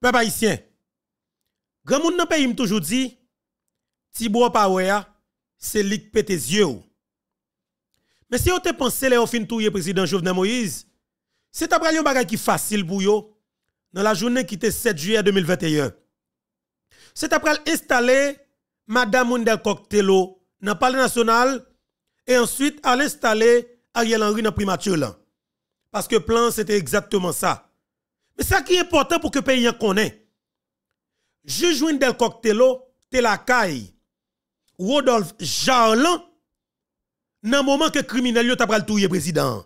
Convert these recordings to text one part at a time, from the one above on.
Peuple haïtien. Grand monde dans pays me toujours dit Thibaut Pawea, c'est. Mais si vous te pensé les fin touyer président Jovenel Moïse, c'est après un bagage qui facile pour yo dans la journée qui était 7 juillet 2021. C'est après installer Madame Mundel Coctello dans le palais national et ensuite à installer Ariel Henry dans primature Parce que plan c'était exactement ça. Ça qui est important pour que le pays connaisse. Juge Wendel Coctello, te la caille. Rodolphe Jarlan, dans le moment que le criminel touye président.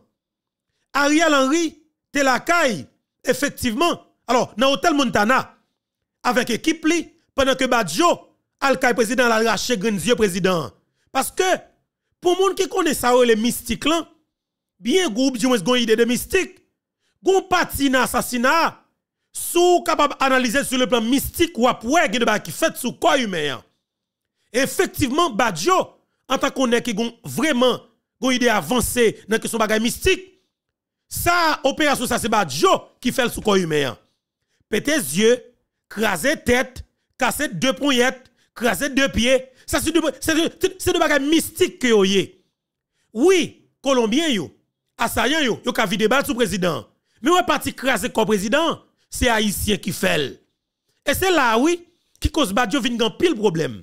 Ariel Henry, te la caille. Effectivement. Alors, dans l'hôtel Montana, avec équipe li, pendant que Badjo, al président la rache Grenzier président. Parce que, pour moun qui connaît ça, les mystiques bien groupe, du moins, une idée de mystique, gon parti assassinat, sous capable d'analyser sur le plan mystique ou après qui fait sous quoi humain. Effectivement, Badjo, en tant qu'on est qui vraiment une idée avancée dans question bagay mystique, ça, opération, ça c'est Badjo qui fait sous quoi humain. Pété yeux, craser tête, casser deux poignettes, craser deux pieds, ça c'est de bagay mystique que Oui, Colombien yo, assaillant yo, yo ka vide bal sous président. Mais ouais parti craser comme président, c'est haïtien qui fait. Et c'est là oui qui cause Badjo vinn gan pile problème.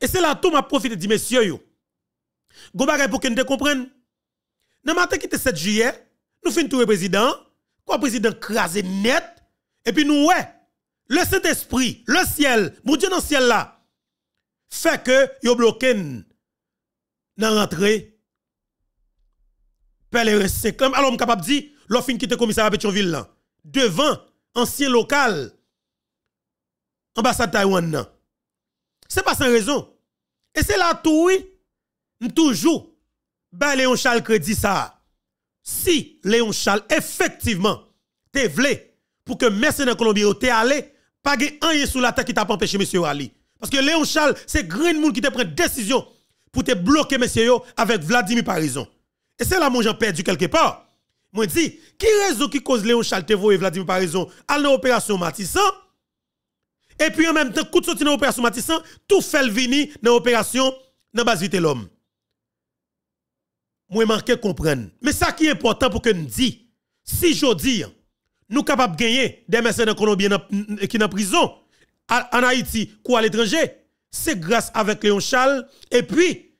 Et c'est là tout m'a profité dit messieurs yo. Go bagay pour que nous comprenne. Dans matin qui était 7 juillet, nous fin tout président, quoi président crasé net et puis nous ouais, le Saint-Esprit, le ciel, mon Dieu dans le ciel là fait que yo bloqué dans rentrée pèlerin 5 alors on capable dire l'offre qui était commissaire à Pétionville là devant ancien local ambassade Taïwan c'est pas sans raison et c'est là tout oui toujours ben Léon Charles crédit ça si Léon Charles effectivement te vle pour que mercenaires colombiens te allé pas rien sous la tête qui t'a empêché monsieur Ali. Parce que Léon Charles c'est grand monde qui te prend décision pour te bloquer monsieur avec Vladimir Parison et c'est là mon j'ai perdu quelque part moi dis, qui raison qui cause Léon Charles et Vladimir Parison à l'opération Matissan? Et puis en même temps, coup de sortie dans l'opération Matissan, tout fait venir dans l'opération dans base vite l'homme. Moi manqué comprendre. Mais ça qui est important pour que nous dit, si je dis, nous capables de gagner des mercenaires colombiens qui sont en prison en Haïti ou à l'étranger, c'est grâce avec Léon Charles et puis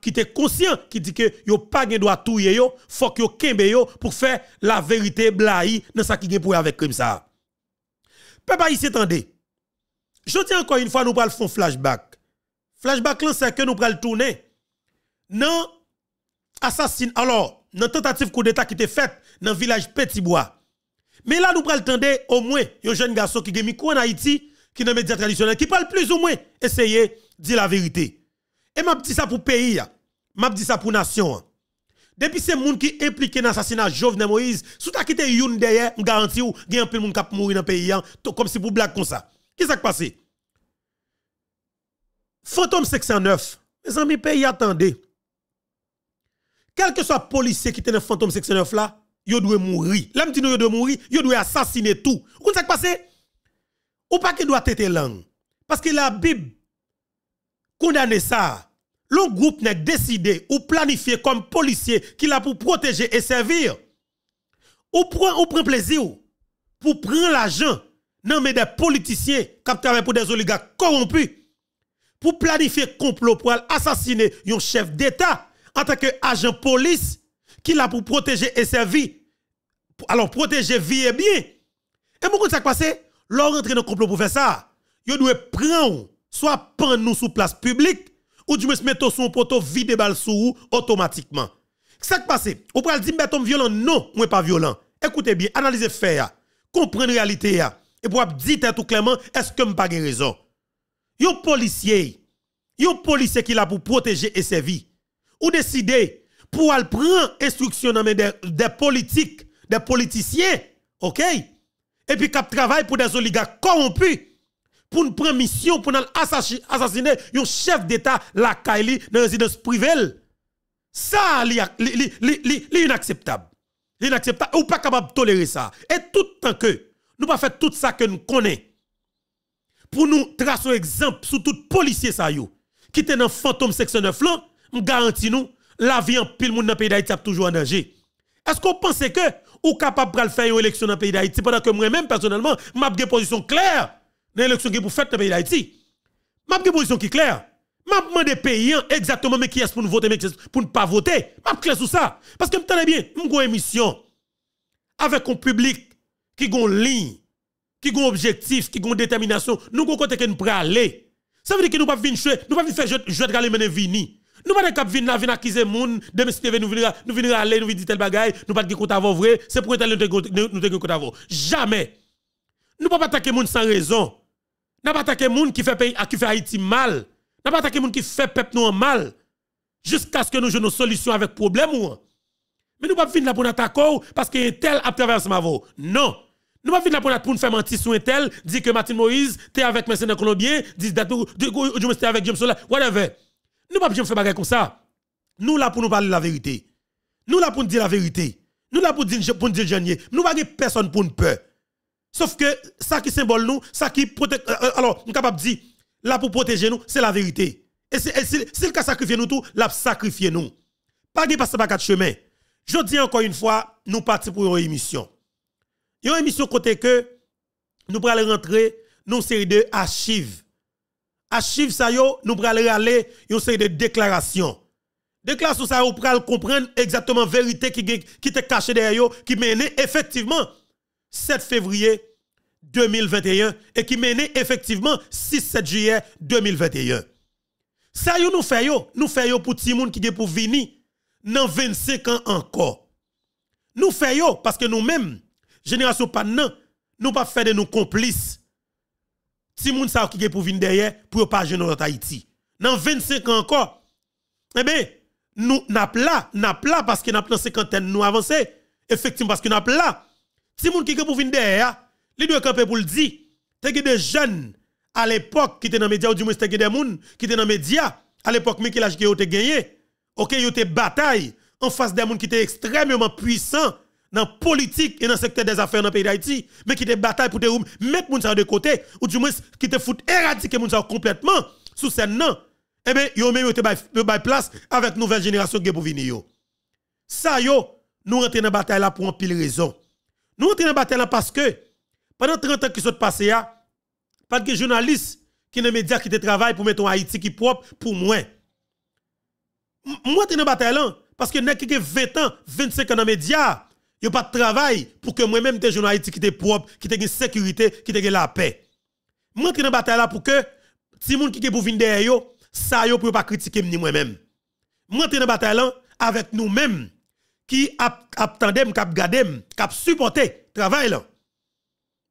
qui était conscient qui dit que yo pas gen droit touyer yo faut que yo kembe yo pour faire la vérité blahi dans ça qui gen pour avec comme ça. Peuple ici attendez je dis encore une fois nous pral font flashback. Flashback là c'est que nous pral tourner. Non assassin alors dans tentative coup d'état qui était faite dans village Petit Bois mais là nous pral tendre au moins un jeune garçon qui gen micro en Haïti qui dans médias traditionnels qui parle plus ou moins essayer dire la vérité et m'a dit ça pour pays, m'a dit ça pour nation. Depuis ces gens qui impliqués dans l'assassinat Jovenel Moïse, si tu as quitté une derrière, je garantis ou il y un peu de monde qui mourir dans le pays, comme si pour blague comme ça. Qu'est-ce qui s'est passé? Fantôme 609, mes amis, pays attendez. Quel que soit le policier qui était dans Fantôme 609 là, il doit mourir. Là, dit il doit mourir, il doit assassiner tout. Vous savez ce qui passé? Ou pas qu'il doit têter langue. Parce que la Bible condamne ça. Le groupe n'a décidé ou planifié comme policier qui a pour protéger et servir, ou prend ou prend plaisir pour prendre l'argent non mais des politiciens qui travaillent pour des oligarques corrompus pour planifier complot pour assassiner un chef d'État en tant qu'agent police qui a pour protéger et servir. Alors protéger vie et bien. Et pourquoi ça passé leur rentrer dans le complot pour faire ça. Ils doivent prendre soit prendre nous sous place publique ou du moins mettre son poteau vide balle sous automatiquement. Ça qui passe, ou pral dire mettons violent non, moi pas violent. Écoutez bien, analysez fait comprendre réalité et pour dire tout clairement est-ce que pas raison? Yon policier, yon policier qui là pour protéger et servir. Ou décider pour aller prendre instruction des, politiques, des politiciens, OK? Et puis cap travail pour des oligarques corrompus pour une prendre mission pour assassiner un chef d'État la Kaili dans résidence privée. Ça, c'est inacceptable. Inacceptable. Ou pas capable de tolérer ça. Et tout le temps que nous pas fait tout ça que nous connaissons. Pour nous tracer un exemple sur tout policier ça qui était dans fantôme section 9 là, me garantis nous la vie en pile monde dans pays d'Haïti a toujours en danger. Est-ce qu'on pense que ou capable de faire une élection dans le pays d'Haïti? Pendant que moi-même personnellement, m'a une position claire l'élection qui pour faire le pays d'Haïti. M'a position qui est claire. M'a demandé payant exactement mais qui est pour nous voter mais pour ne pas voter? M'a clair sur ça parce que me bien, une émission avec un public qui une ligne, qui un objectif, qui une détermination, nous avons côté que nous aller. Ça veut dire que nous pas venir nous pas venir faire jouer de mener vini. Nous pas cap venir là venir accuser moun, demain si nous venir nous venir aller nous dire tel bagaille, nous pas de compte avoir vrai, c'est pour tel nous nous compte avoir. Jamais. Nous pas attaquer moun sans raison. Nous pas attaquer moun qui fait pays qui fait Haïti mal. Nous pas attaquer moun qui fait peuple nous mal. Jusqu'à ce que nous jouions nos solutions avec problème ou mais nous pas venir là pour attaquer parce que tel a traversé ma voie. Non. Nous pas venir là pour nous faire mentir sur un tel, dire que Martin Moïse, t'es avec mercenaires colombiens, dit que tu avec James Sola, whatever. Nous pas faire bagarre comme ça. Nous là pour nous parler la vérité. Nous là pour nous dire la vérité. Nous là pour dire pour dire Janier. Nous pas personne pour nous peur. Sauf que ça qui symbole nous, ça qui protège euh, euh, alors, nous capable de dire là pour protéger nous, c'est la vérité. Et c'est le cas sacrifier nous tout, l'a sacrifier nous. Pas de passer par quatre chemins. Je dis encore une fois, nous partons pour une émission. Une émission côté que nous allons rentrer dans une série de archives. Archives, ça yo, nous allons aller une série de déclarations. Déclarations, ça, pour comprendre exactement la vérité qui, qui était cachée derrière qui menait effectivement 7 février 2021 et qui menait effectivement 6-7 juillet 2021. Ça nous yo, nous pour tout monde qui est pour venir dans 25 ans encore. Nous faisons parce que nous-mêmes, génération pas non, nous pas faire de nos complices. Si moun sa qui pour venir derrière pour pas gérer notre Haïti. Dans 25 ans encore. Eh bien, nous n'a là, n'a là parce que n'a dans cinquantaine nous avancer. Effectivement parce que n'a là. Si moun qui pour venir derrière, les deux camper pour le dire. T'es des jeunes à l'époque qui étaient dans les médias ou du moins des gens qui étaient dans les médias à l'époque mais qui l'a gagné OK, yo te bataille en face des gens qui étaient extrêmement puissants dans la politique et dans le secteur des affaires dans le pays d'Haïti, mais qui étaient bataille pour te mettre moun de côté ou du moins qui te fout éradiquer moun complètement sous scène non? Eh bien, yo même yo te bay place avec nouvelle génération qui pour venir. Ça yo, nous rentrons dans bataille là pour un pile raison. Nous rentrons dans bataille là parce que pendant 30 ans qui sont passés pas de journalistes qui dans les médias qui te travaillent pour mettre un Haïti qui propre pour moi moi, suis dans bataille. Parce que nek qui 20 ans, 25 ans dans les médias, a pas de travail pour que moi-même, des journalistes qui sont propre, qui ont sécurité, qui ont la paix. Moi, suis dans bataille pour que si moun qui pour venir derrière yo, ça pas critiquer moi-même. Moi, dans bataille avec nous-mêmes qui attendem, qui gardem, qui supporté travail là.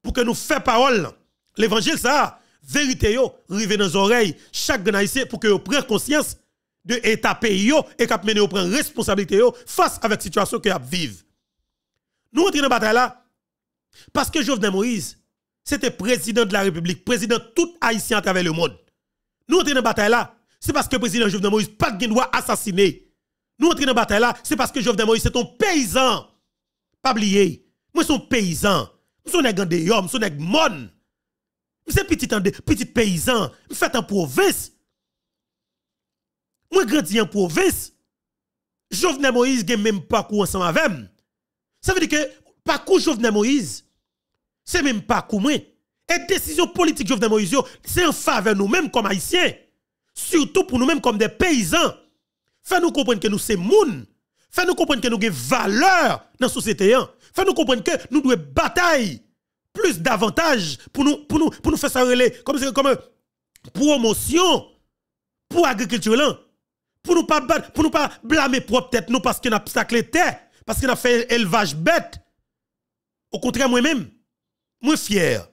Pour que nous fassions parole. L'évangile ça, vérité yo, rive dans les oreilles chaque haïtien pour que vous prenne conscience de état pays et mener au prendre responsabilité face avec la situation que a vivre. Nous entrons dans bataille là parce que Jovenel Moïse c'était président de la République, président tout haïtien à travers le monde. Nous entrons dans bataille là, c'est parce que le président Jovenel Moïse pas de droit assassiner. Nous entrons dans bataille là, c'est parce que Jovenel Moïse c'est un paysan. Pas oublier. Moi un paysan. Je suis un de homme, suis un mon. Suis petit petit paysan, je fais en province. Moi, grandi en province. Jovenel Moïse n'a même pas parcours ensemble avec moi. Ça veut dire que parcours Jovenel Moïse, c'est même pas moi. Et décision politique Jovenel Moïse, c'est en faveur nous-mêmes comme haïtiens. Surtout pour nous-mêmes comme des paysans. Fais-nous comprendre que nous sommes moun. Fais-nous comprendre que nous avons valeur dans la société. Hein. Fais-nous comprendre que nous devons batailler plus davantage pour nous, pour nous, pour nous faire ça comme, comme promotion pour l'agriculture pour nous pas pour nous pas blâmer propre tête nous parce qu'on a obstacle terre, parce qu'on a fait élevage bête. Au contraire moi-même, moi fier.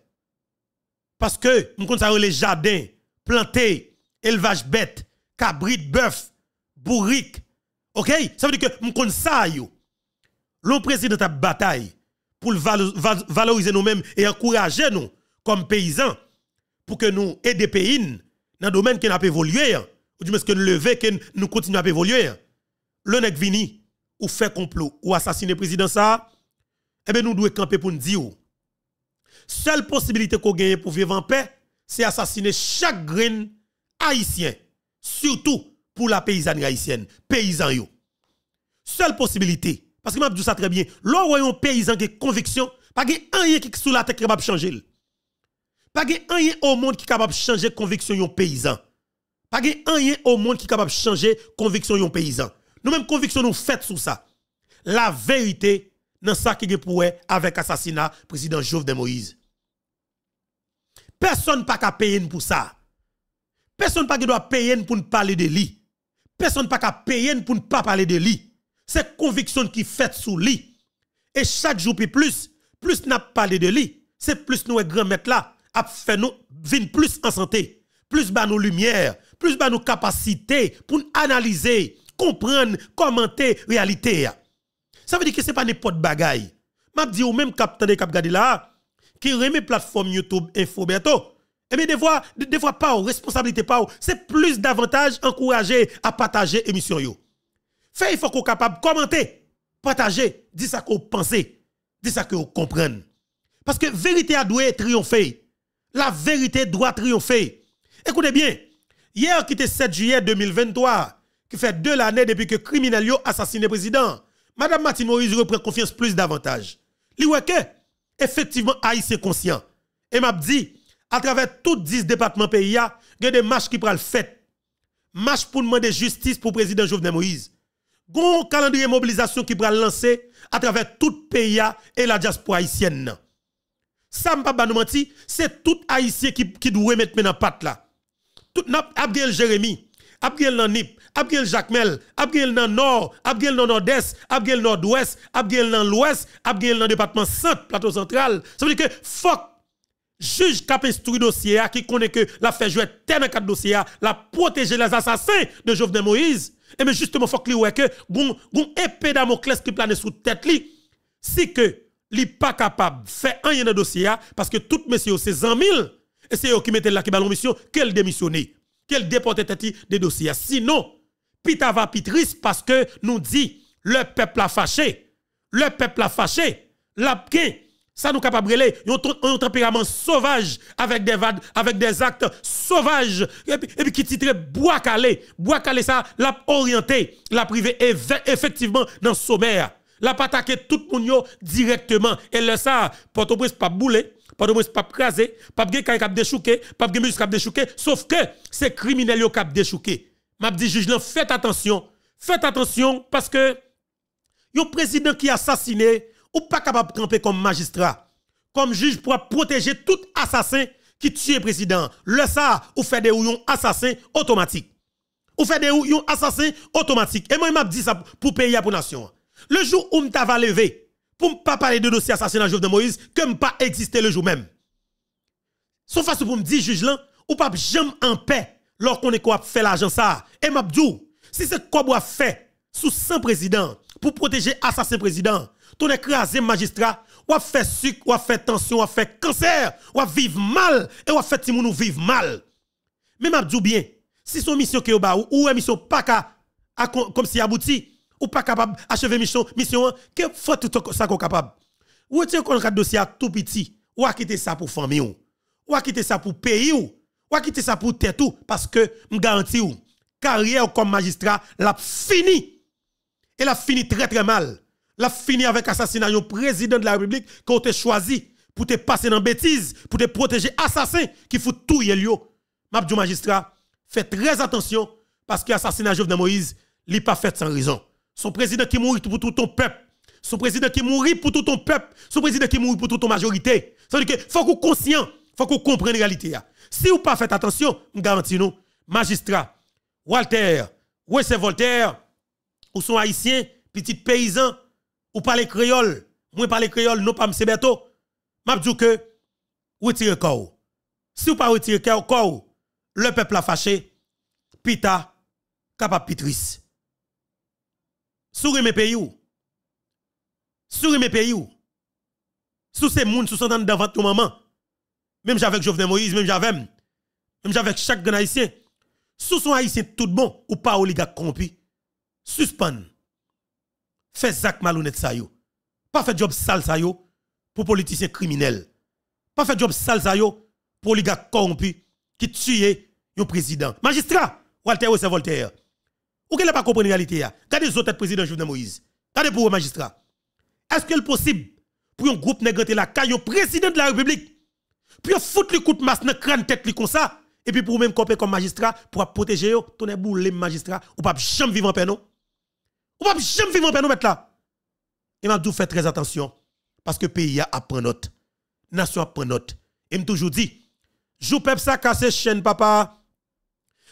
Parce que nous ça les jardins, plantés, élevage bête, cabrit, bœuf, bourrique. OK? Ça veut dire que nous connaissons ça yo. L'on président a bataille pour valoriser nous-mêmes et encourager nous comme paysans pour que nous aidions pays dans le domaine qui n'a pas évolué. Hein ou du moins que nous lever, que nous continuons à évoluer. Le nèg vini, ou fait complot, ou assassiner le président ça, eh bien nous devons camper pour nous dire. seule possibilité qu'on gagne pour vivre en paix, c'est assassiner chaque grain haïtien, surtout pour la paysanne haïtienne, paysan yo. Seule possibilité, parce que m'a dit ça très bien, l'on paysan qui conviction, pas rien qui sous la tête qui capable changer. Pas rien au monde qui capable changer conviction yon paysan. Pas rien au monde qui capable changer conviction yon paysan. Nous même conviction nous fait sur ça. La vérité dans ça qui est pour avec assassinat président Jovenel Moïse. Personne pas qu'à payer pour ça. Personne pas qui doit payer pour ne parler de lui. Personne pas qu'à payer pour ne pas parler de lui. C'est conviction qui fait sous lui. Et chaque jour plus, plus n'a de lui, c'est plus nous grand maître là a fait nous plus en santé, plus ba nous lumière, plus ba nous capacité pour analyser, comprendre, commenter réalité. Ça veut dire que c'est pas n'importe bagaille. M'a dit ou même capteur de cap là qui remet plateforme YouTube Info bientôt. Eh bien, des fois, des fois pas, responsabilité pas, c'est plus davantage encourager à partager émission yo. Fait, il faut qu'on capable commenter, partager, dire ça qu'on pense, dire ça qu'on comprenne. Parce que vérité a dû triompher. La vérité doit triompher. Écoutez bien, hier qui était 7 juillet 2023, qui fait deux années depuis que criminel a assassiné président, Madame Martine Moïse reprend confiance plus davantage. Li effectivement, Haïtien conscient. Et m'a dit, à travers tous 10 départements pays, il y a des marches qui le fait. Marche pour demander justice pour le président Jovenel Moïse. Gon calendrier mobilisation qui pral lancer à travers tout pays et la diaspora haïtienne. Ça m'a pas menti, c'est tout haïtien qui doit mettre maintenant patte là. Tout Abdel Jérémy, Abdel Nanip, Abdel Jacmel, Abdel dans nord, Abdel dans nord-est, Abdel nord-ouest, Abdel dans l'ouest, Abdel dans département centre, plateau central. Ça veut dire que fuck juge qui a instruit dossier qui connaît que la fait jouer dans quatre dossier la protéger les assassins de Jovenel Moïse. Et mais justement faut que que gon épée Damoclès qui plane sous tête si que li pas capable faire un dans dossier parce que tout messieurs c'est 100 000 et c'est eux qui mettent là qui ballon mission qu'elle démissionner qu'elle déporte des dossiers sinon pita va pitris parce que nous dit le peuple a fâché le peuple a fâché l'a ça nous capable de un tempérament sauvage avec des avec des actes sauvages. Et puis, qui titre bois calé. Bois calé ça l'a orienté l'a privé effectivement dans le sommaire. L'a pas attaqué tout le monde directement. Et là ça Port-au-Prince pas boulé Port-au-Prince pas crasé pas de cap déchouqué pas de musique cap déchouqué. Sauf que c'est criminel yo cap déchouqué. M'a dit juge faites attention. Faites attention parce que un président qui assassiné ou pas capable de camper comme magistrat, comme juge pour protéger tout assassin qui tue le président. Le ça, ou fait des houillons assassins automatiques. Ou fait des houillons assassins automatiques. Et moi, je dit ça pour payer pour nation. Le jour où m'ta va lever, pour ne pas parler de dossier assassinat de Moïse, que ne pas exister le jour même. Sauf façon pour me dire, juge là, ou pas jamais en paix, lorsqu'on est quoi fait l'argent ça. Et m'a si c'est quoi fait sous 100 président pour protéger assassin président, ton écrasé magistrat, ou a fait sucre, ou a fait tension, ou a fait cancer, ou a vivre mal, et ou a fait si nous vivre mal. Mais m'a bien, si son mission que ou, ou mission pas comme si abouti, ou pas capable achever mission, mission, que faut tout ça qu'on capable. Ou est-ce qu'on dossier tout petit, ou a quitter ça pour famille ou, ou a quitter ça pour pays ou, ou a quitter ça pour tête ou, parce que me garantis ou, carrière comme magistrat, l'a fini. Elle a fini très très mal la fini avec assassinat président de la République qu'on te choisi pour te passer dans bêtise, pour te protéger assassin qui fout tout yelio. Mabdou magistrat, faites très attention parce que l'assassinat Jovenel Moïse, n'est pas fait sans raison. Son président qui mourit pour tout ton peuple. Son président qui mourit pour tout ton peuple. Son président qui mourit pour toute ton majorité. Ça veut dire qu'il faut qu'on conscient, faut qu'on comprenne la réalité. Si vous pas faites attention, je garantis magistrat, Walter, c'est Voltaire, ou sont haïtiens, petits paysans, ou parler créole, moi parler créole, non pas M. Beto, m'a dit que retirez corps. Si vous pas retirer corps, le peuple a fâché, pita, capable pitris. Souri mes pays ou? Souri mes pays ou? Sous ces moun, sous s'entendre devant tout maman. Même j'avec Jovenel Moïse, même j'avais, même j'avec chaque grand haïtien. Sous son haïtien tout bon, ou pas oligarque corrompu. Suspend fait zak malhonnête ça yo. Pas fait job sale ça yo pour politiciens criminels. Pas fait job sale ça yo pour les gars corrompus qui tuent un président. Magistrat, Walter c'est Voltaire. Ou qu'elle n'a pas compris la réalité Regardez les autres présidents Jovenel Moïse. Regardez pour le magistrat. Est-ce qu'il est possible pour un groupe négocier la caille président de la République puis foutre le coup de masse dans crâne tête comme ça et puis pour même camper comme magistrat pour protéger ton boule magistrat ou pas jamais vivre en paix. Ou pas jamais vivre en paix non mettre là. Et m'a dû faire très attention parce que pays a appris note. Nation a. Et m'a toujours dit Jou pep sa casse chaîne papa.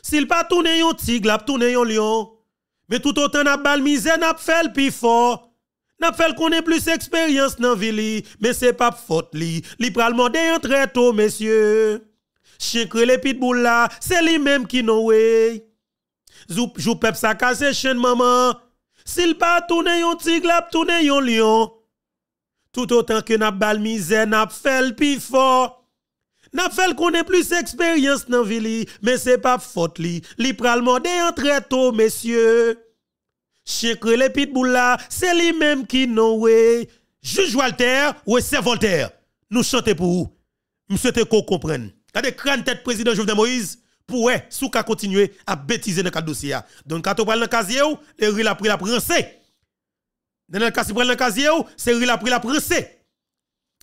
S'il pas tourner yon tigre, l'a tourner yon lion. Mais tout autant n'a bal misère n'a fait le plus fort. N'a fait qu'on ait plus expérience dans ville, mais c'est pas faute li. Li pral un très tôt messieurs. Chien les pitbull là, c'est lui même qui non way. Jou pep sa casse chaîne maman. S'il pas tourner yon tigre, l'a tourner yon lion. Tout autant que n'a bal misère n'a fait plus fort. N'a fait qu'on ait plus expérience dans ville, mais c'est pas faute li. Li pral en très tôt, messieurs. Chien les pitbull là, c'est lui même qui non ouais. Juge Walter, ou c'est Voltaire? Nous chantons pour vous. Nous souhaitons qu'on comprenne. Regardez, crâne tête président Jovenel Moïse, pour sous qu'à continuer à bêtiser dans le dossier. Donc, quand on dans le casier, le riz a pris la princesse. Dans le casier, le casier, c'est riz a pris la princesse.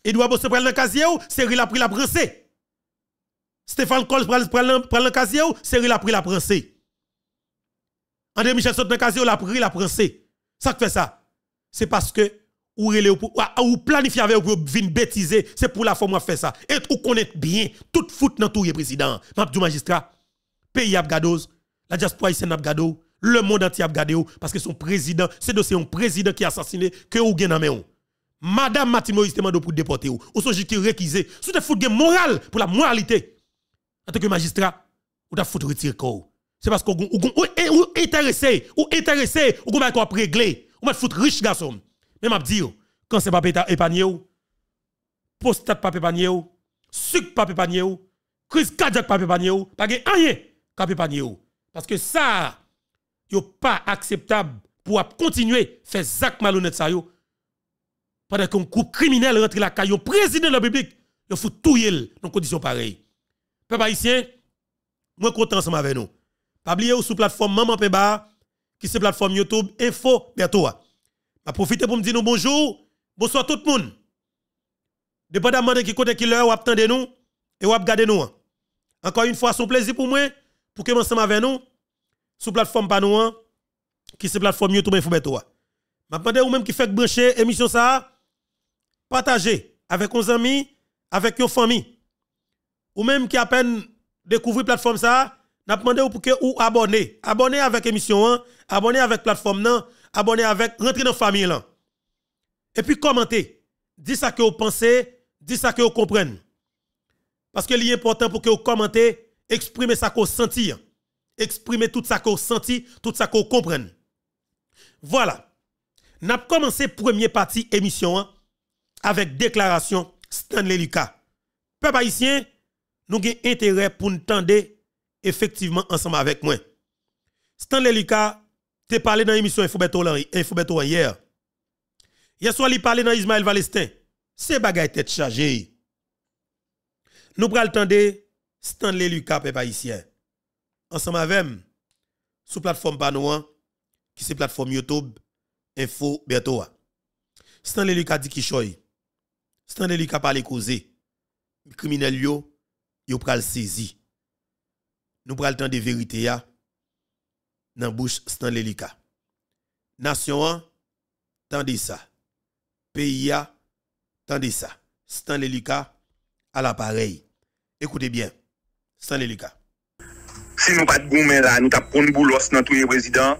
Et doit bosser prendre le casier, c'est a pris la princesse. Stéphane Coll prend le casier, c'est il a pris la princée. André Michel saute dans le casier, il a pris la princée. Ça fait ça. C'est parce que ou ou planifier avec pour venir bêtiser, c'est pour la forme moi fait ça. Et ou connaît bien toute foot dans tout le président. M'a du magistrat, pays a la diaspora ici a le monde entier a parce que son président, c'est de un président qui a assassiné que ou gen main Madame Matimo Moïse demande pour déporter ou. Ou sont qui réquisé. C'est de foot moral pour la moralité en tant que magistrat, ou t'as foutu retirer corps. C'est parce qu'on ou intéressé, ou intéressé, ou qu'on va régler, ou va foutre riche garçon. Mais m'a dit, quand c'est pas épargné ou, prostate pas épargné ou, sucre pas épargné ou, crise cardiaque pas épargné ou, pas rien Parce que ça, n'est pas acceptable pour continuer à faire zac malhonnête ça yo. Pendant qu'un groupe criminel rentre la caillou président de la République, il faut tout dans conditions pareilles. Peuple haïtien, moi content ensemble avec nous. Pas oublier sur plateforme Maman Peba, qui c'est plateforme YouTube Info bientôt. Je profite pour me dire bonjour, bonsoir tout le monde. Dépendamment de qui côté qui l'heure, ou attendez nous et ou regardez nous. Encore une fois, un plaisir pour moi pour que ensemble avec nous sur plateforme Panouan, qui c'est plateforme YouTube Info bientôt. Je demande ou même qui fait brancher émission ça, partager avec vos amis, avec vos familles ou même qui a peine découvrir plateforme ça, n'a demandé pour que ou abonner, abonner avec émission 1, abonner avec plateforme non, abonner avec rentrer dans famille là. Et puis commenter, dis ça que vous pensez, dis ça que vous comprenez. Parce que est important pour que vous commentez, exprimez ça que vous sentez. Exprimez tout ça que vous sentez, tout ça que vous comprenez. Voilà. N'a commencé première partie émission 1 avec déclaration Stanley Lucas. Peuple haïtien, nous avons intérêt pour nous tendre effectivement ensemble avec moi. Stanley Lucas, te parlé dans l'émission Infobeto hier. Hier soir, il parlé dans Ismaël Valestin. C'est bagay tête chargée. Nous le temps Stanley Lucas, peuple. Ensemble avec sur plateforme Panouan, qui c'est plateforme YouTube, Info Beto. Stanley Lucas dit qui choy. Stanley Lucas parle causé. Criminel yo, yo pral saisi. Nous pral temps de vérité ya dans bouche Stanley Lika. Nation tendez ça. Pays tendez ça. Stanley Lika à l'appareil. Écoutez bien. Stanley Lika. Si nous pas de goumen là, nous tapons boulos dans tous les présidents.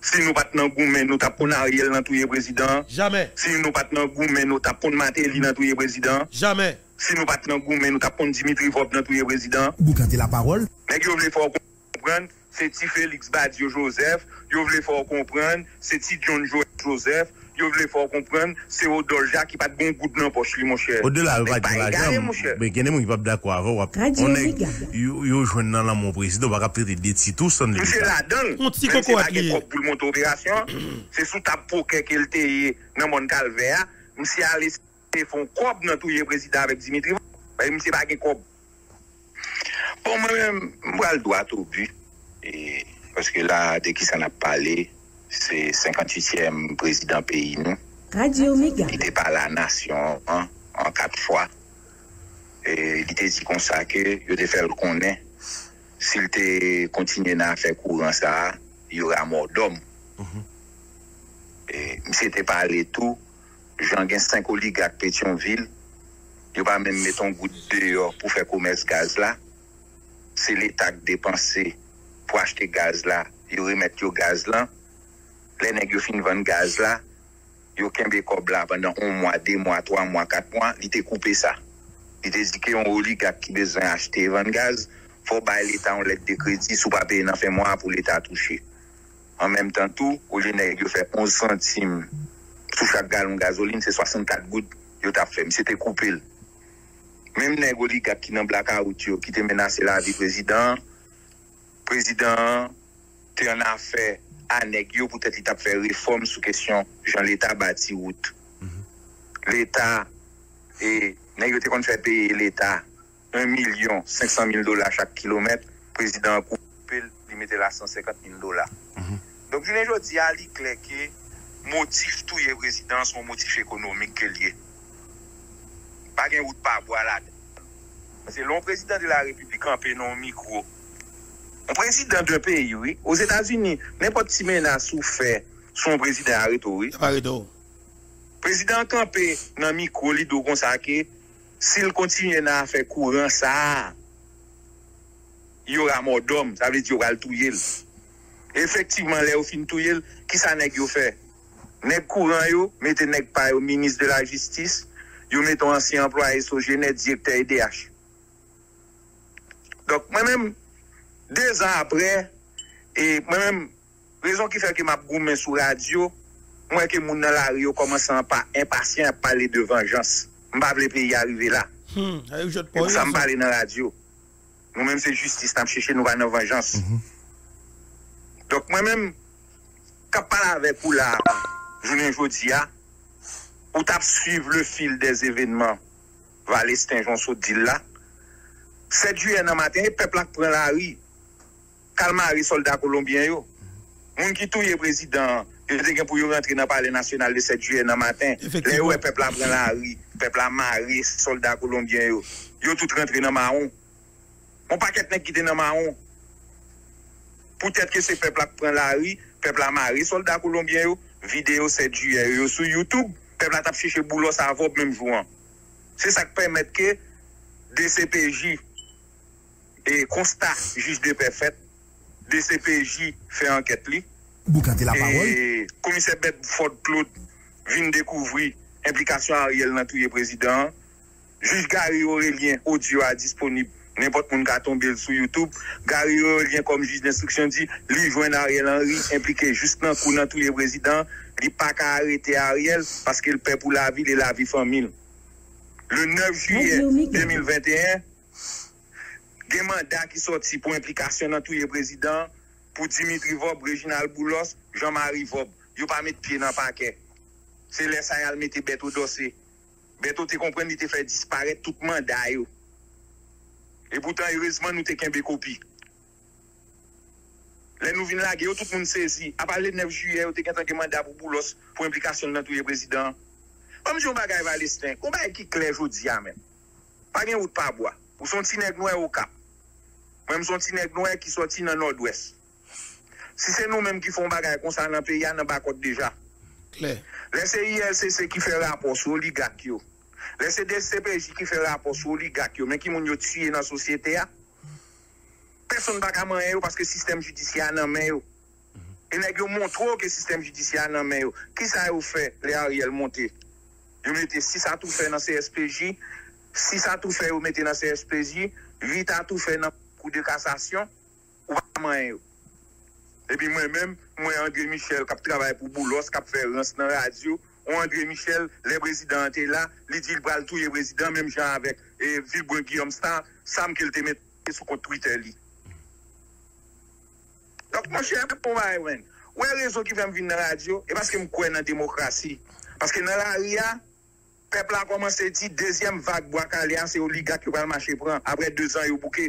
Si nous pas de goumen, nous tapons Ariel dans tous les présidents. Jamais. Si nous pas de goumen, nous tapons Matéli dans tous les présidents. Jamais. Si nous pas dans mais nous tapons Dimitri Vop dans tous les présidents. Vous cantez la parole. Mais vous voulez faire comprendre, c'est Félix Badio Joseph. Vous voulez faire comprendre, c'est Ti John Joseph. yo vle fò kompren, se o dolja ki pat bon gout nan poch li, mon chè. O de la wak di la jam, men genè moun ki pap da kwa avò wap. Yo jwen nan lan moun prezident, wak ap tete deti tout san de lisa. Mwen se la don, mwen se bagè kop pou l'monte operasyon, se sou tap pou kek el te nan moun kalvea, mwen se alè se fon kop nan touye prezident avèk Dimitri, mwen se bagè kop. Pon mwen mwen al do ato bu, paske la de ki san ap pale, se 58e prezident peyi nou. Radio Omega. Li te pa la nasyon an, an kat fwa. E, li te di konsa ke, yo te fel konen, sil te kontinye nan fe kouran sa, yo ra mor dom. Mm -hmm. e, mse te pale tou, jan gen 5 oligak Petionville, yo pa men meton gout deyo pou fe koumès gaz la, se l'Etat depanse pou achete gaz la, yo remet yo gaz lan, Le neg yo fin van gaz la, yo kenbe kob la pandan 1 mwa, 2 mwa, 3 mwa, 4 mwa, li te koupe sa. Li te zike yon oligak ki bezwen achete van gaz, fò bay l'Etat yon let de kredi sou pa peye nan fe mwa pou l'Etat touche. An menm tan tou, ou li neg yo fe 11 centime sou chak galon gazoline, se 64 gout yo tap fe, mi se te koupe l. Menm neg oligak ki nan blaka out yo, ki te menase la vi prezident, prezident te yon afe aneg yo pou tèt li tap fè reform sou kesyon jan l'Etat bati wout. Mhm. L'Etat, e, neg yo te kon fè peye l'Etat 1 milyon 500 mil dola chak kilomet, prezident koupel li mette la 150 mil dola. Mhm. Donk jounen jo di a li kleke motif tou ye prezident son motif ekonomik ke liye. Bagen wout pa bo alade. Mase lon prezident de la republikan pe non mikro, prezident de peyi, oui, os Etats-Unis, nepot si mena sou fe son prezident Arito, oui. Arito. Prezident Kampe nan mikro li do konsake, sil kontinye nan fe kouran sa, yora modom, sa vle di yora l touyel. Efektivman le ou fin touyel, ki sa nek yo fe? Nek kouran yo, mette nek pa yo minis de la jistis, yo mette ansi employe soje net direkte EDH. Dok, mwen menm, Dez an apre, e mwen mèm, rezon ki fè ke map goumen sou radio, mwen ke moun nan la riyo komansan pa impasyen ap pale de venjans. Mbap le peyi arive la. Hmm, ayou e pou sa mbale nan radio. Nou mèm se justice nan chèche nou va nan venjans. Mm -hmm. Dok mwen mèm, kap pala avek ou la jounen jodi ya, ou tap suiv le fil des evenman valestin jonso dil la, 7 juyen nan maten, matin, peplak pren la riyo. kalmari soldat kolombien yo. Moun ki touye prezident, yo te gen pou yo rentre nan pale nasyonal le 7 juye nan matin, le yo e pepla bran la ri, pepla mari, soldat kolombien yo. Yo tout rentre nan maron. Moun paket nek kite nan maron. Poutet ke se pepla pran la ri, pepla mari, soldat kolombien yo, video 7 juye yo sou Youtube, pepla tap chiche boulot sa avop menm jouan. Se sa k permette ke DCPJ e konsta juj de pe fèt DCPJ fè anket li. Boukante la parol. Komise Bet Ford Claude vin dekouvri implikasyon a riel nan touye prezident. Juj Gary Aurelien, audio a disponib. Nèmpot moun ka tombe sou YouTube. Gary Aurelien kom juj d'instruksyon di, li jwen a riel anri implike just nan kou nan touye prezident. Li pa ka arete a riel paske l pe pou la vi, li e la vi famil. Le 9 juye 2021, gen mandat ki soti pou implikasyon nan touye prezident, pou Dimitri Vob, Reginald Boulos, Jean-Marie Vob. Yo pa met piye nan pake. Se lè sa yal mette beto dosè. Beto te kompren ni te fè disparèt tout mandat yo. E boutan yorezman nou te kenbe kopi. Lè nou vin lage yo, tout moun sezi. A pale 9 juye, yo te ken tanke mandat pou Boulos pou implikasyon nan touye prezident. Kom joun bagay valestin, kon bagay ki klej ou ya men. Pa gen wout pa boa. Ou son ti neg nou e o kap. Mwen mson ti nek nouè e ki soti nan nord-west. Si se nou menm ki fon bagay konsan nan peya nan bakot deja. Kler. Lese ILCC ki fe rapor sou li gak yo. Lese DCPJ ki fe rapor sou li gak yo. Men ki moun yo tsuye nan sosyete ya. Person baka man yo paske sistem judisya nan men yo. Mm -hmm. E nek yo montro ke sistem judisya nan men yo. Ki sa yo fe le a riel monte? Yo mette 6 a tou fe nan CSPJ. 6 a tou fe yo mette nan CSPJ. 8 a tou fe nan... kou de kassasyon, ou pa man yo. Epi mwen mèm, mwen André Michel kap travay pou Boulos, kap fè rans nan radyo, ou André Michel, le prezidentè la, li di l bral touye prezident, mèm jan avèk, e Vilbrun Guillaume Stan, sam ke l te mette sou kont Twitter li. Dok mwen chè mwen pou mwen mwen, wè rezo ki fèm vin nan radyo, e paske m kwen nan demokrasi. Paske nan la ria, pepla koman se di, dezyem vak bo ak alian, se oliga ki wèl machè pran, apre 2 an yo bouke.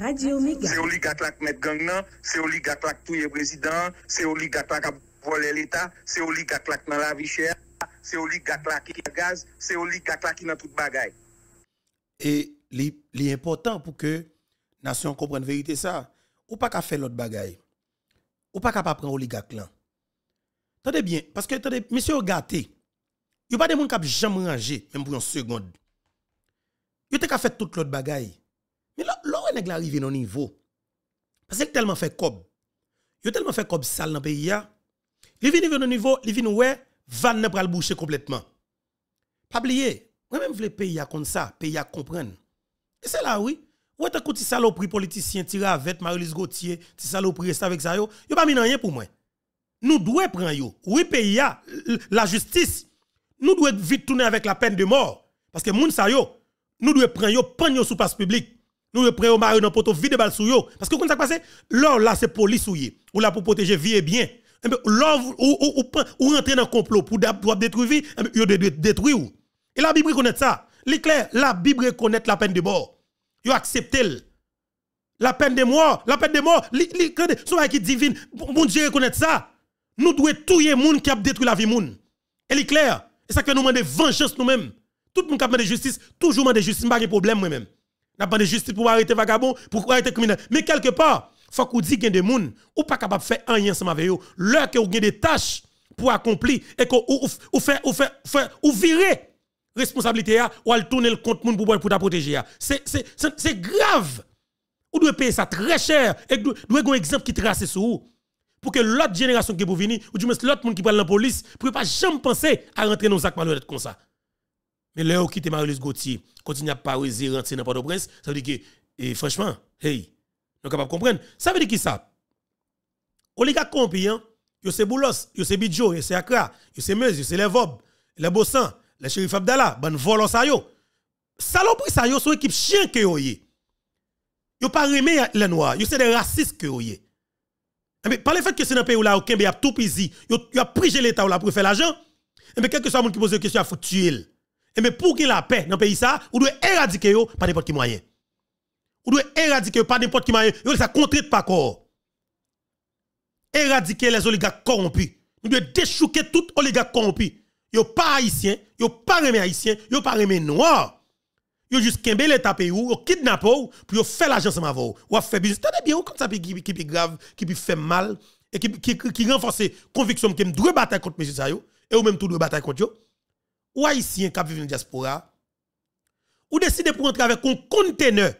Radio Omega. C'est oligarque qui met gang nan, c'est oligarque qui touille président, c'est oligarque qui volé l'État, c'est oligarque qui dans la vie chère, c'est oligarque qui a gaz, c'est oligarque qui dans toute bagaille. Et l'important pour que la nation comprenne la vérité ça, ou pas qu'à faire l'autre bagaille. Ou pas qu'à pas prendre oligarque là. Attendez bien, parce que, monsieur gâté, il n'y a pas de monde qui a jamais rangé, même pour une seconde. Il a fait toute l'autre bagaille. Mais là, arrivé au niveau. Parce qu'il tellement fait cob. A tellement fait cob sale dans pays. Il vient au niveau, il vient ouais, van ne le boucher complètement. Pas oublier, moi-même, je veux pays comme ça, pays à comprendre. Et c'est là, oui. Ou est-ce que saloperie politicien, tire avec Marie-Lise Gauthier, ti saloperie reste avec ça, yo, yo pas mis rien pour moi. Nous devons prendre yo. Oui, pays la justice, nous devons vite tourner avec la peine de mort. Parce que moun sa yo, nous devons prendre yo, prendre yo sous passe public. Nous prendre yo dans poto vide balle sou yo. Parce que quand ça passe, là, là, c'est police ou Ou là pour protéger vie et bien. Là, ou, ou, ou, rentrer dans complot pour, détruire vie, yo détruire ou. Et la Bible reconnaît ça. L'éclair, la Bible reconnaît la peine de mort. Yo accepté la peine de mort, la peine de mort, soit qui divine, bon Dieu reconnaît ça. Nous devons tuer moun qui a détruit la vie moun. Et l'éclair, et ça que nous demandons vengeance nous-mêmes. Tout le monde qui a demandé justice, toujours demandé justice, pas de problème moi-même. N'a pas de justice pour arrêter vagabond, pour arrêter criminel. Mais quelque part, faut qu'on dise qu'il y a des gens ou pas capable de faire rien ensemble avec eux. L'heure que vous avez des tâches pour accomplir et que fait ou fait ou virer responsabilité ou al tourner le compte moun pour pour protéger c'est c'est grave ou doit payer ça très cher et doit un exemple qui trace sur vous pour que l'autre génération qui pour venir ou du moins l'autre monde qui parle la police pour pas jamais penser à rentrer dans sac malhonnête comme ça mais là où quitte Marie-Lise Gauthier continue à pas rentrer dans Port-au-Prince ça veut dire que et franchement hey nous capable comprendre ça veut dire qui ça? Oligarque corrompu hein? Yo c'est Boulos yo c'est Bidjo yo c'est Accra yo c'est Meuse yo c'est les Vob les Bossan le shérif Abdallah, ban volo sa yo. Saloperie sa yo, son équipe chien que yo yé. Yo pas remé les noirs, yo c'est des racistes que yo yé. Mais par le fait que c'est un pays où là, au Kembe, y a tout pisi, yo, yo a pris l'État ou là pour faire l'argent, mais quel que soit le monde qui pose des questions, il faut tuer. Et mais pour qu'il la paix dans le pays ça, ou doit éradiquer yo par n'importe qui moyen. Ou doit éradiquer par n'importe qui moyen, yo ça contre pas corps. Éradiquer les oligarques corrompus. Nous devons déchouquer tout oligarque corrompu yo pas haïtien, yo pas remé haïtien, yo pas remé noir. Yo juste kembe l'état pays ou, yo kidnappe ou, pour yo faire l'argent ensemble avec ou. Ou fait business. Tendez bien, ou comme ça qui qui grave, qui fait mal et qui renforce conviction que me bataille contre monsieur ça yo et ou même tout doit bataille contre yo. Ou haïtien qui vivent dans diaspora ou décide pour entrer avec un conteneur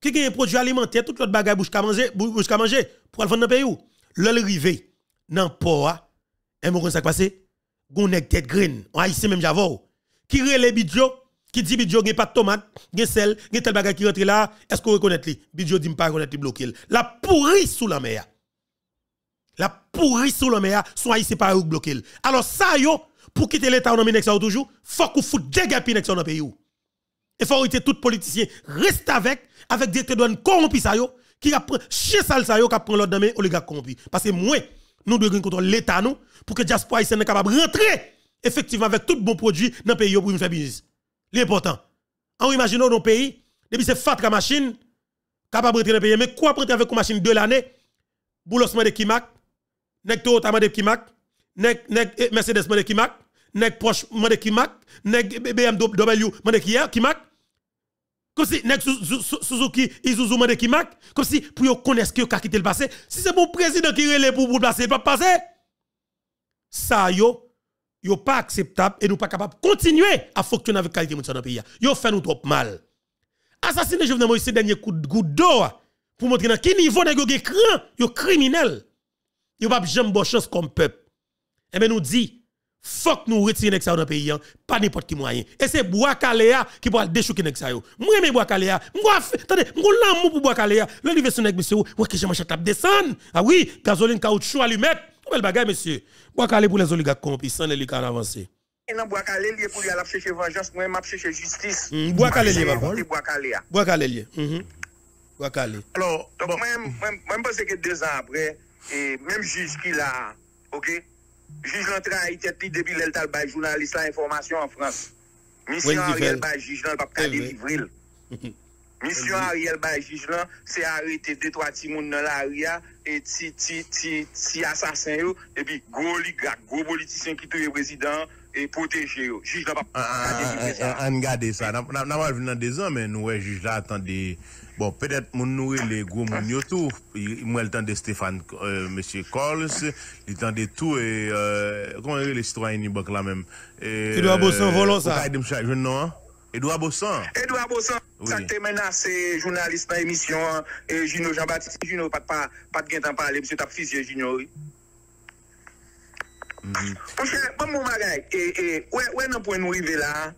qui gagne un produit alimentaire toute l'autre bagaille bouche qu'à manger, bouche qu'à manger pour aller vendre dans le pays ou. L'ol rivé dans port et mon ça passé gonnek tête green, on haïtien même javo, qui relè bidjo, qui dit bidjo gen pas de tomate, gen sel, gen tel bagay qui rentre là, est-ce qu'on reconnaît li? Bidjo dit pas reconnaître li bloqué. La pourri sous la mer. La pourri sous la mer, sont haïtien pas bloqué. Alors ça yo, pour quitter l'état on nek ça toujours, faut qu'on fout nek ça dans pays ou. Et faut arrêter tout politicien reste avec avec des douane corrompu ça yo qui a chien sale ça yo qui prend l'autre dans mes oligarques corrompus parce que moi nous devons contrôler l'État nous pour que diaspora haïtienne capable de rentrer effectivement avec tout bon produit dans le pays pour faire business. L'important. On imagine dans le pays, depuis c'est fatra machine capable de rentrer dans le pays mais quoi prendre avec une machine de l'année? Boulos de Kimak, nek Toyota de Kimak, nek nek eh, Mercedes de Kimak, nek Porsche de Kimak, nek BMW de Kimak comme si nek Suzuki Isuzu de Kimak, comme si pour yo connaître que quitté le passé, si c'est mon président qui relève pour pour passer, pas passer. Ça yo yo pas acceptable et nous pas capable continuer à fonctionner avec qualité dans le pays. Yo fait nous trop mal. Assassiner Jovenel Moïse dernier coup de goutte d'eau pour montrer dans quel niveau de yo cran, yo criminel. Yo pas jamais bonne chance comme peuple. Et eh bien nous dit faut que nous retirions ça dans le pays, hein. pas n'importe qui moyen. Et c'est Bois Kaléa qui va déchouquer ça. Moi, je Bois Kaléa. Moi, attendez, moi, l'amour pour Bois Kaléa. Le livre sur monsieur, ouais, que j'aime acheter descendre. Ah oui, gasoline, caoutchouc, allumette. Belle bagaille, monsieur. Bois Kalé pour les oligarques corrompus, sans les licards avancés. Et non, Bois Kalé, lié pour aller chercher vengeance, moi, je chercher justice. Mm, Kalé, lié, papa. Bois Kalé, lié. Bois Kalé. Alors, donc, moi, je pense que deux ans après, et même juge qui l'a, ok? juj lantra a itet li debi lel tal bay jounalist la informasyon an Frans. Misyon Ariel bay juj lan pap ka delivril. Misyon Ariel bay juj lan se arete detwa ti moun nan la ria e ti, ti, ti, ti asasen yo epi go ligak, go politisyen ki touye prezident e poteje yo. Juj lan pap ka delivril sa. An gade sa. Nan waj vin nan dezan men nou we juj la atan de... Bon, pedet moun nou e le gwo moun yo tou, mwen l tan de Stéphane euh, M. Coles, li tan de tou e, koman e le sitwanyen ni bok la menm? Edouard Bossan volon sa. Ou ka edem non an? Edouard Bossan. Edouard Bossan, sa te menase jounalist nan emisyon, Gino Jean-Baptiste, Gino pat gen tan pale, M. Tapfisye Gino. Ponche, bon moun magay, e, e, wè nan pou nou rive la,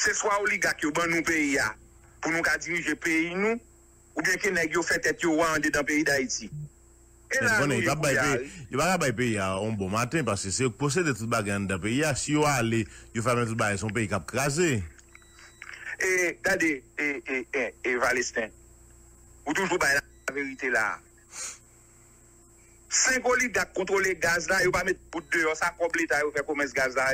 se swa ou li gak yo ban nou peyi ya. pou nou ka dirije peyi nou, ou bien ke neg yo fè tèt yo wande dan peyi d'Haïti. E la nou yo kou ya. Yo baka bay peyi ya on bon, bon maten, parce se yo posede tout bagay an dan peyi ya, ah, si yo ale, yo fè tout bagay son peyi kap krasè. E, gade, e, e, e, e, Valestin, ou toujou bay la verite la. Senko li dak kontrole gaz la, yo pa met pout de yo, sa kob li ta yo fè komens gaz la.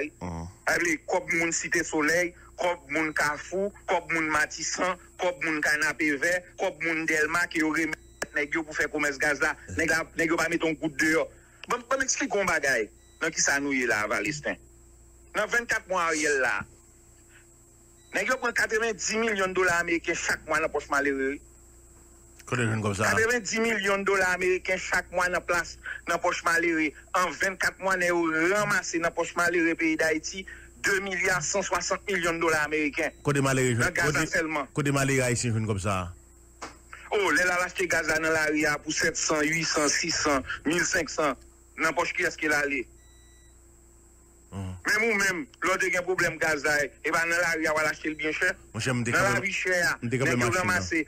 Able, ah. kob moun site soley, kob moun kafou, kob moun matisan, kob moun kanape ver, kob moun delma ki yo remet neg yo pou fè koumès gaz la, neg, la, neg yo pa meton kout deyo. Bon, bon eksplik kon bagay, nan ki sa nou ye la Valestin. Nan 24 mwa a ye la, neg yo kon 90 milyon dola Ameriken chak mwa nan poch malere. re. Kode gen kom sa? 90 milyon dola Ameriken chak mwa nan plas nan poch malere. An 24 mwa ne yo ramase nan poch malere peyi da iti, 2 milyard 160 milyon dola Ameriken. Kote maleri Haitien joun kom sa? Oh, lè la lache Gaza nan la ria pou 700, 800, 600, 1500. Nan poch ki eske la li. Mèm ou mèm, lò de gen problem Gaza e, e ba nan la ria wala lache l bien chè. Nan la vi chè ya, nek yo ramase,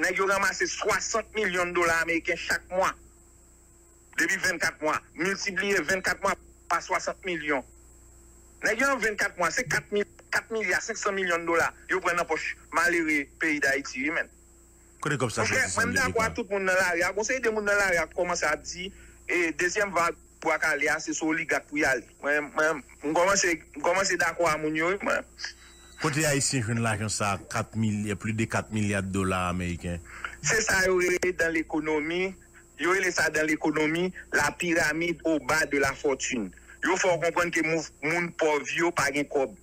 nek yo ramase 60 milyon dola Ameriken chak mwa. Debi 24 mwa. Multipliye 24 mwa pa 60 milyon. Nè gen 24 mwa, se 4 milyar, 500 milyon dola, yo pren nan poch malere peyi da iti, men. Kone kom sa jazis an de l'Etat? Mwen da kwa tout moun nan l'area, konseye de moun nan l'area komanse a di, e dezyem vag pou ak alea, se sou ligat pou yale. Mwen komanse da kwa moun yo, mwen. Kote a iti joun la kon sa, 4 milyar, plus de 4 milyar dola Ameriken? Se sa yo re dan l'ekonomi, yo re sa dan l'ekonomi, la piramide ou ba de la fotune. yo fò kompren ke moun povyo pa gen kob.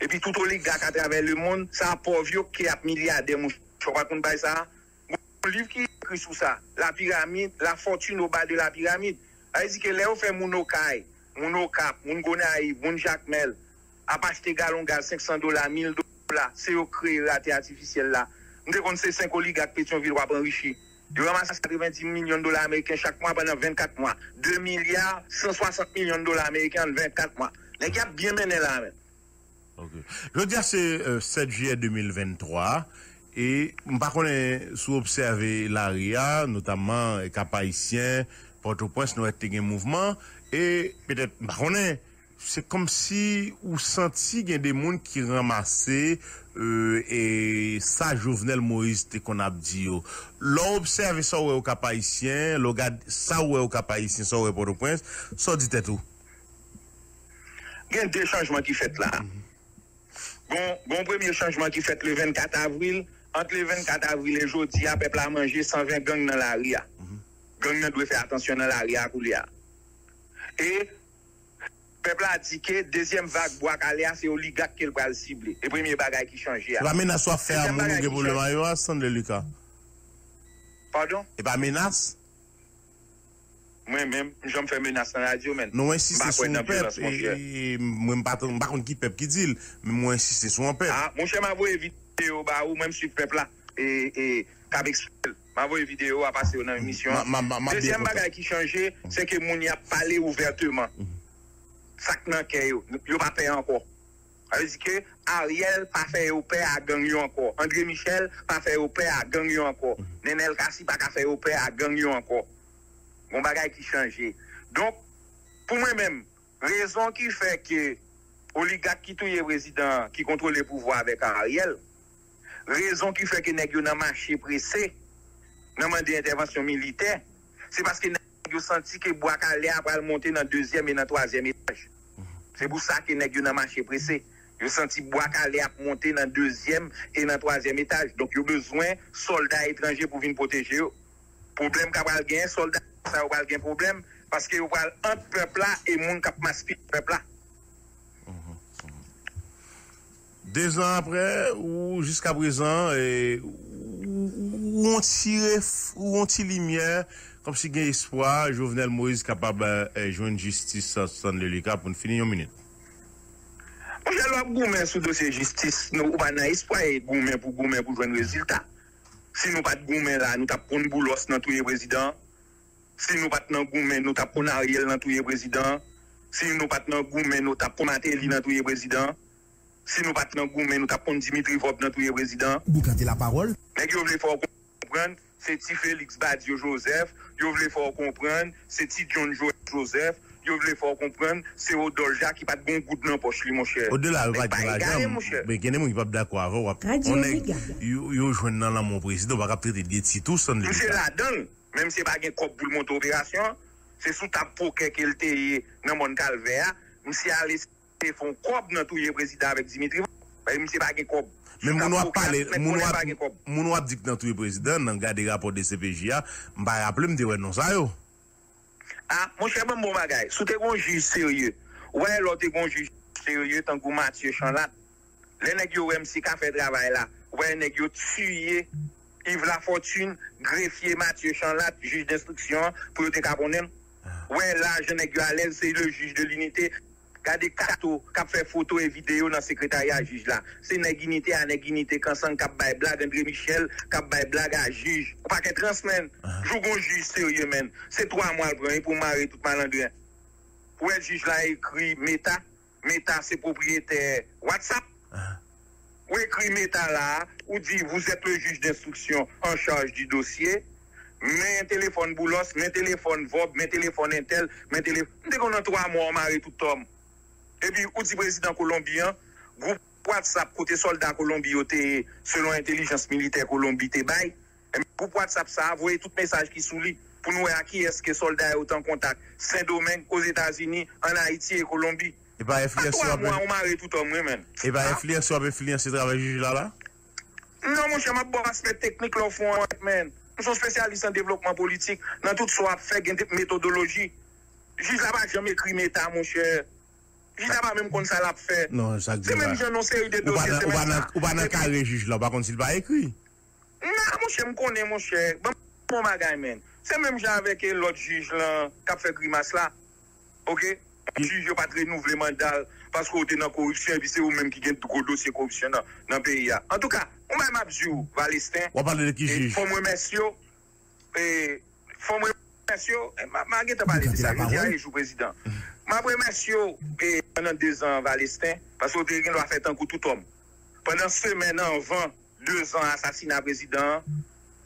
E pi tout oligak a travè le moun, sa povyo ki ap milyade moun. Fò pakoun bay sa, moun liv ki ekri sou sa, la piramide, la fòtune ou ba de la piramide. A yi zi ke le ou fè moun Okay, moun Okap, moun Gonaï, moun Jacmel, ap achete galon gal 500 dola, 1000 dola, se yo kre rate artificiel la. Mwen te kon se 5 oligak Petionville wap enrichi. Yo ramasse 90 milyon dola Ameriken chak mwa banan 24 mwa. 2 milyard 160 milyon dola Ameriken 24 mwa. Lè gap bien menè la men. Okay. Je veux dire c'est euh, 7 juillet 2023 et par contre sous observer l'ARIA notamment euh, cap haïtien Port-au-Prince nous été un mouvement et peut-être par contre c'est comme si ou senti qu'il y a des monde qui ramassaient Euh, e sa Jovenel Moïse te kon ap di yo lo observe sa ouwe ou kapayisyen lo gade sa ouwe ou kapayisyen sa ouwe Port-au-Prince, sa dit etou gen de chanjman ki fet la mm -hmm. bon, bon premier chanjman ki fet le 24 avril ant le 24 avril e jodi a pepl a manje 120 gang nan la ria mm -hmm. gang nan dwe fe atensyon nan la ria kou li a e pepla di ke, dezyem vak bo ak ale a, se oligak ke l pral sible. E premye bagay ki chanje a. E ba menas wap fè a moun ge pou leman yo a, san de Luka? Pardon? E ba menas? Mwen men, jom fè menas an radyo men. Non, mwen insistè sou an pep, mwen bakon ki pep ki dil, mwen insistè sou an pep. Ah, mwen chè m'avou evite yo ba ou, mwen m'suiv pepla, e kabek spil. M'avoye videyo a pase yo nan emisyon. Dezyem bagay ki chanje, se ke moun ya pale ouverteman. sak nan ke yo, yo pa pe anko. A yo di ke, Ariel pa fe yo pe a gang yo anko. André Michel pa fe yo pe a gang yo anko. Mhm. Nenel Kassi pa ka fe yo pe a gang yo anko. Gon bagay ki chanje. Donk, pou mwen men, rezon ki fe ke oligak ki touye prezident ki kontrole pouvoi avek Ariel, rezon ki fe ke negyo nan mache prese, nan mande intervensyon militer, se paske nan yo santi ke bo ak ale apal monte nan dezyem e nan toazyem etaj. Se pou sa ke neg yo nan manche prese. Yo santi bo ak ale ap monte nan dezyem e nan toazyem etaj. Donk yo bezwen soldat etranje pou vin proteje yo. Problem ka pral gen, soldat sa yo pral gen problem. Paske yo pral ant pepla e moun kap maspi pepla. Dez an apre ou jiska prezan ou onti limye kom si gen espoi, Jovenel Moïse kapab eh, joun justice sa san lelika pou n fini yon minute. Mwen jal wap goumen sou dosye justice, nou ou ba nan espoi e goumen pou goumen pou joun rezultat. Si nou pat goumen la, nou tap pon boulos nan touye prezident. Si nou pat nan goumen, nou tap pon Ariel nan touye prezident. Si nou pat nan goumen, nou tap pon Ateli nan touye prezident. Si nou pat nan goumen, nou tap pon Dimitri Vob nan touye prezident. Bou kante la parol. Mwen ki yo vle fò kompren. se ti Félix Badiou Joseph, yo vle fò kompren, se ti John Joseph, yo vle fò kompren, se o Dolja ki pat bon gout nan poch li, mon chè. O de la wak di rajan, be genè moun ki pap da kwa avò wap. Yo jwen nan la moun prezidè, wak ap trete diye ti tou son li. Mse la don, mèm se bagen kop boul mont operasyon, se sou tap pokè ke lte ye nan moun kalvea, mse alè se fon kop nan touye prezidè avèk Dimitri Vaz. Mwen se bagye kob. Men moun wap dik nan touye prezident nan gade rapor de CPJA, mba rappele mte wè non sa yo. Ha, mwen chè mwen mwen bagay. Sou te kon juj serye. Wè lò te kon juj serye tan kou Mathieu Chanlat. Le neg yo wè msi ka fè travay la. Wè neg yo tsuye Yves Lafortune, grefye Mathieu Chanlat, juj d'instruksyon pou yo te kaponem. Wè ah. la, je neg yo alèl, se le juj de l'unité. Kade kato kap fe foto e video nan sekretary a juj la. Se neginite a neginite konsan kap bay blag Andre Michel, kap bay blag a juj. Pak et trans men. Ah. Jougon juj serye men. Se 3 mwa pran pou mare tout malandren. Pou el juj la ekri meta. Meta se propriyete WhatsApp. Ah. Ou ekri meta la, ou di vous êtes le juj d'instruction en charge du dossier. Men telefon boulos, men telefon vob, men telefon intel, men telefon... Mwen te konan 3 mwa mare tout om. epi ou di prezident Kolombiyan, goup WhatsApp kote soldat Kolombiyo te, selon intelijans militer Kolombiyo te bay, goup WhatsApp sa avoye tout mesaj ki sou li, pou nou e a ki eske soldat yo tan kontak, Saint-Domingue, os Etats-Unis, an Haiti e Kolombiyo. E ba efliye sou abe... E ba efliye sou abe filyen se drave juj la la? Non moun chanman bo aspet teknik lò fon an wèk men. Moun son spesyalist an devlopman politik, nan tout sou ap fè gen metodologi. Juj la ba chanm ekri meta moun chè. Li nan pa menm kon sa la pfe. Non, sa gde ba. Se menm jen non seri de dosye semen sa. Ou ba nan kare juj la, ba kon si l ba ekri? Nan, monshe, m konen monshe. Ban pou magay men. Se menm jen avek lot juj lan, kap fe grimas la. Ok? Juj yo patre nouvleman dal. Paske ou te nan korupsyon, vi se ou menm ki gen tout ko dosye korupsyon nan peyi ya. En tout ka, ou menm apjou, Valestin. Wapande de ki juj? Fon mwen mesyo. Fon mwen mesyo. Ma gen te pale de sa. Yo di a rejou prezident. Mwen premersi yo e, penan 2 an Valestin, pasou te gen lwa fet an kou tout om. Penan semen an 20, 2 an asasina prezident,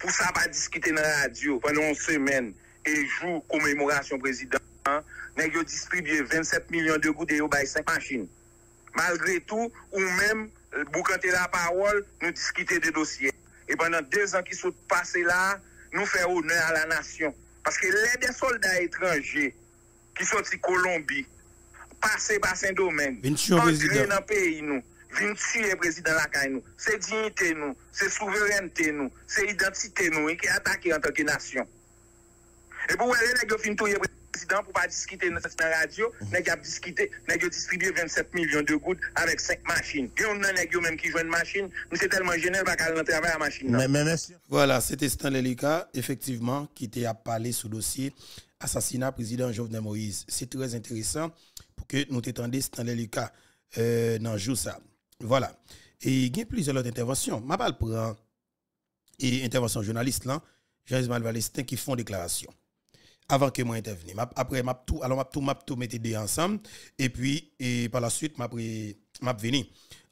pou sa pa diskite nan radyo, penan semen e jou komemorasyon prezident, nen yo distribye 27 milyon de gout e yo bay 5 manchin. Malgre tou, ou men, bou kante la parol, nou diskite de dosye. E penan 2 an ki sou pase la, nou fe ou ne a la nasyon. Paske le de soldat etranje, qui sont de Colombie, passés par Saint-Domingue, président. dans le pays, nous, viennent tuer le président la nous. C'est dignité, nous, c'est souveraineté, nous, c'est identité, nous, et qui est attaqué en tant que nation. Et pour aller, les gars, fin tout, président, pour pas discuter dans cette radio, les gars, discuter, les gars, distribuer 27 millions de gouttes avec 5 machines. Et on a les gars même qui jouent une machine, nous c'est tellement génial, pas qu'à travailler à la machine. men, merci. Voilà, c'était Stanley Lika, effectivement, qui était à parler sous dossier assassinat président Jovenel Moïse. C'est très intéressant pour que nous t'étendions Stanley Lika euh, dans le jour ça. Voilà. Et il y a plusieurs autres interventions. Ma balle prend et intervention journaliste là, Jean-Ismaël Valestin qui font déclaration. Avant que moi intervienne. M'a- Après, m'a tout, alors m'a tout, tout mettre deux ensemble. Et puis, et par la suite, m'a m'a venu.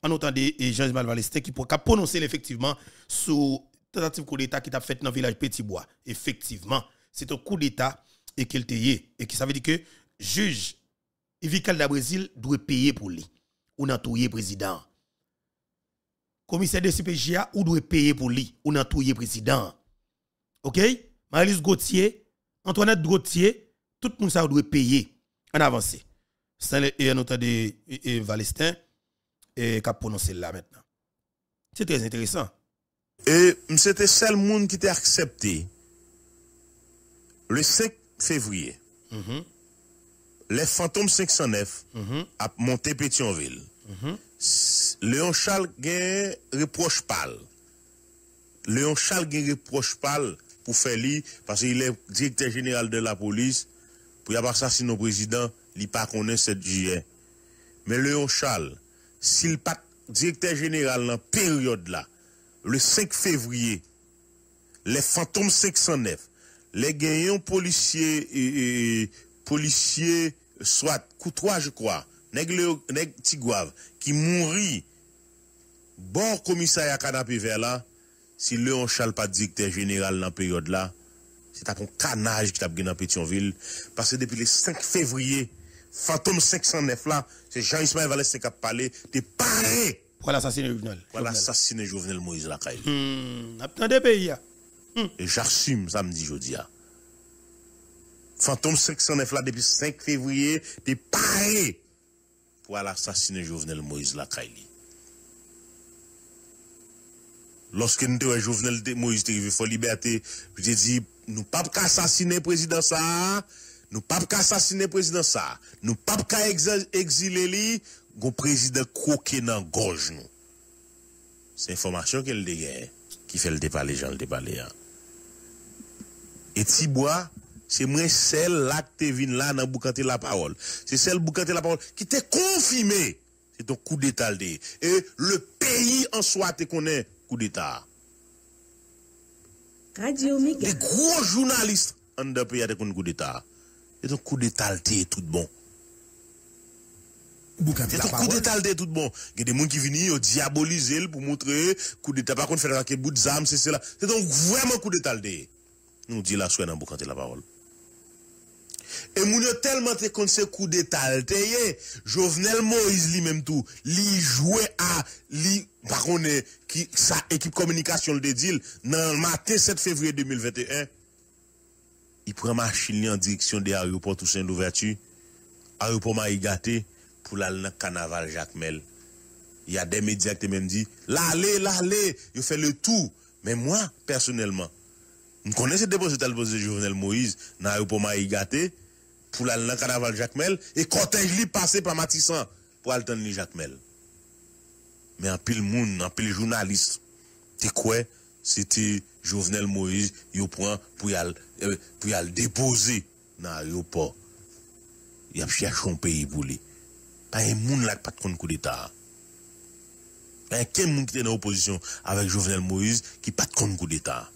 En entendant Jean-Ismaël Valestin qui pour prononcer effectivement sous tentative coup d'État qui t'a fait dans le village Petit Bois. Effectivement, c'est un coup d'État et qu'il te Et qui ça veut dire que juge Ivical da Brésil doit payer pour lui. Ou nan touye président. Commissaire de CPJA ou doit payer pour lui. Ou nan touye président. OK? Marie-Lise Gauthier, Antoinette Gauthier, tout le monde ça doit payer. En avancé. C'est et en de Valestin et prononcé là maintenant. C'est très intéressant. Et c'était seul monde qui était accepté le 5 février. Mhm. Les fantômes 509 a monté Pétionville. S- Léon Charles reproche pâle. Léon Charles reproche pâle pour faire lui parce qu'il est directeur général de la police pour y avoir assassiné le président, il pas connaît 7 juillet. Mais Léon Charles, s'il pas directeur général dans période là, le 5 février, les fantômes 509, les gagnants policiers, et, et, policiers, soit Coutois, je crois, nèg, nèg Tigouave, qui mourit, bon commissariat canapé vert là, si Léon Charles pas directeur général dans la période là, c'est un canage qui t'a gagné dans Pétionville, parce que depuis le 5 février, Fantôme 509 là, c'est Jean-Ismaël Valès qui a parlé, de paré. Pour l'assassinat Jovenel. Pour l'assassinat Jovenel Moïse Lacaille. Hmm, attendez pays. Là. Et j'assume samedi jeudi. ah. Fantôme 509 là depuis 5 février, t'es paré pour assassiner Jovenel Moïse Lacaille. Lorsque nous avons Jovenel Moïse arrivé pour liberté, je dit, nous pas assassiner le président ça, nous pas assassiner le président ça, nous pas exiler lui, le président croqué dans gorge. C'est information qu'elle qui fait le départ les gens le gens. Et Tibois, c'est moi celle là que t'es venu là dans boucanter la parole. C'est celle boucanter la parole qui t'est confirmée. C'est ton coup d'état. Et le pays en soi te connaît coup d'état. Radio Omega. Les gros journalistes en de pays te connaît coup d'état. C'est ton coup d'état tout bon. C'est ton coup d'état tout bon. Il y a des gens qui viennent diaboliser pour montrer coup d'état. Par contre, faire un bout de c'est cela. C'est donc vraiment coup d'état. nou di la swen nan bou kante la parol. E moun yo telman te kont se kou detal, te ye, Jovenel Moïse li menm tou, li jwe a, li barone, ki sa ekip komunikasyon l de dil, nan maten 7 fevriye 2021, i pren machin li an direksyon de aéroport ou sen d'ouvertu, aéroport ma yi gate, pou lal nan kanaval Jacquemel. Ya de media ki te menm di, la le, la le, yo fe le tou, men mwa, personelman, Je connais ce dépôt de Jovenel Moïse dans l'aéroport Maïgaté pour aller dans le carnaval Jacmel et cortège li passé par Matissan pour aller dans Jacmel. Mais en pile monde, en pile journaliste, tu quoi c'était Jovenel Moïse yo prend pour y aller eh, pour y aller déposer dans l'aéroport. Il a cherché un pays pour lui. Pas un moun là pas de coup d'état. Pas un monde qui était dans l'opposition avec Jovenel Moïse qui pas de coup d'état.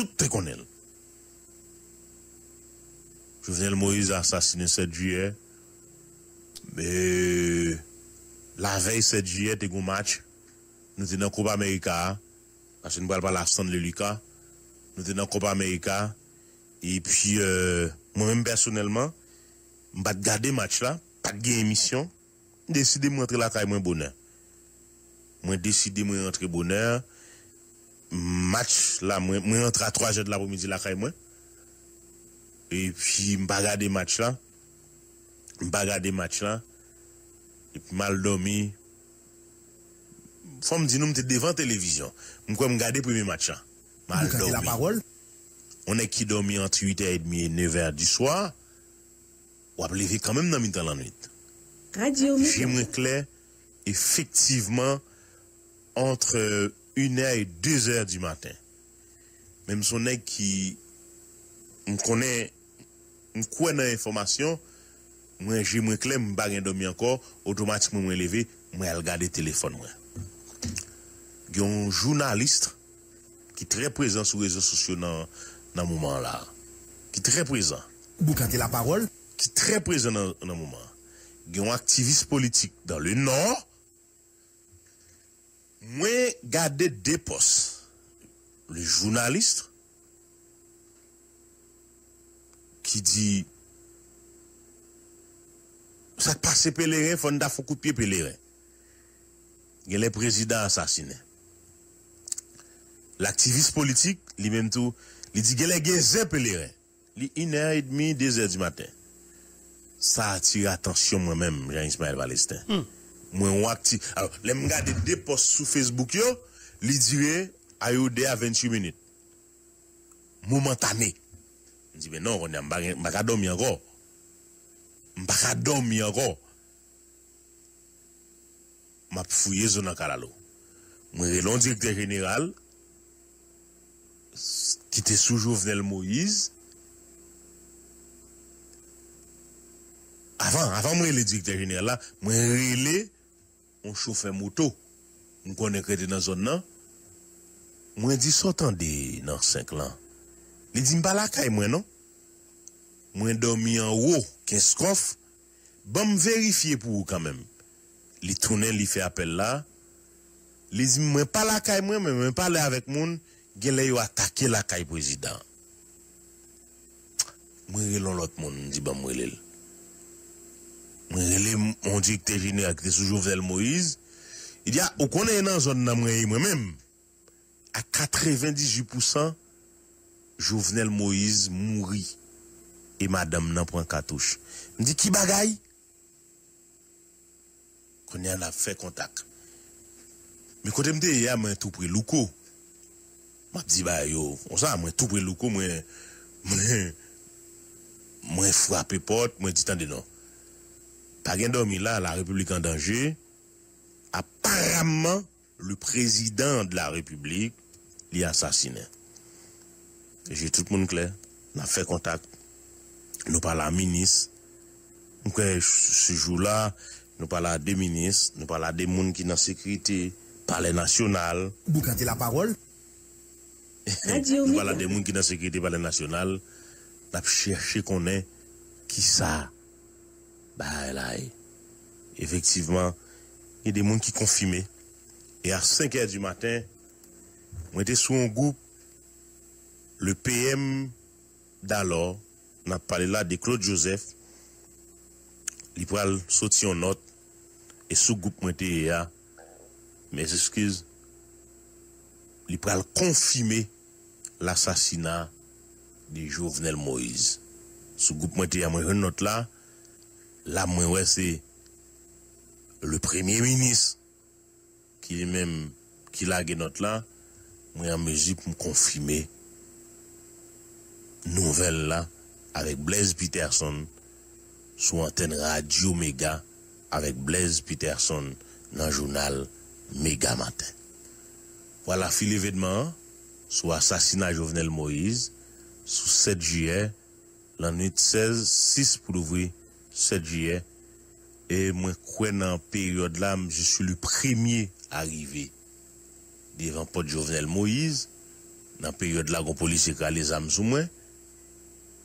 tout te konel. Jovenel Moïse asasine 7 juyè, me la vey 7 juyè te goun match, nou te nan Kopa Amerika, asye nou bal pa la san le Lika, nou te nan Kopa Amerika, e pi euh, mwen men personelman, mbat gade match la, pat gen emisyon, deside mwen entre la kay mwen boner. Mwen deside mwen entre boner, match la mwen, mwen rentre a 3 je de l'après-midi la kay mwen. E pi mpa gade match la. Mpa gade match la. E pi mal domi. Fom di nou mte devan televizyon. Mwen kwa m gade premi match la. Mal domi. Mwen kade la parol? On ek ki domi entre 8h30 et 9h du soir. Wap leve kanmem nan mintan lan nwit. Radio. Fim mwen kler. Efektiveman. Entre... Euh, 1h et 2h du matin. Mem son neg ki m konen, m kwen nan informasyon, mwen jè mwen klem m bagen domi ankor, otomatikman mwen leve, mwen al gade telefon mwen. Gyon jounalist ki tre prezant sou rezo sosyo nan, nan mouman la. Ki tre prezant. Boukante la parol. Ki tre prezant nan, nan mouman. Gyon aktivist politik dan le nor, Mwen gade depos, le jounalist ki di sa pase peleren fonda fokoupye peleren. Gen le prezident asasine. L'aktivist politik, li menm tou, li di gen le gen zè peleren. Li inè et demi, dezè di maten. Sa atire atensyon mwen menm, Jean-Ismaël Valestin. Hmm. mwen wakti. Alors, lem gade de post sou Facebook yo, li dire, ayo de a 28 minit. Momentane. Mwen di, men non, Ronyan, mbaka domi anko. Mbaka domi anko. Map fouye zonan kalalo. Mwen relon direkter general, ki te sou Jovenel Moïse, avan, avan mwen rele direkter general la, mwen rele on choufe moto. m konen kredi nan zon nan, mwen di sotan de nan 5 lan. Li di la balakay mwen non? Mwen domi an wou, 15 kof, ban m verifiye pou ou kanmem. Li tounen li fe apel la, li di mwen pa la kay mwen, mwen mwen pale avek moun, gen le yo atake la kay prezident. Mwen relon lot moun, di ban mwen lel. mwen rele mwen dikte jenera ki te sou Jovenel Moïse, il ya, ou konen nan zon nan mwen yi mwen mèm, a 98% Jovenel Moïse mouri, e madame nan pran katouche. Mwen di ki bagay? Konen la fe kontak. Mwen kote mde eh, ya mwen tou pre louko, mwen di ba yo, on sa mwen tou pre louko mwen, mwen, mwen frape pot, mwen di tan de nan. pa gen là, la la République en danger. Apparemment, le président de la République l'y assassiné. J'ai tout le monde clair. On a fait contact. Nous parlons à la ministre. ce jour-là, nous parlons à des ministres, nous parlons à des gens qui sont en sécurité, palais national. Vous la parole? nous parlons à des gens qui sont en sécurité, palais national. Nous cherché qu'on est qui ça. Ba la e. Efektiveman, y de moun ki konfime. E a 5 er du maten, mwen te sou an goup, le PM d'alor, nan pale la de Claude Joseph, li pral soti an not, e sou goup mwen te e a, mes eskiz, li pral konfime l'assasina de Jovenel Moïse. Sou goup mwen te a mwen yon not la, la mwen wè se le premier minis ki li mèm ki la genot la mwen an meji pou m konfime nouvel la avèk Blaise Peterson sou antenne radio Mega avèk Blaise Peterson nan jounal Mega Matin. Wala voilà, fil evidman sou asasina Jovenel Moïse sou 7 juyè l'an 816, 6 pou louvri 7 juyè, e mwen kwen nan peryode lam, je sou le premye arrive. Devan pot Jovenel Moïse, nan peryode la kon polise ka le zam sou mwen,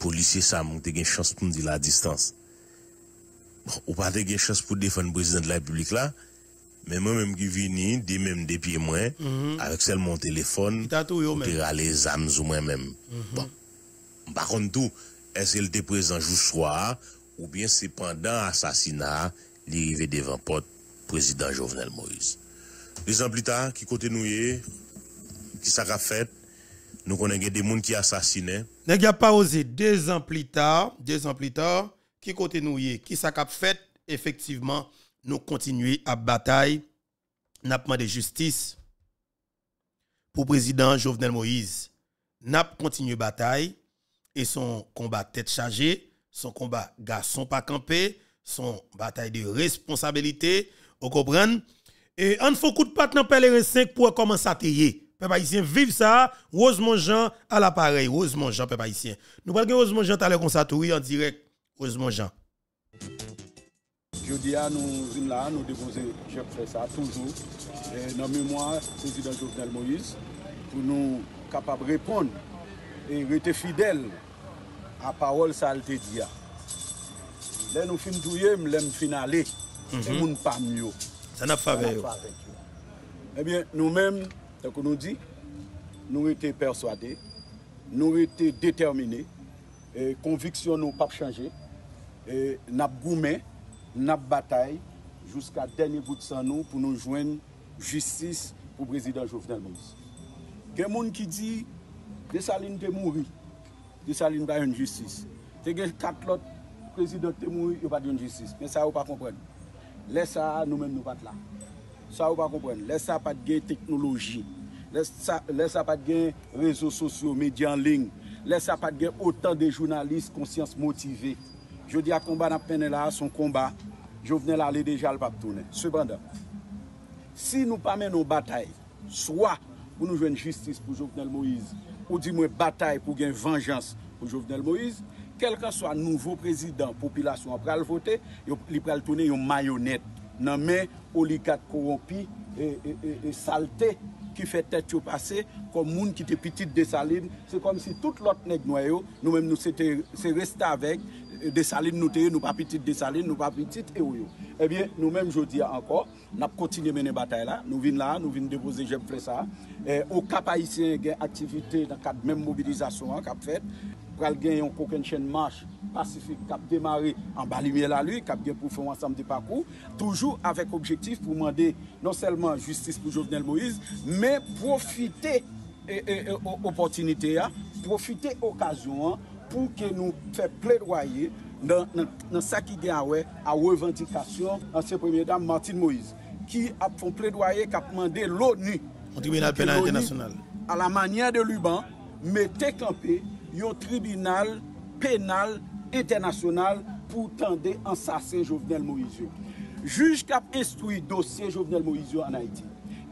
polise sa mwen te gen chans pou mdi la distans. Bon, ou pa te gen chans pou defan prezident de la republik la, men mwen menm ki vini, de menm depi mwen, mm -hmm. avek sel moun telefon, pou te rale zam sou mwen menm. Mm -hmm. Bon, mba kontou, eske el te prezident jou swa, ou bien c'est pendant assassinat l'arrivée devant porte président Jovenel Moïse. Deux ans plus tard qui côté nous qui qu'a fait nous connaissons des gens qui assassiné Nèg y a pas osé? Deux ans plus tard, deux ans plus tard, qui côté nous qui qu'a fait effectivement nous continuer à bataille, n'a demandé justice pour président Jovenel Moïse. N'a continué bataille et son combat tête chargée, son combat garçon pas campé, son bataille de responsabilité, vous comprenez Et on faut coup de patte dans pèlerin 5 pour commencer à tailler. Peuple haïtien, vive ça. Rosemont Jean à l'appareil. Rosemont Jean, peuple haïtien. Nous parlons Rosemont Jean à l'heure comme ça, en direct. Rosemont Jean. Jodi a nou vin la, nou depose jep fè sa toujou e, nan mèmoire Prezident Jovenel Moïse pou nou kapab repon e rete fidèl a parol sa alte dia. Lè nou fin touye, m lèm fin ale, e moun pa myo. Ça n'a pas fait. Ebyen, nou mèm, tako nou di, nou ete perswade, nou ete determine, e konviksyon nou pap chanje, e nap goumen, nap batay, jouska denye bout san nou pou nou jwen justice pou prezident Jovenel Moïse. Gen moun ki di, Desaline te mouri, Desaline ba yon justice. Te gen kat lot prezident te mou yon pat yon justice. Men sa ou pa kompren. Lè sa nou men nou pat la. Sa ou pa kompren. Lè sa pat gen teknoloji. Lè sa, sa pat gen rezo sosyo, medyan ling. Lè sa pat gen otan de jounalist konsyans motive. Je di a komba na pene la, son komba. Je vene la le deja l pap toune. Sebandan. Si nou pa men nou batay, swa pou nou jwen justice pou Jovenel Moïse, ou di mwen batay pou gen venjans pou Jovenel Moïse, kelkan so a nouvo prezident, populasyon pral vote, yo, li pral toune yon mayonet nan men olikat korompi e, e, e, e salte ki fè tèt yo pase, kom moun ki te pitit desaline, se kom si tout lot neg noyo, nou mèm nou se, te, se resta avèk, desaline nou teye, nou pa pitit desaline, nou pa pitit e ou yo. Eh Ebyen, nou menm jodi ya anko, nap kontinye menen batay la, nou vin la, nou vin depoze jem fle sa. E, eh, ou kap a isen gen aktivite nan kat menm mobilizasyon an kap fet, pral gen yon koken chen manche pasifik kap demare an balimye la lui, kap gen pou fè wansam de pakou, toujou avèk objektif pou mande non selman justice pou Jovenel Moïse, men profite e, e, opotinite ya, profite okasyon an, pou ke nou fè ple droye nan, nan, nan sa ki gen awe a revantikasyon ansye premier dam Martine Moïse ki ap fon ple droye kap mande l'ONU. A la manye de Luban me te kampe yon tribunal penal internasyonal pou tende ansasen Jovenel Moïse. Juj kap estoui dosye Jovenel Moïse an Haiti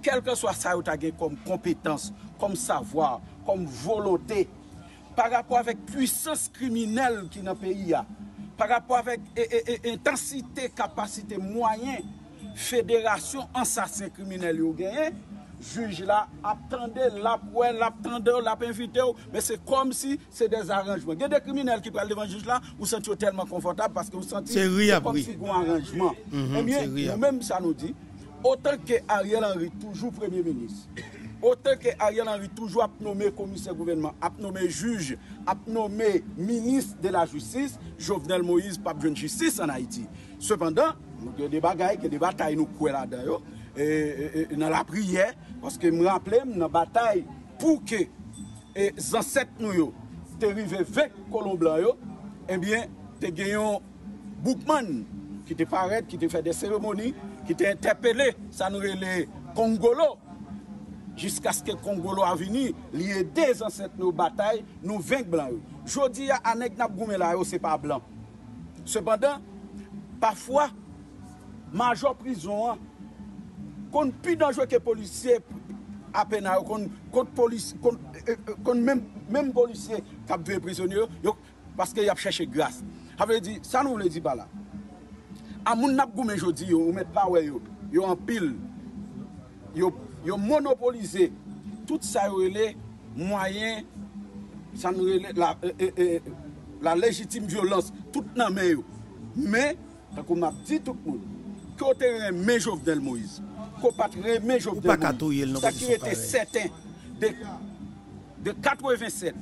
kelke swa sa yo tage kom kompetans kom savoar, kom volote par rapport avèk pwisans kriminel ki nan peyi ya, par rapport avèk e, e, e, intensite, kapasite, mwayen, federasyon ansasen kriminel yo genyen, juj la ap tende, lap wè, lap tende, lap invite yo, men se kom si se des aranjman. Gen de kriminel ki pral devan juj la, ou senti yo telman konfortab, paske ou senti yo kom si goun aranjman. Mm -hmm, Emyen, eh nou menm sa nou di, otan ke Ariel Henry, toujou premier ministre, Ote ke Ariel Henry toujou ap nome komise gouvernement, ap nome juj, ap nome minis de la justis, Jovenel Moïse pap jen justice an Haiti. Sependan, nou gen de bagay, gen de batay nou kwe la dayo, e, e, e, nan la priye, paske m raplem nan batay pou ke zanset nou yo, eh te rive vek kolon blan yo, enbyen te genyon Boukman, ki te paret, ki te fe de seremoni, ki te interpele, sa nou rele Kongolo, Jisk aske Kongolo avini, liye de zanset nou batay, nou venk blan yo. Jodi ya anek nap goumen la yo, se pa blan. Sepandan, pafwa, major prizon an, kon pi danjwe ke polisye apen a yo, kon, kon, polis, kon, eh, eh, kon men, men polisye kap dwe prizonyo, yo paske yap chèche glas. Havle di, sa nou vle di bala. Amoun nap goumen jodi yo, ou met pa we yo, yo an pil, yo pil, yo monopolize tout sa yo ele mwayen san yo ele la, e, e, e la legitime violans tout nan men yo. Men, tako map di tout moun, ko te reme Jovdel Moïse, ko pat reme Jovdel Moïse, sa ki rete seten de, de 87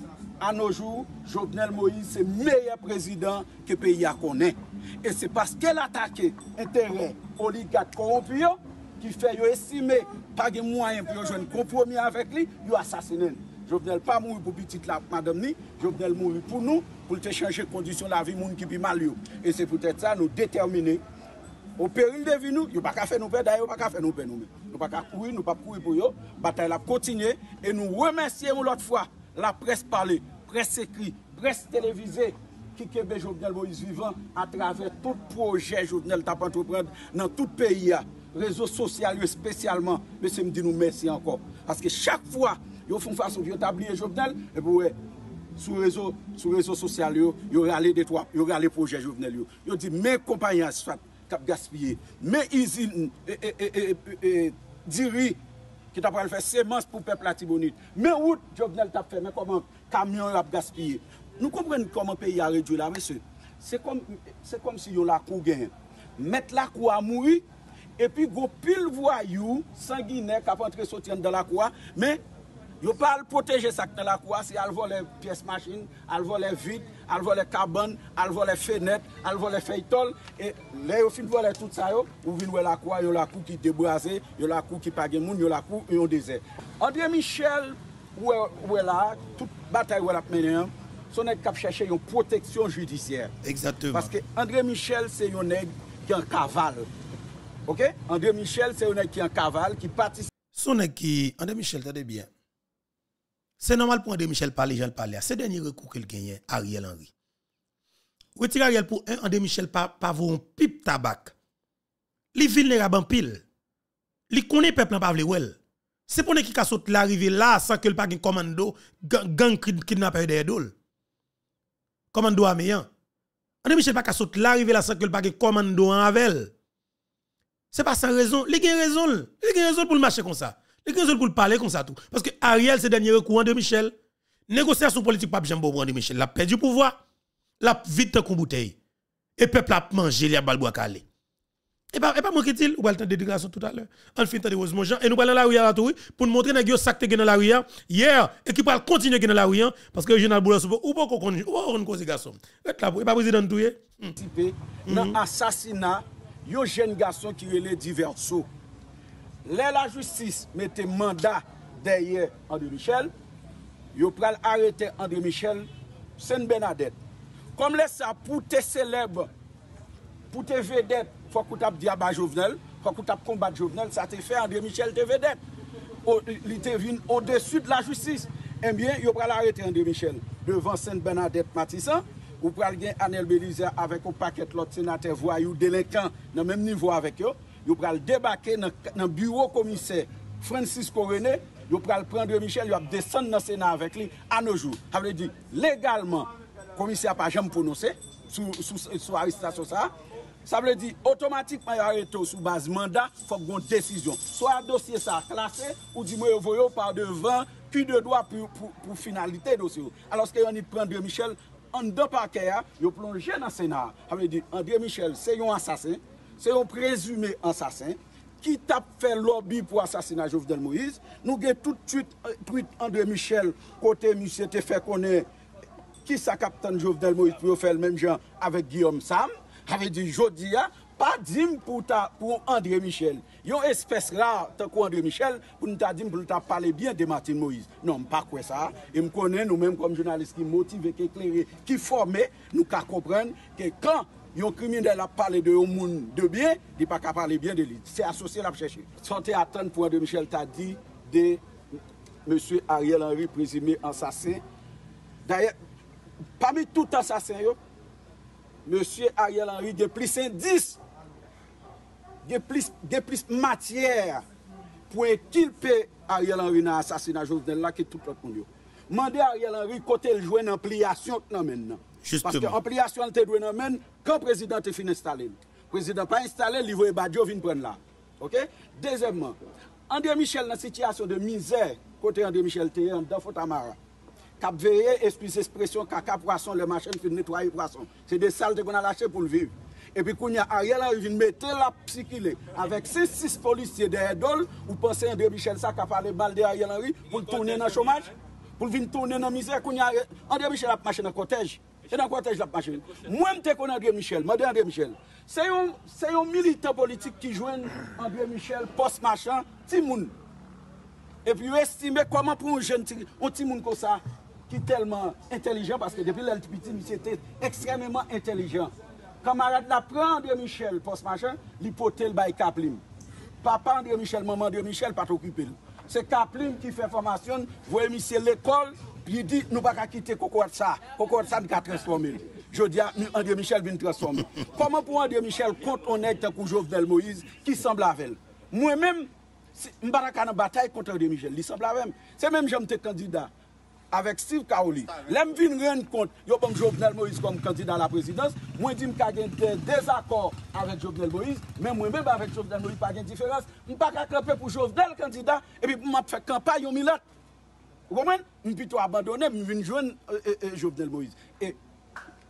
an noujou, Jovdel Moïse se meye prezident ke peyi a konen. E se paske l'atake entere oligat korompiyo, ki fè yo esime pa gen mwayen pou yo jwen kompromi avèk li, yo asasinen. Jovenel pa mouri pou bitit la madame ni, Jovenel mouri pou nou, pou te chanje kondisyon la vi moun ki pi mal yo. E se pou tèt sa nou determine. Ou peril devi nou, yo baka fè nou pe, daye yo baka fè nou pe nou me. Nou baka kouri, nou pa kouri pou yo, batay la kontinye, e nou remersye moun lot fwa, la pres pale, pres ekri, pres televize, ki kebe Jovenel Moïse vivan, a travè tout proje Jovenel tap entrepren nan tout peyi ya. réseaux sociaux spécialement, monsieur me dit nous merci encore. Parce que chaque fois, ils font façon, ils établissent un journal, et puis ouais, sur les réseaux, sur réseaux sociaux, ils râlent des trois, ils râlent les projets journal. Ils disent, mes compagnons qui gaspillé, mes usines, diri, qui t'a fait sémence pour le peuple latibonite, mes routes, journal t'a fait, mais comment camion a gaspillé. Nous comprenons comment le pays a réduit là, monsieur. C'est comme, comme si on la cour gagne. Mettre la cour à mourir, epi go pil voyou sanguinek ap antre sotyen dan la kwa, men yo pa al poteje sak nan la kwa, se al vole piyes machin, al vole vit, al vole kaban, al vole fenet, al vole feytol, e le yo fin vole tout sa yo, ou vin wè la kwa, yo la kou ki debrase, yo la kou ki page moun, yo la kou yon deze. André Michel, wè la, tout batay wè la pmenèm, son nèg kap chercher une protection judiciaire. Exactement. Parce que André Michel, c'est un nèg qui est en cavale. Ok? André Michel, c'est un qui en cavale, qui participe. Son qui, André Michel, t'as bien. C'est normal pour André Michel parler, j'en parler. C'est dernier recours qu'il gagne, Ariel Henry. Retire Ariel pour un, André Michel pas pas un pipe tabac. Li vulnérable en pile. Li connaît peuple pas vle. C'est pour qui ka saute l'arrivée là sans que le pas commando gang, kidnapper derrière dol. Commando améyan. André Michel pas ka saute l'arrivée là sans que le pas commando en avel. C'est pas sans raison. Il a raison. Il a raison pour le marcher comme ça. Il a raison pour le parler comme ça tout. Parce que Ariel, c'est le dernier recours de Michel. Négociation politique, pas jambe de Michel. Il a perdu pouvoir. Il a vite un bouteille. Et le peuple a mangé, il a balbois calé. Et pas, et pas moi qui dit, ou pas le temps de déclaration tout à l'heure. On fait de Rosemont Jean. Et nous parlons la rue à tout, pour nous montrer que sac dans la rue hier. Et qui parle continuer dans la rue. Parce que le général Boulos, ou pas qu'on connaît, ou pas qu'on connaît garçon. Et là, et pas président tout. Dans l'assassinat yo jen gason ki rele diverso. Le la justis mette manda deye André Michel, yo pral arete André Michel sen Benadette. Kom le sa pou te seleb, pou te vedet, fwa kout ap diaba jovenel, fwa kout ap kombat jovenel, sa te fe André Michel te vedet. O, li te vin o desu de la justis. Enbyen, eh yo pral arete André Michel devan sen Benadette Matissan, ou pral gen Anel Belize avèk ou paket lot senate voyou delinkan nan menm nivou avèk yo, yo pral debake nan, nan bureau komise Francisco René, yo pral prendre Michel, yo ap desen nan Sena avèk li anojou. Havle di, legalman, komise ap a jam prononse, sou, sou, sou, sou aristasyon sa, Sa vle di, otomatikman yo areto sou baz mandat, fok goun desisyon. So a dosye sa klasè, ou di mwen yo voyo par devan, pi de doa pou, pou, pou finalite dosye yo. Aloske yon ni pren de Michel, en deux paquets, ils ont plongé dans le Sénat. Ça veut dire, André Michel, c'est un assassin, c'est un présumé assassin qui t'a fait lobby pour assassiner Jovenel Moïse. Nous avons tout de suite pris André Michel, côté monsieur, te fait connaître qui sa capitaine Jovenel Moïse pour faire le même genre avec Guillaume Sam. Avait dit, Jodia, pa dim pou, ta, pou André Michel. Yon espèse la, ta kou André Michel, pou nou ta dim pou nou ta pale bien de Martin Moïse. Non, mpa kwe sa. E mkonen nou menm kom jounalist ki motive, ki ekleri, ki forme, nou ka kompren ke kan yon kriminel ap pale de yon moun de bien, di pa ka pale bien de li. Se asosye la pcheche. Sote atan pou André Michel ta di de M. Ariel Henry prezime ansasen. Daye, pami tout ansasen yo, M. Ariel Henry de plis indis gen plis, plis matyèr pou ekilpe Ariel Henry nan asasina Jovenel la ki tout lot moun yo. Mande Ariel Henry kote l jwen ampliasyon nan men nan. Paske ampliasyon te jwen nan men, kan prezident te fin installe. Prezident pa installe, li vwe Badiou vin pren la. Ok? Dezemman, André Michel nan sityasyon de mizè, kote André Michel te yon, dan Fotamara. Kap veye, esplis espresyon, kaka prason, le machen fin netwaye prason. Se de salte kon alache pou l viv. epi kounya Ariel Henry vin mette la psikile avek 6-6 polisye de Edol ou pense André Michel sa ka pale bal de Ariel Henry pou l'tourne nan chomaj pou l'vin tourne nan mizè kounya André Michel ap mache nan kotej e nan kotej ap mache mwen mte kon André Michel. Mwen de André Michel. Se yon, yon militant politik ki jwen André Michel post machan ti moun epi yo estime koman pou yon jen ti, ti moun kon sa ki telman intelijan paske depi lal ti biti mi se te ekstrememan intelijan Kamarade la pran André Michel pos machan, li potel bay kaplim. Papa André Michel, maman André Michel pat okupil. Se kaplim ki fe formasyon, voye misye l'ekol, li di nou baka kite koko at sa, koko at sa ni ka transformil. Je di a, André Michel vin transformil. Koman pou André Michel kont onek te kou Jovenel Moïse ki sembla vel? Mwen men, mbara ka nan batay kont André Michel, li sembla vel. Se men jom te kandida. Avec Steve Kaoli. L'aime vin rendre compte, yo bon Jovenel Moïse comme candidat à la présidence, moi dis m'ka gen des désaccords avec Jovenel Moïse, mais moi même avec Jovenel Moïse pas de différence. Je pas camper pour Jovenel candidat et puis m'a fait campagne au Milat. Vous comprenez? Je plutôt abandonner, je viens joindre euh, euh, euh, Jovenel Moïse. Et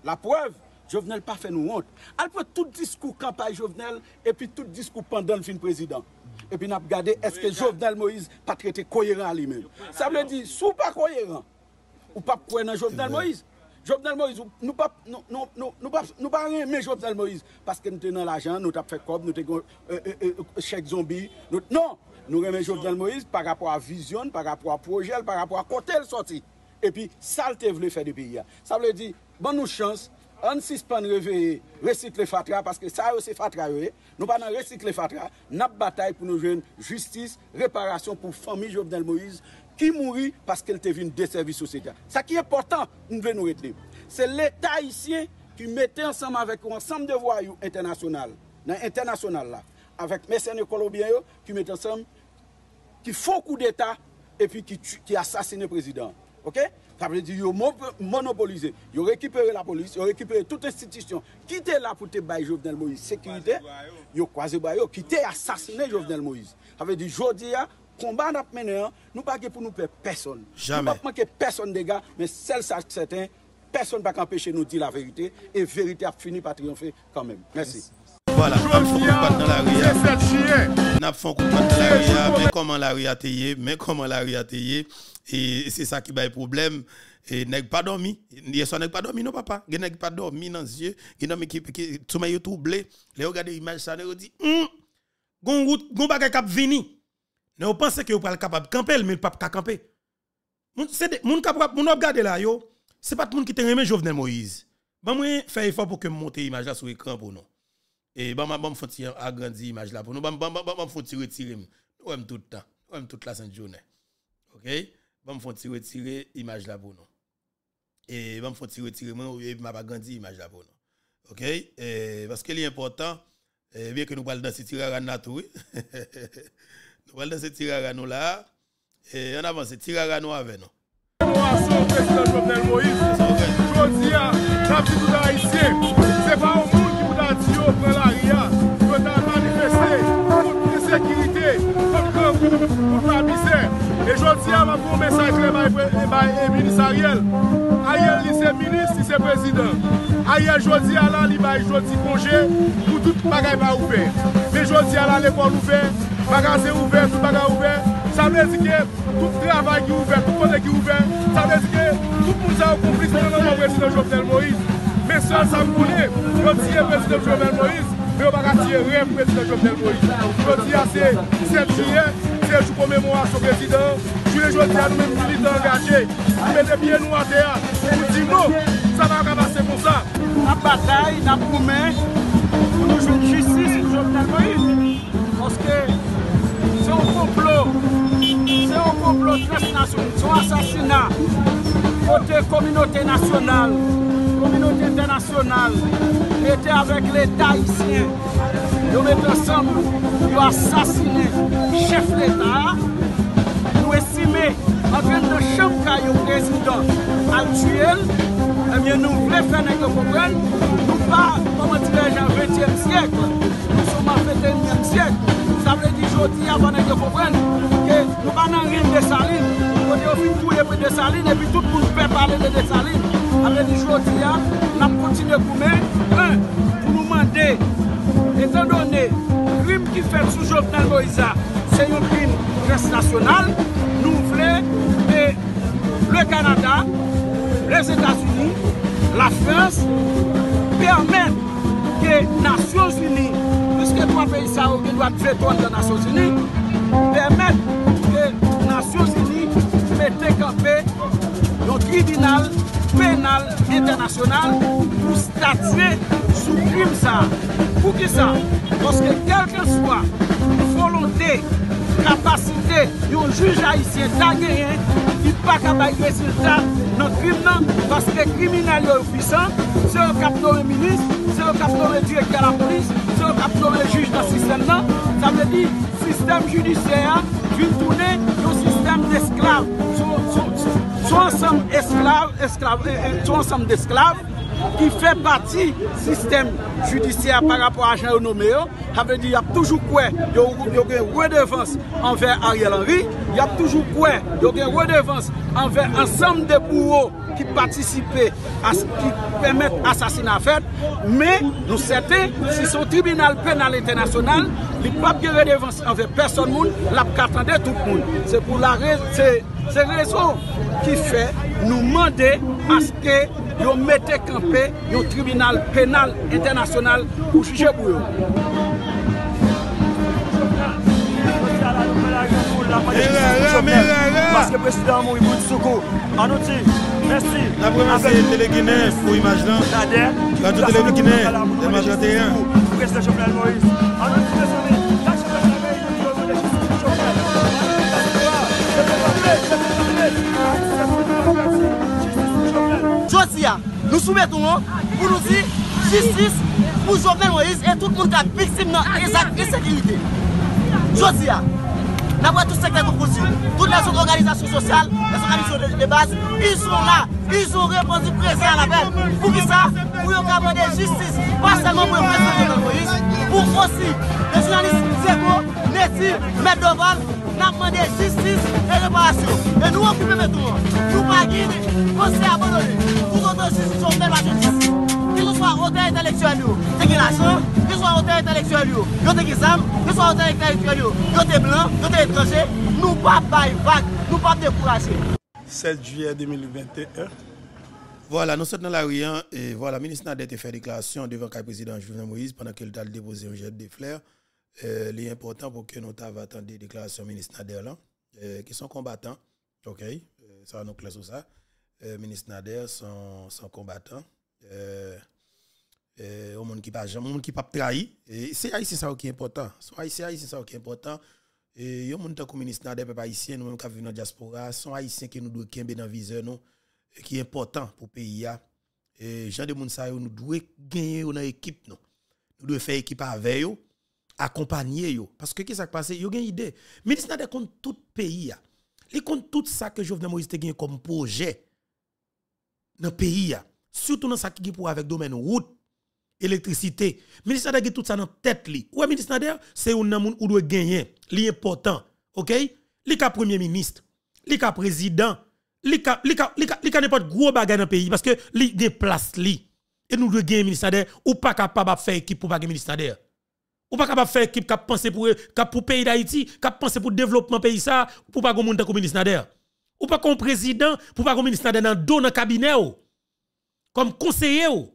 la preuve, Jovenel pas fait nous honte. Après tout discours campagne Jovenel et puis tout discours pendant le fin président et puis nous avons regardé est-ce que Jovenel Moïse pas traité cohérent à lui-même? Ça veut dire, si vous pas cohérent, Ou pap kwen nan Jovenel Moïse. Jovenel Moïse, nou pap, nou, nou, nou, nou pap, nou pa ren men Jovenel Moïse. Paske nou te nan l'ajan, nou tap fe kob, nou te kon euh euh, euh, euh, chèk zombi. Nou, non, nou remen non. Jovenel Moïse par rapport a vizyon, par rapport a projel, par rapport a kotel soti. E pi sal te vle fè de pi ya. Sa vle di, ban nou chans, an sispan reveye, resikle fatra, paske sa yo se fatra yo e, nou pa nan resikle fatra, nap batay pou nou jwen justice, reparasyon pou fami Jovenel Moïse, ki mouri paske el te vin deservi sosyete. Sa ki e portan, nou ven nou retene. Se l'Etat isye ki mette ansam avek ou ansam de voyou internasyonal, nan internasyonal la, avek mesene kolombien yo, ki mette ansam, ki fon kou d'Etat, epi ki asasine prezident. Ok? Sa vle di yo monopolize, yo rekipere la polis, yo rekipere tout institisyon, ki te la pou te bay Jovenel Moïse, yo kwaze bay yo, ki te asasine Jovenel Moïse. Sa vle di jodi ya, komban ap menen, nou pa ke pou nou pe person. Jamais. Nou pa ke person dega, men sel sa seten, person pa kampeche nou di la verite, e verite ap fini pa triyonfe kanmen. Mersi. Voilà, on fait un coup de patte dans la. N'a de patte dans la rue, mais comment la rue a taillé, mais comment la rue a taillé. Et c'est ça qui va le problème. Et n'est pas dormi. Hier soir, n'est pas dormi, non, papa. Il n'est pas dormi dans les yeux. Il n'a qui, qui, tout le monde troublé. Les regardez l'image, ça, dit, hum, gon route, gon bagay kap vini. Ne vous pensez que vous pas capable de camper, mais pas camper. C'est moun capable moun regarder là yo, c'est pas tout monde qui te remet Jovenel Moïse. Bon moi faire effort pour que monter image là sur écran pour nous. Et bon bon faut tirer agrandir image là pour nous. Bon bon bon faut tirer retirer. Nous aime tout le temps. Nous aime toute la sainte journée. OK? Bon faut tirer retirer image là pour nous. Et bon faut tirer retirer moi m'a pas grandi image là pour nous. OK? Et parce que l'important eh, bien que nous parlons dans ce tirage à tout. nous parlons dans ce nous là. Et on avance tirage à nous avec nous. Ariel, c'est ministre, c'est président. Ariel, jodi a là, il va congé pour tout bagay pas ouvert. Mais jodi a là, l'école ouvert, bagay ouvert, tout bagay ouvert. Ça veut dire que tout travail qui est ouvert, tout côté qui est ouvert, ça veut dire que tout le monde a compris ce que le président Jovenel Moïse. Mais seul ça me connaît, je dis le président Jovenel Moïse, mais on va pas le président Jovenel Moïse. Je dis c'est 7 le jour commémoration président. Je le dis à nous-mêmes militants engagés, nous mettons bien nous à terre, nous disons ça va pas passer comme ça. La bataille, la promet, pour nous jouer justice sur Jovenel Moïse. Parce que c'est un complot, c'est un complot transnational, c'est un assassinat. Côté communauté nationale, communauté internationale, était avec l'État. Ils mettent ensemble, ont assassiné le chef d'État. Nous estimons, en train de chambre président actuel, eh nous voulons faire que comprendre, nous pas, comment dirais-je, en 20e siècle, nous sommes en 21e siècle. Ça veut dire aujourd'hui, avant de comprendre que nous pas dans rien de saline. On est au fin tout de saline et puis tout le monde peut parler de saline. Ça veut dire aujourd'hui, nous avons continué pour un, pour nous demander, étant donné le crime qui fait sous Jovenel Moïse, c'est un crime transnational, nous voulons que le Canada, les États-Unis, la France permettent que les Nations Unies puisque trois pays qui doivent veto dans les Nations Unies, permettent que les Nations Unies mettent campé un tribunal pénal international pour statuer sou krim sa. Pou ki sa? Poske kelke swa volonte, kapasite, yon juj haisyen ta genyen, ki pa kabay rezultat nan krim nan, paske kriminal yo yon pisan, se yo kaptore minis, se yo kaptore direk ya la polis, se yo kaptore juj nan sistem nan, sa mle di, sistem judisyen an, vin toune yon sistem d'esklav, sou ansam esklav, esklav, sou ansam d'esklav, ki fè pati sistem judisya par rapport a jan yo nome yo, avè di yap toujou kwe yo, yo gen redevans anvè Ariel Henry, yap toujou kwe yo gen redevans anvè ansam de bouro ki patisipe as, ki pèmèt asasina fèt, mè nou sète si son tribunal penal internasyonal li pap gen redevans anvè person moun, lap katande tout moun. Se pou la re, se, se rezon ki fè nou mande aske nous mettez campé un tribunal pénal international pour juger pour eux. Mais là, là, mais là, là. Paske presidant moun yon soukou. An nou ti, mersi. La remercié Télé Guinée pour image là. Nader. Radio Télé Guinée, Delma 31. President Jovenel Moïse. An Nou soumetons non, pour nous dire justice pour Jovenel Moïse et tout le monde qui est victime de insécurité. Je dis, nous avons tout secteur de possible. Toutes les organisations sociales, les organisations de base, ils sont là. Ils ont répondu présent à l'appel. Pour qui ça Pour demander justice. Pas seulement pour le président Jovenel Moïse, pour aussi les journalistes Zégo, Nessie, Medoval, nap mande justice e reparasyon. E nou okupe metou an. Nou magine, konse abonone. Tout an de justice ou bel wajon disi. Ki sou swa ote intelektuel yo, te ki lachan. Ki sou swa ote intelektuel yo, yo te ki sam. Ki sou swa ote intelektuel yo, yo te blan, yo te etranje. Nou pa bay vak, nou pa dekouraje. 7 juye 2021. Voilà, nous sommes dans la rue, et voilà, le ministre Nadet a fait déclaration devant le président Jovenel Moïse pendant qu'il a déposé un jet de fleurs. Euh, est important pour que nous attendions des déclarations ministre Nader là, euh, qui sont combattants. OK, euh, ça nous clair sur ça. Euh, ministre Nader sont, sont combattants. Euh, au monde qui pas jamais, au monde qui pas trahi. C'est haïtien ça qui est important. C'est haïtien, ça qui est important. Et yo monde comme ministre Nader peuple haïtien nous même qui vivons dans diaspora, sont haïtiens qui nous doit kembe dans viseur qui est important pour pays a. Et gens de yo, nous devons gagner dans équipe nous. Nous devons faire équipe avec eux accompagner yo. Parce que qu'est-ce qui s'est passé? Yo gen idée. Ministre Nader compte tout pays a il compte tout ça que Jovenel Moïse gen comme projet dans le pays a surtout dans ça qui pour avec domaine route électricité. Ministre gen tout ça dans tête li. Ouais ministre c'est un homme ou doit gagner. Li important OK? Li ka premier ministre li ka président li ka li ka li ka, li ka n'importe gros bagage dans pays parce que li gen place li. Et nous devons gagner ministre ou pas capable de faire équipe pour pas gagner ministre ou pas capable de faire équipe qui penser pour pour pays d'Haïti, qui penser pour développement pays ça, pour pas qu'on comme ministre Nader. Ou pas qu'on président, pour pas qu'on ministre Nader dans dos dans cabinet. Comme conseiller ou.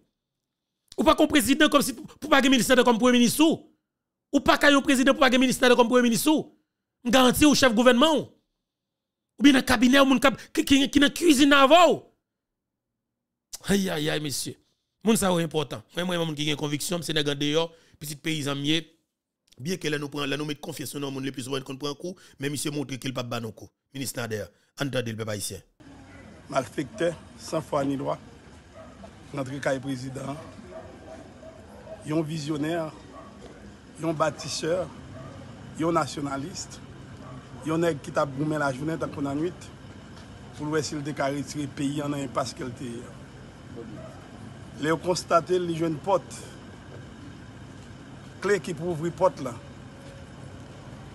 Pas qu'on président comme si pour pas qu'on ministre Nader comme premier ministre ou. Pas qu'on président pour pas ministre Nader comme premier ministre. Garantie au chef gouvernement ou. Bien dans cabinet ou qui dans cuisine avant. Aïe aïe aïe monsieur. Moun ça est important. Moi moi qui a conviction, c'est dans dehors petit paysan mieux bien que là nous prend là nous confiance dans monde le plus souvent qu'on prend un coup mais monsieur montre qu'il pas ban coup ministre Nader entendez le peuple haïtien Malfecteur, sans foi ni loi. Notre cas président. Yon visionnaire, yon bâtisseur, yon nationaliste, yon nèg qui t'a boumé la journée tant qu'on a nuit pour voir s'il retirer le pays en impasse qu'elle était. Les constaté les jeunes potes kle ki pou ouvri pot la,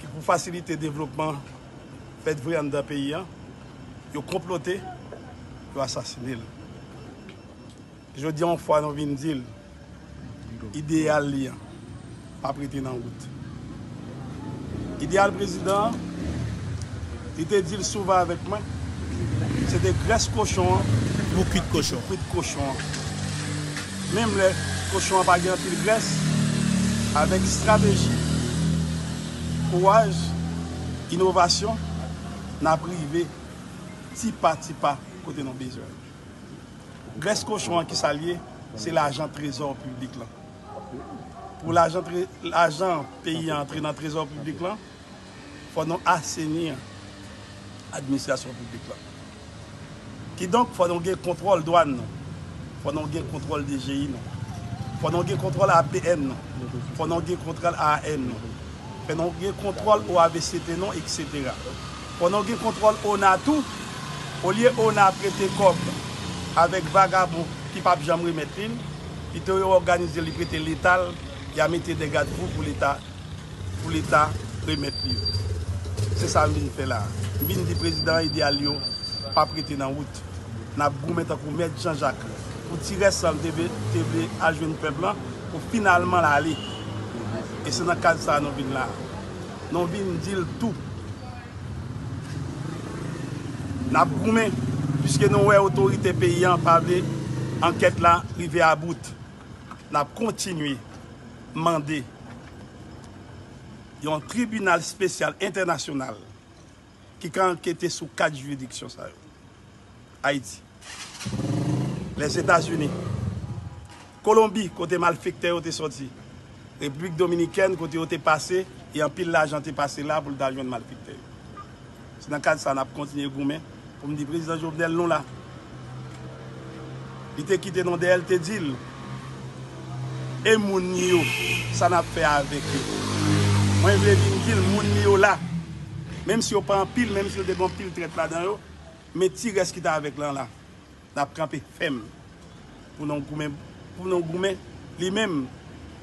ki pou fasilite devlopman fet vri an da peyi an, yo komplote, yo asasinil. Je di an fwa nan vin dil, ideal li an, apreti nan gout. Ideal prezident, li te dil souva avek mwen, se de gres koshon, mou kuit koshon. Mèm le koshon pa gen apil gres, avèk strategi, kouaj, inovasyon, nan prive, ti pa ti pa kote nan bezwen. Gres koshon an ki salye, se l'ajan trezor publik lan. Pou l'ajan peyi antre nan trezor publik lan, fò nan asenir administrasyon publik lan. Ki donk fò nan gen kontrol douan nan, fò nan gen kontrol DGI nan. Fò nan gen kontrol APN nou. Fò nan gen kontrol AN nou. Fò nan gen kontrol OAVCT nou, etc. Fò nan gen kontrol ONA tou. O liye ONA prete kop avèk vagabou ki pap jam remetrin. I te yo organize li prete letal ya mette degat pou pou l'Etat pou l'Etat remetri. Se sa min fe la. Min di prezident ideal yo pa prete nan wout. Nap goumet akou met Jean-Jacques. pou tire sal tebe, tebe aljwen pepla pou finalman la li. E se nan kaz sa nan vin la. Nan vin dil tou. Nap goumen, piske nou we otorite peyi an pavle, anket la rive about. Nap kontinui mande yon tribunal spesyal internasyonal ki kan anketi sou kat juridiksyon sa yo. Haiti. les Etats-Unis. Kolombi, kote malfikte yo te soti. Republik Dominiken, kote yo te pase, e an pil la jan te pase la pou l'dalyon malfikte yo. Se nan kade sa, nan ap kontinye goumen, pou mdi prezident Jovenel non la. Li te kite non de el te dil. E moun yo, sa nan ap fe avek yo. Mwen vle vin kil, moun yo la. Mem si yo pan pil, mem si yo te bon pil tret la dan yo, me ti res kita avek lan la. nap kampe fem. Pou nou goumen, pou nou goumen, li men,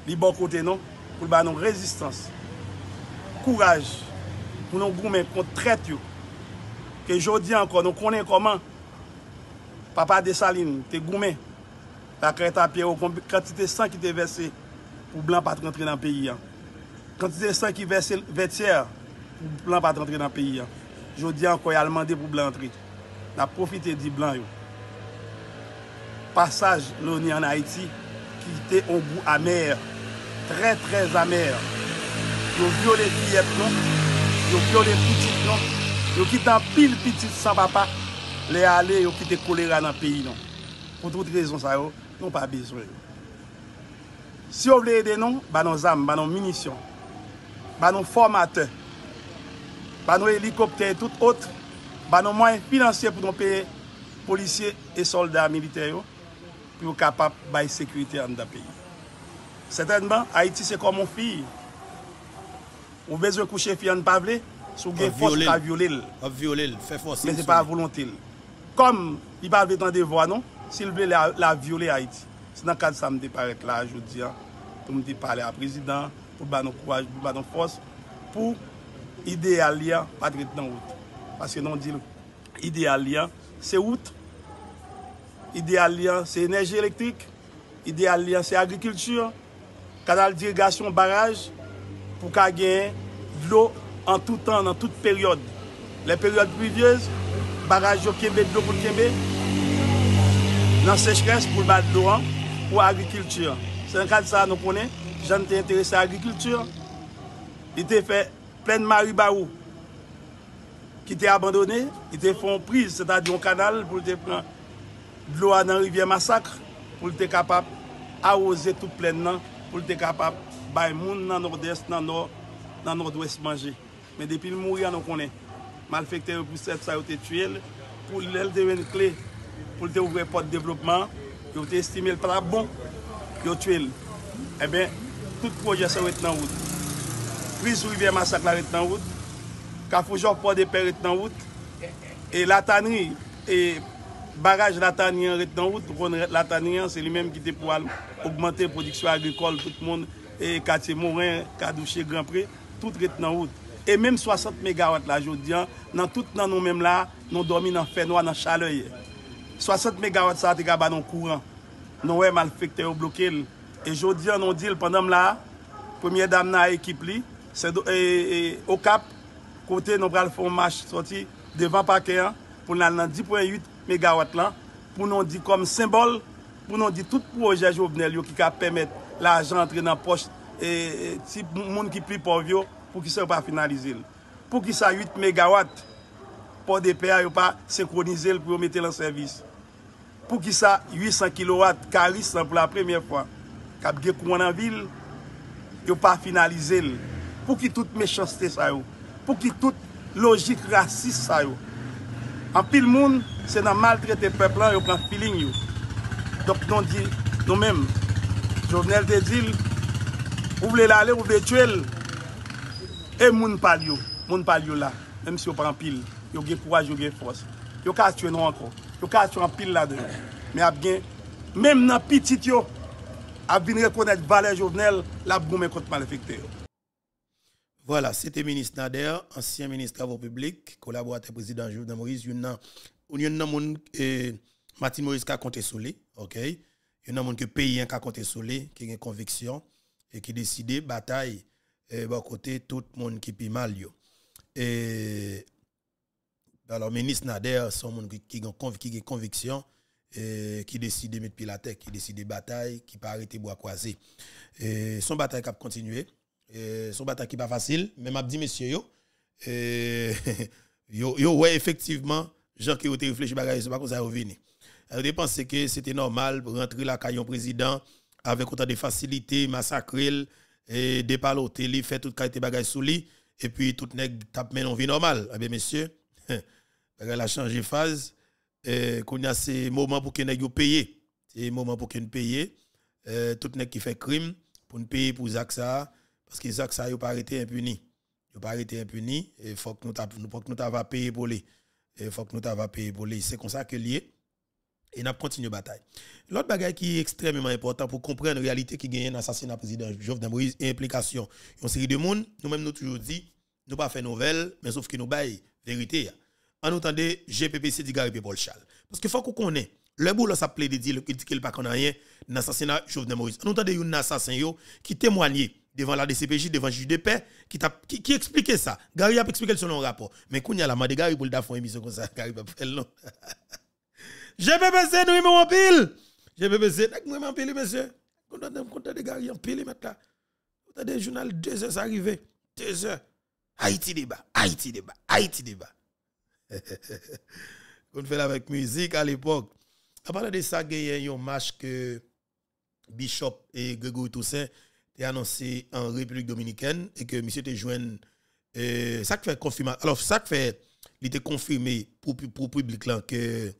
li bon kote nou, pou ba nou rezistans. Kouraj, pou nou goumen kont tret yo. Ke jodi ankon, nou konen koman, papa de Saline, te goumen, la kreta piero, kantite san ki te vese, pou blan pat rentre nan peyi an. Kantite san ki vese vetier, pou blan pat rentre nan peyi an. Jodi ankon, yalman de pou blan rentre. Na profite di blan yo. passage louni an Haiti ki te on gou amer, tre tre amer. Yo viole fiyep non, yo viole pitit non, yo kit an pil pitit san papa, le ale yo kit te kolera nan peyi non. Pou tout rezon sa yo, nou pa bezwe. Si yo vle ede non, ba nou zam, ba nou munisyon, ba nou formate, ba nou helikopter tout ot, ba nou mwen finansye pou nou peye polisye e soldat militer yo, pou kapap bay sekwite an da peyi. Setenman, Haiti se komon fi. Ou bezwe kouche fi an pavle, sou gen fos pa violel. A violel, fe fos. Men se pa volontil. Kom, li pa vle tan de vwa non, sil vle la, la viole Haiti. Se nan kad sa mde paret la, jodi an, pou mde pale a prezident, pou banon kouaj, pou banon fos, pou ideal li an patret nan out. Paske non di ideal li an, se out, ideal liyan se enerji elektrik, ideal liyan se agrikultur, kanal dirigasyon baraj, pou ka genye dlo an tout an, an tout peryode. Le peryode privyez, baraj yo kembe dlo pou kembe, nan sechkes pou bat dlo an, pou agrikultur. Se an kade sa nou konen, jan te interese agrikultur, ite fe plen mari barou, ki te abandone, ite fon priz, se ta diyon kanal pou te pren dlo a nan rivye masakre pou lte kapap aroze tout plen nan, pou lte kapap bay moun nan nord-est, nan nord, nan nord-ouest manje. Men depi l mouri an nou konen, malfekte repoussef sa yo te tuyel, pou l el dewen kle, pou lte ouvre pot devlopman, yo te estime l para bon, yo tuyel. E eh ben, tout proje sa yo et nan wout. Pris ou rivye masakre la et nan wout, ka foujor pot de per et nan wout, e la tanri, e baraj latanyen ret nan wout, pou kon ret latanyen, se li menm ki te pou al augmente prodiksyon agrikol, tout moun, e katye morin, kadouche, granpre, tout ret nan wout. E menm 60 megawatt la jodian, nan tout nan nou menm la, nou domi nan fenwa, nan chaleye. 60 megawatt sa te gaba nan kouran, nou wè mal fèk yo blokè l. E jodian nou dil pandam la, premier dam nan ekip li, se do, e, e, o kap, kote nou pral fon mach soti, devan pake an, pou nan nan 10.8 megawatt lan, pou nou di kom simbol, pou nou di tout proje jovenel yo ki ka pemet la ajan entre nan poche e, ti moun ki pli pov yo pou ki se pa finalize l. Pou ki sa 8 megawatt pou DPA yo pa synkronize l pou yo mette lan servis. Pou ki sa 800 kilowatt karis lan pou la premye fwa. Kap ge kou an an vil, yo pa finalize l. Pou ki tout mechaste sa yo. Pou ki tout logik rasis sa yo. An pil moun, se nan maltrete peplan yo pran filin yo. Dok non di nou men, jovenel te dil, ou vle lale, ou vle tuel, e moun pal yo, moun pal yo la, menm si yo pran pil, yo gen kouaj, yo gen fos. Yo ka tue nou anko, yo ka tue an pil la de. Men ap gen, menm nan pitit yo, ap vin rekonet vale jovenel, la broumen kont malefekte yo. Voilà, c'était ministre Nader, ancien ministre travaux publics, collaborateur président Jovenel Maurice, une y a que Martin Moïse a compté sur ok? Il y a un monde que pays a compté sur qui a une conviction et qui décide bataille et bon côté tout le monde qui peut mal yo. Et alors ministre Nader, son monde qui a une conviction qui décide de mettre pied la tête, qui décide bataille, qui peut arrêter bois croisé. Et son bataille qui a continué. E, son bataille qui pas facile, mais m'a dit messieurs yo, et Yo, yo, ouais, effectivement, gens qui ont réfléchi, bagay, c'est pas comme ça, ils venu. Ils pensé que c'était normal pour rentrer la caillon président avec autant de facilité, massacrer, et dépaloter, li, faire toute qualité bagay sous lui, et puis tout nèg tape en vie normale. Eh bien, messieurs, bagay a changé phase, et qu'on a pour que nèg yo paye. C'est moment pour nous paye. Euh, tout nèg qui fait crime, pour nous payer pour Zak parce que Zak ça, pas arrêté impuni. Yo pas arrêté impuni, et faut que nous faut que payer pour lui. Il faut que nous t'a payer pour lui. C'est comme ça que lié et n'a continué bataille. L'autre bagaille qui est extrêmement important pour comprendre la réalité qui gagne un assassinat président Jovenel Moïse et implication une série de monde, nous-mêmes nous toujours dit, nous pas fait nouvelle, mais sauf que nous bail vérité. En entendez GPPC dit Gary Paul Charles. Parce que faut qu'on connaisse le boulot ça plaît de dire qu'il dit qu'il pas qu'on rien l'assassinat Jovenel Moïse. En entendez un assassin qui témoignait devant la DCPJ, devant juge qui, expliquait ça. Gary a expliqué selon le rapport. Mais quand il y a la de Gary pour le faire une émission comme ça, Gary pas faire non. GPPC, nous en pile. GPPC, nous en pile, monsieur. Compte de Gary en pile, maintenant. Vous avez des journaux, deux heures, ça arrive. Deux heures. Haïti débat, Haïti débat, Haïti débat. On fait avec musique à l'époque. À part de ça, il y a un que Bishop et Grégory Toussaint ont annoncé en République dominicaine et que monsieur te joint euh, ça fait confirmer alors ça fait il était confirmé pour pour public là que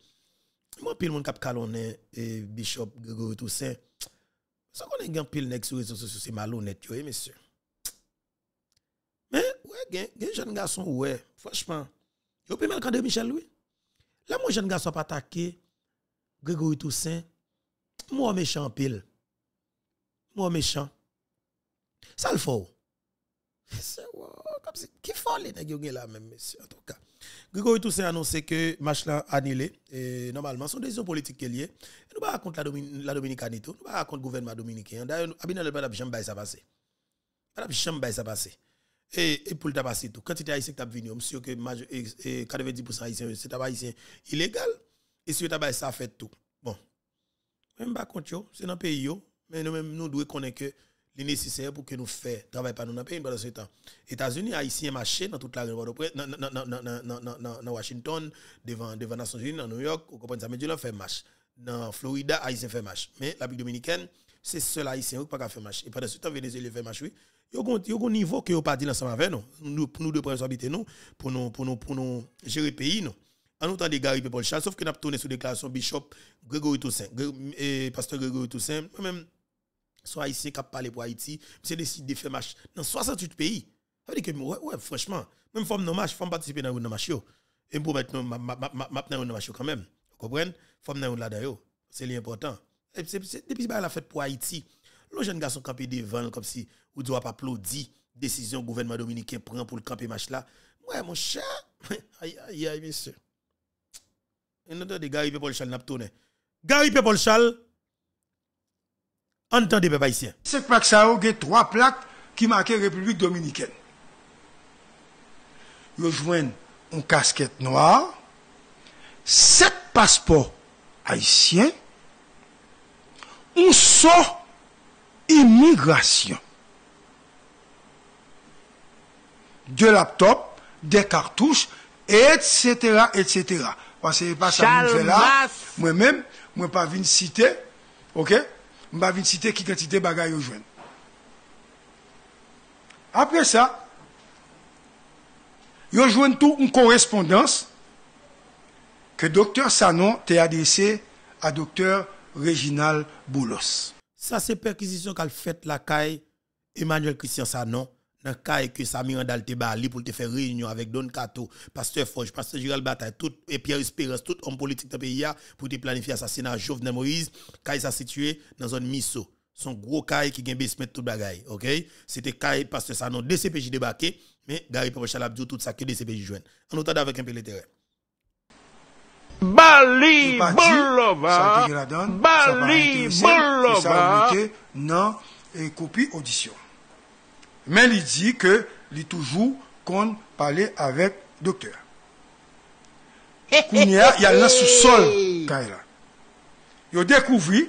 moi pile mon cap calonné et Bishop Grégory Toussaint ça qu'on est pile nek sur réseaux sociaux c'est malhonnête yo, monsieur. Mais ouais gen jeune garçon ouais franchement. Yo peut mal de Michel Louis. Là mon jeune garçon pas attaqué Grégory Toussaint. Moi méchant pile. Moi méchant ça le faut. Comme qui faut les là même monsieur en tout cas? Grégory Toussaint a annoncé que match là annulé et normalement son décision politique qui est. Nous pas contre la, la Dominicaine nous pas contre le gouvernement dominicain. D'ailleurs Abinel le pas jamais ça passer. Pas jamais ça passer. Et, et pour le passer tout. Quand tu haïtien qui venu, monsieur que 90% haïtien, c'est haïtien illégal. Et si tu ça fait tout. Bon. Même pas contre c'est dans le pays mais nous même nous devons connaître que nécessaire pour que nous fassions travail par nous dans le pays pendant ce temps. États-Unis, Haïtiens marché dans toute la dans Washington, devant les Nations Unies, dans New York, vous comprenez ça, mais Dieu fait marche. Dans Florida, Haïtien fait marche. Mais la République dominicaine, c'est seul Haïtien qui pas faire marche. Et pendant ce temps, Venezuela fait marche, oui. Il y a un niveau que vous pas dit ensemble avec nous. Nous, pour nous de nous, pour nous, pour nous, pour nous gérer le pays, nous. En nous temps de Gary Paul Charles, sauf que nous avons tourné sur déclaration Bishop Grégory Toussaint, et Pasteur Grégory Toussaint, même soit haïtien qui parlé pour Haïti, c'est décidé de faire marche dans 68 pays. Ça veut dire que, ouais, franchement, même femme non marche, femme participer dans une marche. Et pour mettre ma dans une marche quand même. Vous comprenez? Femme dans là d'ailleurs. C'est l'important. Depuis que la fête pour Haïti, le jeune garçon campé devant comme si vous doit pas applaudir décision gouvernement dominicain prend pour le camper marche là. Ouais, mon chat. aïe, aïe, aïe, monsieur. Et nous, de Gary Charles n'a tourné. Gary Charles, Entendez, peuple haïtien. Cette plaque, ça a trois plaques qui marquent République dominicaine. Ils joignent une casquette noire, sept passeports haïtiens, un saut immigration, deux laptops, des cartouches, etc., etc. Parce que pas ça, moi-même, moi pas venu citer, ok? Vite citer qui quantité bagaille au joindre. Après ça, yo joindre tout une correspondance que docteur Sanon t'a adressé à docteur Réginal Boulos. Ça c'est perquisition qu'a fait la caille Emmanuel Christian Sanon dans le cas que Samir Andal te bali pour te faire réunion avec Don Kato, Pasteur Foch, Pasteur Gérald Bataille, tout, et Pierre Espérance, tout homme politique de pays pour te planifier l'assassinat Jovenel Moïse, Kai ça situé dans une miso. Son gros caille qui gagne basement tout bagaille, OK? C'était caille Pasteur Sanon, DCPJ débarqué, mais Gary Papa Chalabdou, tout ça que DCPJ joigne. On entend avec un peu le terrain. Bali Bolova Bali Bolova Non, et copie audition. Mais il dit que il toujours qu'on parlait avec docteur. il y a le sous-sol. Il a découvert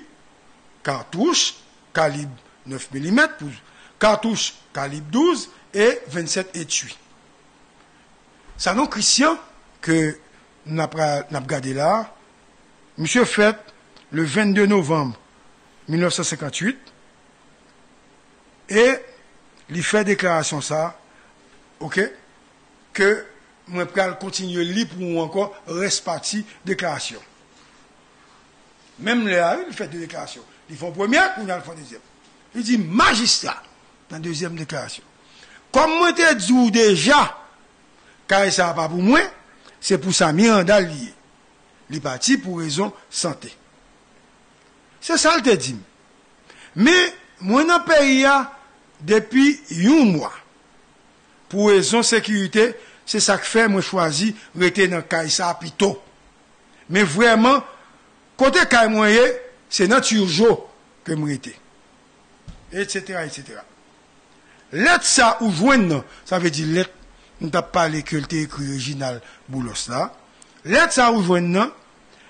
cartouche calibre 9 mm, cartouche calibre 12 et 27 étui. Ça non Christian que nous avons gardé là, monsieur fait le 22 novembre 1958 et li fè deklarasyon sa, ok, ke mwen pral kontinye li pou mwen ankon respati deklarasyon. Mem le a, li fè de deklarasyon. Li fè premier, ou nan fè deuxième. Li di magistrat nan deuxième deklarasyon. Kom mwen te dzou deja, kare sa pa pou mwen, se pou sa mi an dal liye. Li pati pou rezon sante. Se sa l te dim. Me, mwen an peyi a, depi yon mwa. Pou rezon sekurite, se sak fe mwen chwazi rete nan Kaisa apito. Men vwèman, kote Kay mwenye, se nan tiyoujo ke mwen rete. Etc. etc. Let sa ou jwen nan, sa ve di let, nou tap pale kulte ekri Reginald Boulos la, let sa ou jwen nan,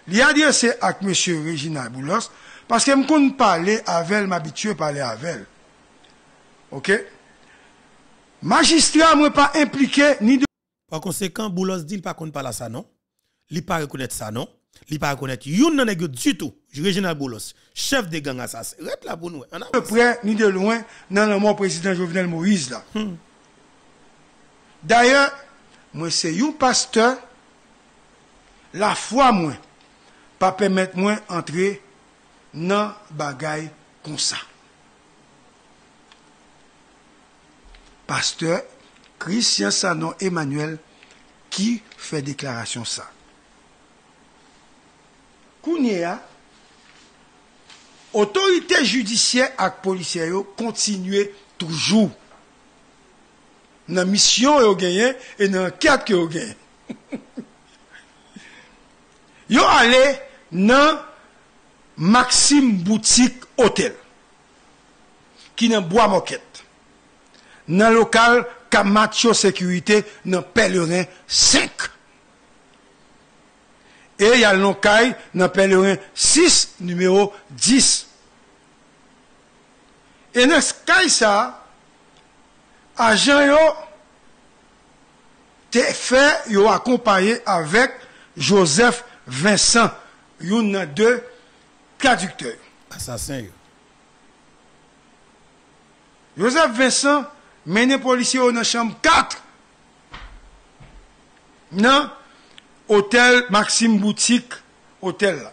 li adrese ak M. Reginald Boulos, paske m kon pale avel, m abitye pale avel. Ok? Magistrat, moi pas impliqué ni de. Par conséquent, Boulos dit pas qu'on parle ça, non? Il pas reconnaître ça, non? Il pas reconnaître yon nan du tout. Réginal Boulos, chef de gang assassin. Reste là pour nous. De près ni de loin dans le mot président Jovenel Moïse là. Hmm. D'ailleurs, moi c'est un pasteur la foi moi pas permettre moi entrer dans bagay comme ça. pasteur Christian Sanon Emmanuel ki fè deklarasyon sa. Kounye a, otorite judisyen ak polisyen yo kontinue toujou nan misyon yo genyen e nan kat yo genyen. yo ale nan Maxime Boutique Hotel ki nan Bois Moquette. nan lokal Kamatio Sekurite nan Pelionen 5. E yal non kay nan Pelionen 6, numero 10. E nan kay sa, ajan yo te fe yo akompaye avek Joseph Vincent, yon nan de tradukteur. Asasin yo. Joseph Vincent, mene polisye yo nan chanm 4 nan hotel Maxime Boutique hotel la.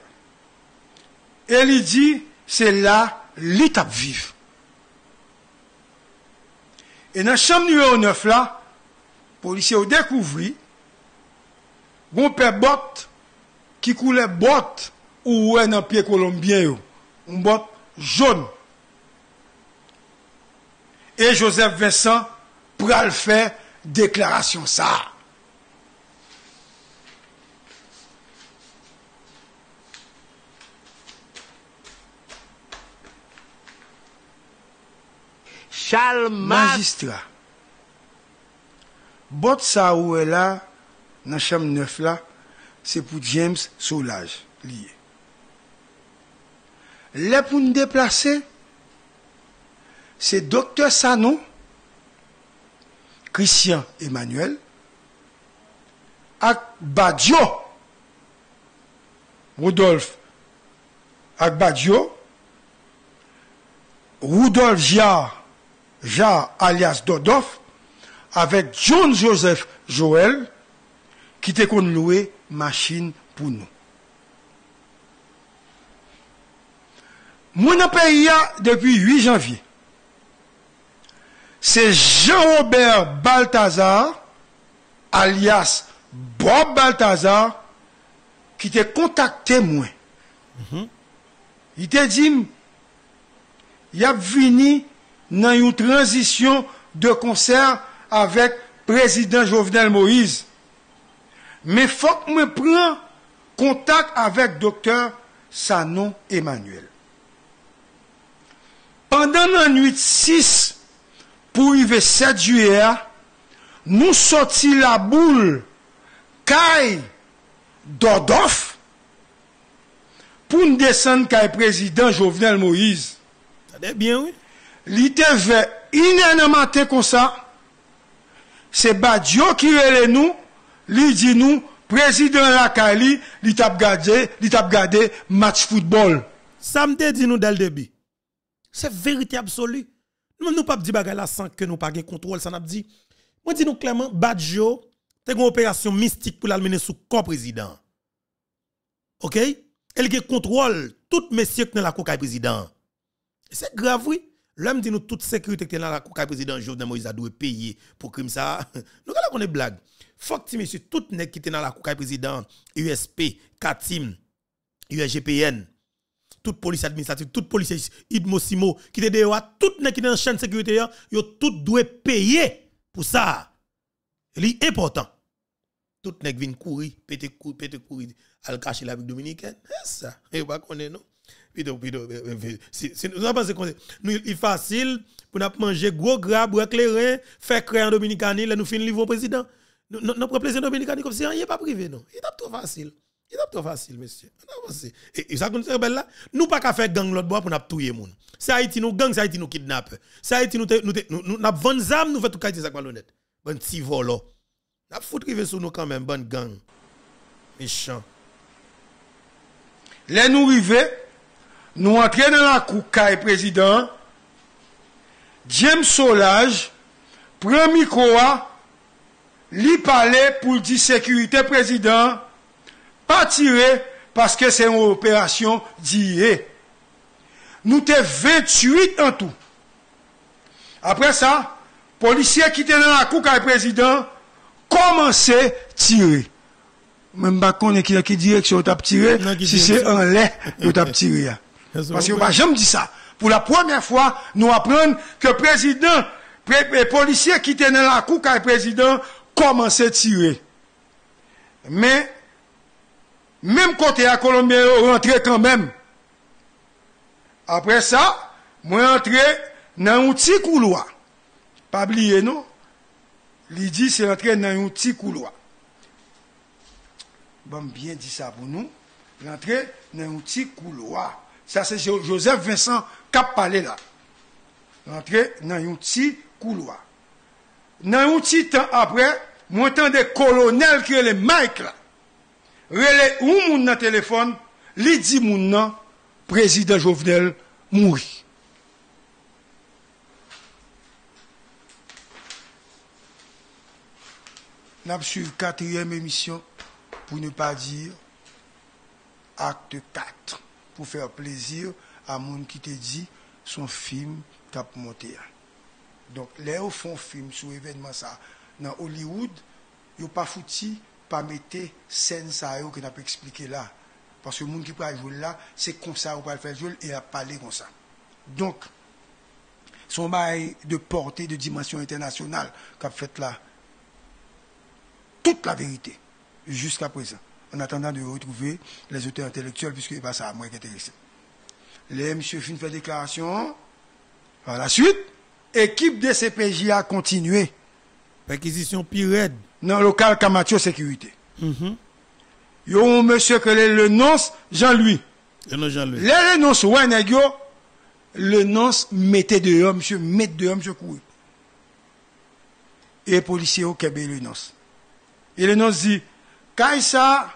E li di, se la li tap viv. E nan chanm numero 9 la, polisye yo dekouvri, gonpe bot ki koule bot ou wè nan piye kolombien yo. Un bot joun. E Joseph Vincent pral fè deklarasyon sa. Magistra. Bot sa ouwe la, nan chanm neuf la, se pou James Soulage liye. Le pou n deplase, c'est docteur Sanon, Christian Emmanuel, ak Badjo, Rodolphe ak Badjo, Rodolphe Jarre, Jarre alias Dodoff, avèk John Joseph Joel, ki te kon loue machin pou nou. Moun apè ya depi 8 janvye, c'est Jean-Robert Balthazar, alias Bob Balthazar, ki te kontakte mwen. Mm -hmm. I te di, yap vini nan yon transisyon de konser avèk prezident Jovenel Moïse. Me fòk mwen pran kontak avèk doktor Sanon Emanuel. Pendan nan 8-6, pou rive 7 juillet, nous nou soti la boule kay Dodof pou nou desen kay prezident Jovenel Moïse. Tade bien, oui. Li te ve inanamate kon sa, se ba Diyo ki rele nou, li nous nou, prezident la kay li, li match football. Samte di nou del. Se verite absolu. Nous ne pas bagay là sans que nous pas de contrôle, ça n'a dit. Moi dis nous clairement Badjo, c'est une opération mystique pour l'amener sous corps président. OK? Elle contrôle tout messieurs qui dans la cocaïne président. C'est grave oui. L'homme dit nous toute sécurité qui dans la cocaïne président Jovenel Moïse a dû payer pour crime ça. Nous là qu'on est blague. Faut que monsieur tout nèg qui dans la cocaïne président USP, Katim, USGPN, toute police administrative, toute police Idmosimo qui était dehors, tout nèg qui dans la chaîne de sécurité, yo tout doit payer pour ça. C'est important. Tout nèg vient courir, pété courir, pété courir, al cacher la dominicaine. C'est ça. Et pas connaître non? Nous nous il est facile pour nous manger gros gras, boire clairin, faire créer en Dominicanie, là nous finissons livre au président. Notre président dominicain comme si rien pas privé non? Il est trop facile. Il est facile monsieur. Et ça qu'on belle là, nous pas qu'à faire gang l'autre bois pour nous tuer moun. C'est Haïti nous gang, c'est Haïti nous kidnappe. C'est Haïti nous nous nous nous fait tout quartier ça malhonnête. Bon petit volo. N'a foutre river sur nous quand même bonne gang. Méchant. Les nous river nous entrons dans la cour président. James Solage prend micro li parler pour dire sécurité président, pas tirer parce que c'est une opération d'hier. Nous sommes 28 en tout. Après ça, policiers qui étaient dans la cour président commençaient à tirer. Même pas qu'on est qui qui direction t'a tiré, si c'est un lait, vous t'a tiré. Parce que va jamais dit ça. Pour la première fois, nous apprenons que le président, les policiers qui étaient dans la cour président commencé à tirer. Mais, Mem kote a Kolombien yo rentre kanmem. Apre sa, mwen rentre nan yon ti kouloa. Pabliye nou, li di se rentre nan yon ti kouloa. Bon, bien di sa pou nou, rentre nan yon ti kouloa. Sa se Joseph Vincent kap pale la. Rentre nan yon ti kouloa. Nan yon ti tan apre, mwen tan de kolonel ki le maik la. rele ou moun nan telefon, li di moun nan, prezident Jovenel mouri. Nap suiv katriyem emisyon pou ne pa dir akte 4 pou fèr plezir a moun ki te di son film tap monte a. Donk, lè ou fon film sou evenman sa nan Hollywood, yo pa fouti pas mettre scène ça que n'a pas expliqué là. Parce que le monde qui peut jouer là, c'est comme ça, on peut le faire jouer et à parler comme ça. Donc, son bail de portée, de dimension internationale qu'a fait là, toute la vérité, jusqu'à présent, en attendant de retrouver les auteurs intellectuels, puisque pas ça moi qui intéressé. Les monsieur fin fait déclaration, par la suite, équipe de CPJ a continué Perquisition pire Dans le local Camacho Sécurité. Mm y a un monsieur que le nonce Jean-Louis. Le Jean-Louis. Le nonce, ouais, le nonce mettait dehors, monsieur, mettait dehors, monsieur courir. Et les policiers au Québec, le nonce. Et le nonce dit, ça,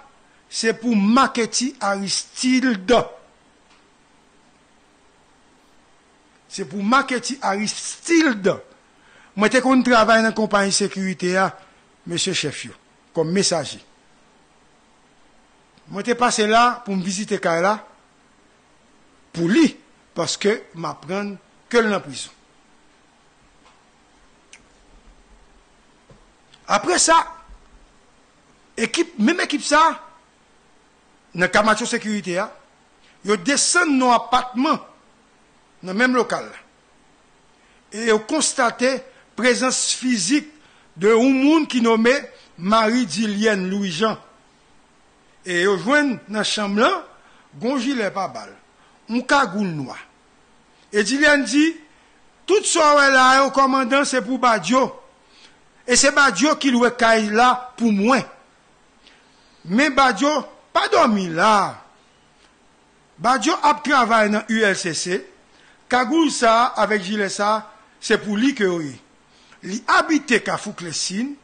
c'est pour Maketi Aristide. C'est pour Maketi Aristide. Moi, je qu'on travaille dans la compagnie de sécurité, mèche chef yo, kom mesaje. Mwen te pase la pou m vizite Kaila, pou li, paske m apren ke l nan prizon. Apre sa, ekip, mèm ekip sa, nan kamatyo sekurite ya, yo desen nou apatman nan mèm lokal. E yo konstate prezans fizik de un moun ki nome Marie Dilienne Louis-Jean. E yo jwen nan chanm lan, gonji le pa bal. Un kagoun noa. E Dilienne di, tout sowe la yo komandan se pou Badiou. E se Badiou ki lwe kay la pou mwen. Men Badiou pa domi la. Badiou ap travay nan ULCC. Kagoun sa avek jile sa, se pou li ke yo yi. li habite ka Fouklesin,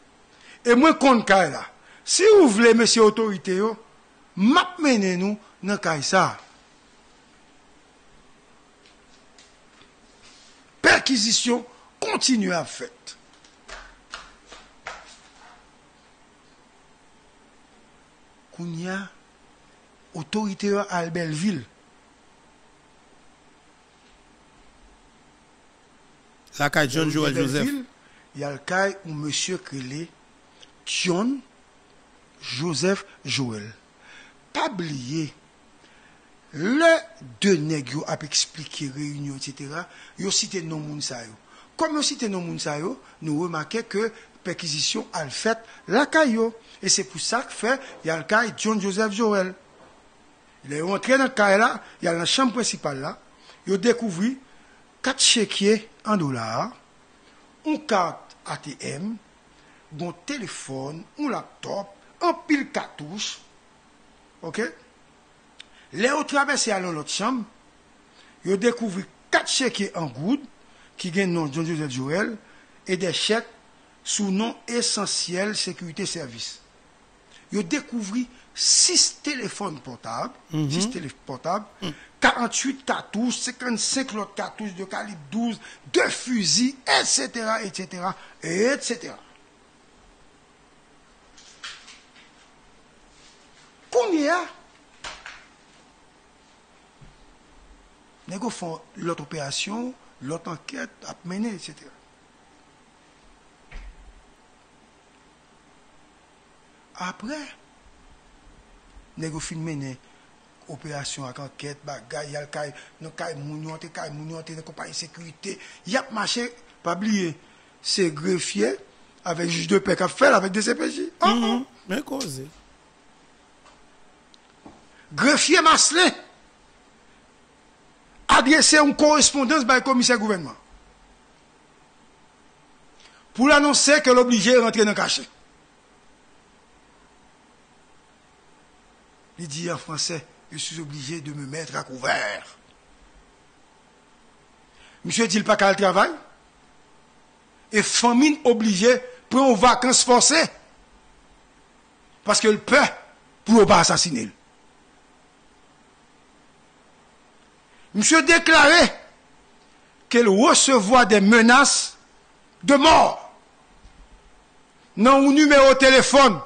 e mwen kon kay e la. Si ou vle, mese otorite yo, map mene nou nan kay e sa. Perkizisyon kontinu ap fet. Koun ya otorite yo al Belleville. La kay John Joel Joseph. Il y a le cas où monsieur John Joseph Joël. Pas oublier, le deux yo a expliqué réunion, etc., yo cité non moun sa yo. Comme cité non moun nous remarquons que perquisition a fait la caillou. Et c'est pour ça que fait, il y a le cas John Joseph Joël. Il est rentré dans le cas là, il y a la chambre principale là, il a découvert quatre chéquiers en dollars, une carte ATM, un téléphone, un laptop, un pile cartouche. OK? Les autres traversé à l'autre chambre, ils ont découvert quatre chèques en goutte qui gagnent nom John Joseph Joël et des chèques sous nom essentiel sécurité service. Ils ont découvert six téléphones portables, six téléphones portables, 48 katouj, 55 lot katouj de kalib 12, 2 fuzi, etc., etc., etc. Kounye a, nego fon lot operasyon, lot anket ap mene, etc. Apre, nego fin mene, opérasyon ak anket, bagay, yal kay, nou kay mounyote, kay mounyote, nan kompany sekurite, yap mache, pabliye, se grefye, avek juj de pek ap fel, avek DCPJ. An ah, an, ah. men mm-hmm. koze. Grefye masle, adrese yon korespondans bay komisyen gouvenman. Pou l'annonse ke l'oblige rentre nan kache. Li di en fransè, je suis obligé de me mettre à couvert. Monsieur dit-il pas qu'à le travail? Et famine obligée pour en vacances forcées. Parce que le peut pour pas assassiner. Monsieur déclaré qu'elle recevait des menaces de mort. Non, un numéro de téléphone,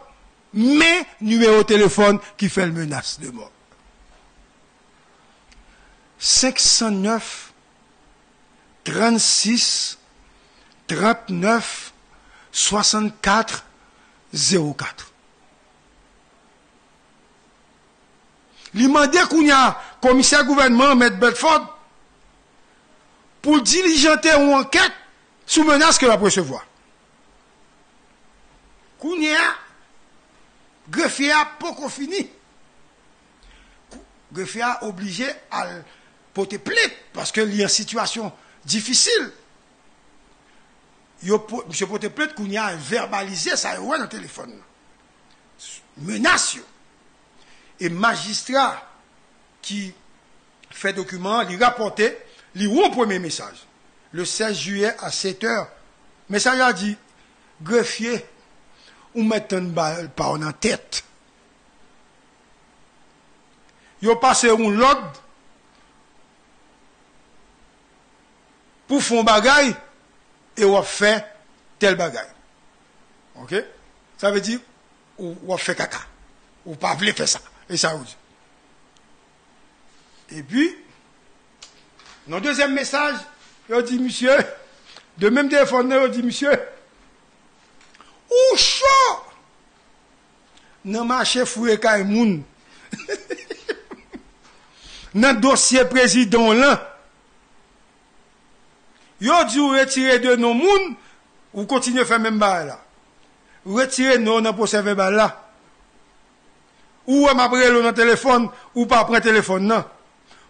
mais numéro de téléphone qui fait le menace de mort. 509 36 39 64 04. Li mande koun ya komisyen gouvernement Met Belford pou diligente ou anket sou menas ke la presevoa. Koun ya grefye a poko fini. Grefye a oblige al pou te plek, paske li an situasyon difisil. Yo pou, msye pou te plek koun ya verbalize sa yo wè nan telefon. Menas yo. E magistra ki fè dokumen, li rapote, li wou pwemè mesaj. Le 16 juyè a 7 hèr, mesaj a di, grefye, ou metten pa ou nan tèt. Yo pase ou lòd, pour faire un bagay et on fait tel bagay. OK? Ça veut dire on fait caca. Ou pas voulu faire ça. Et ça vous dit. Et puis, le deuxième message, il dit, monsieur, de même téléphone, il dit, monsieur, ou chaud dans marché foué kay moun. Dans dossier président là. Yo di ou retire de nou moun, ou kontinye fè men ba la. Retire nou nan poseve ba la. Ou wè mapre lou nan telefon, ou pa apre telefon nan.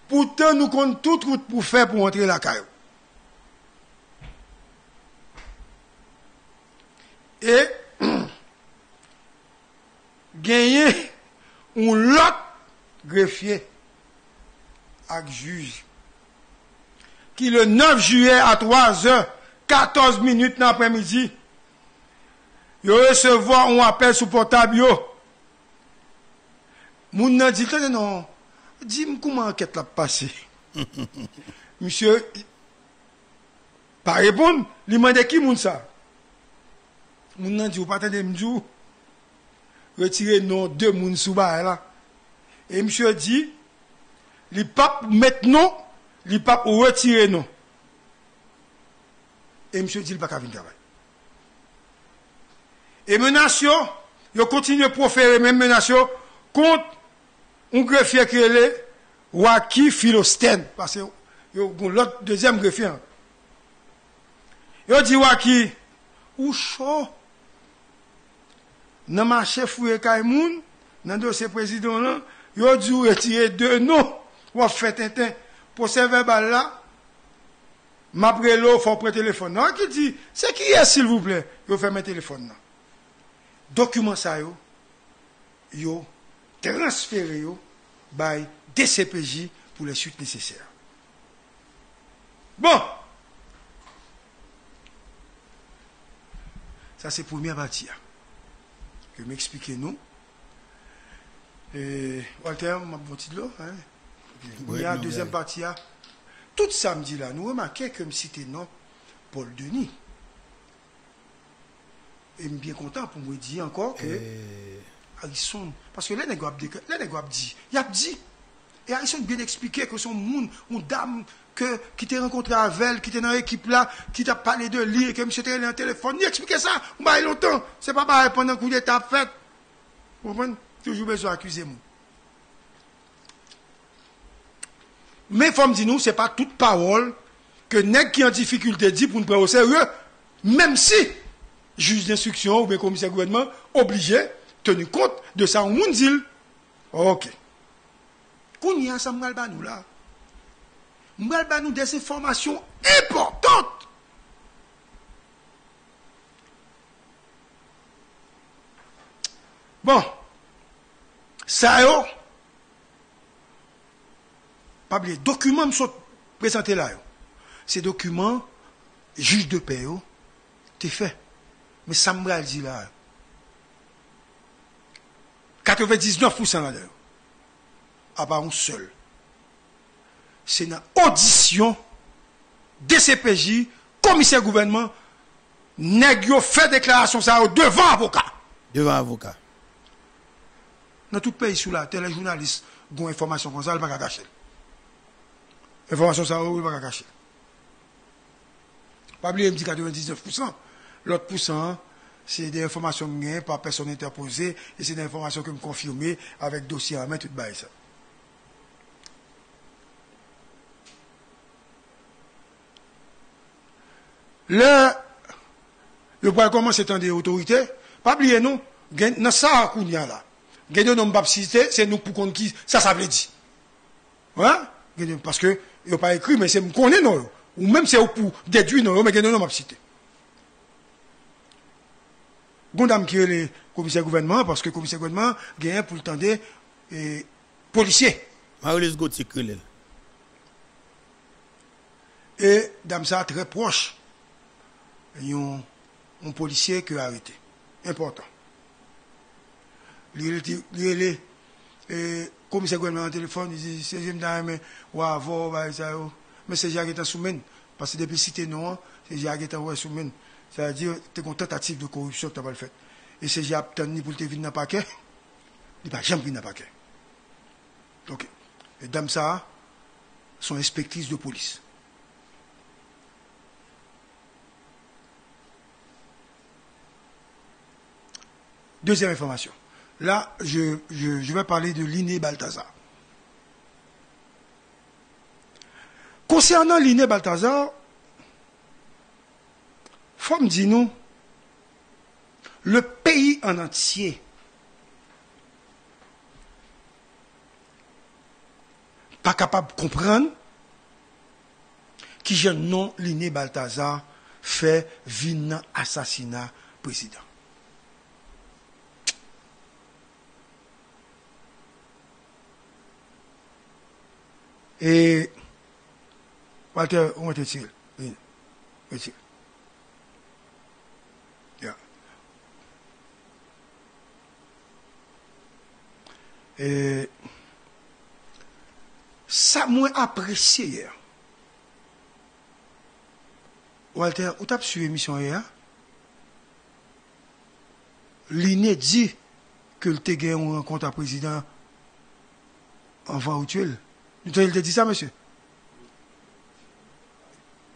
Poutan nou kon tout route pou fè pou rentre la kayou. E, genye, ou lot grefye ak juj. qui le 9 juillet à 3 h 14 minutes dans l'après-midi, yo recevoir un appel sur portable yo. Moun nan dit non, dis moi comment enquête l'a passé. Monsieur pas répondre, il demande qui moun ça. Moun nan dit ou pas attendre m'djou. Retirer non deux moun sous là. Et monsieur dit, les papes maintenant li pa ou retire nou. E msè di l baka vin travay. E menasyon, yo kontinye profere men menasyon, kont, un grefye kirele, waki filosten, pase yo goun lot dezem grefye an. Yo di waki, ou chou, nan mache fwe kay moun, nan do se prezidon lan, yo di ou retire de nou, wap fete ten, posè verbal la, mapre lo fò pre telefon nan, ki di, se ki yes sil vouple, yo fè men telefon nan. Dokumen sa yo, yo transfere yo bay DCPJ pou le suite neseser. Bon, sa se poumya bati ya. Ke m'eksplike nou. E, Walter, m'abonti de l'o, he, Il y a deuxième partie. Tout samedi là, nous remarquons comme cité non Paul Denis. Et je suis bien content pour me dire encore que eh. Harrison, parce que là, les gens dit, il a dit. Et Harrison bien expliqué que son monde, une dame que, qui t'a rencontré avec elle, qui était dans l'équipe là, qui t'a parlé de lire, que monsieur était en téléphone, il expliqué ça, on va longtemps. C'est pas pareil pendant coup d'état fait. Vous comprenez? Toujours besoin d'accuser moi. Men fòm di nou, se pa tout parol ke nek ki an difikulte di pou nou prevo serye, menm si juj d'instruksyon ou ben komise gouvernement oblige tenu kont de sa ou moun dil. Ok. Koun yan sa mgal ban nou la. Mgal ban nou dese formasyon importante. Bon. Sa yo, Pabliye, dokumen msot prezante la yo. Se dokumen, juj de pe yo, te fe. Me samral di la yo. 99% la yo. A ba on sol. Se nan audisyon DCPJ, komisè gouvernement, neg yo fè deklarasyon sa yo devan avokat. Devan avokat. Nan tout peyi sou la, tele jounalist goun informasyon kon sa, al baka kachel. Information ça, peuvent pas cacher. Pas oublier, me dit 99%. L'autre pourcent, c'est des informations que j'ai par personne interposée, et c'est des informations que me confirmées avec dossier à main, tout bail ça. Le, le point c'est un des autorités, pas oublier gen- dans ça, qu'on y a là, de nom pas cité, c'est nous pour qui, ça, ça veut dire. Hein? Parce que, il a pas écrit, mais c'est me connaît non, ou même c'est pour déduire non, mais de nom pas cité. Gondam qui est le commissaire gouvernement, parce que le commissaire gouvernement, gagne pour le temps des eh, policiers. Marie-Lise Gauthier. Et dame ça très proche, il y a un, un policier qui a arrêté. Important. Il est le commissaire gouvernement au téléphone, il dit, c'est dans mais ou avant, bah, ça, oh. mais c'est Jacques qui en sous-main. Parce que depuis cité non, c'est Jacques qui en sous-main. C'est-à-dire, tu une tentative de corruption que tu as pas fait. Et c'est qui ni pour te venir dans le paquet, il va jamais venir dans le paquet. Ok. Et dame ça, sont inspectrices de police. Deuxième information. Là, je, vais parler de Liné Balthazar. Concernant Liné Balthazar, faut me dire nous, le pays en entier, pas capable de comprendre qui jeune nom Liné Balthazar fait vin assassinat président. E, Walter, ou mwen te sil? Oui, mwen sil. Ya. E, sa mwen apresye ye. Walter, ou tap su emisyon ye? Li ne di ke lte gen ou an konta prezident an va ou tue l. Nous te dit ça, monsieur?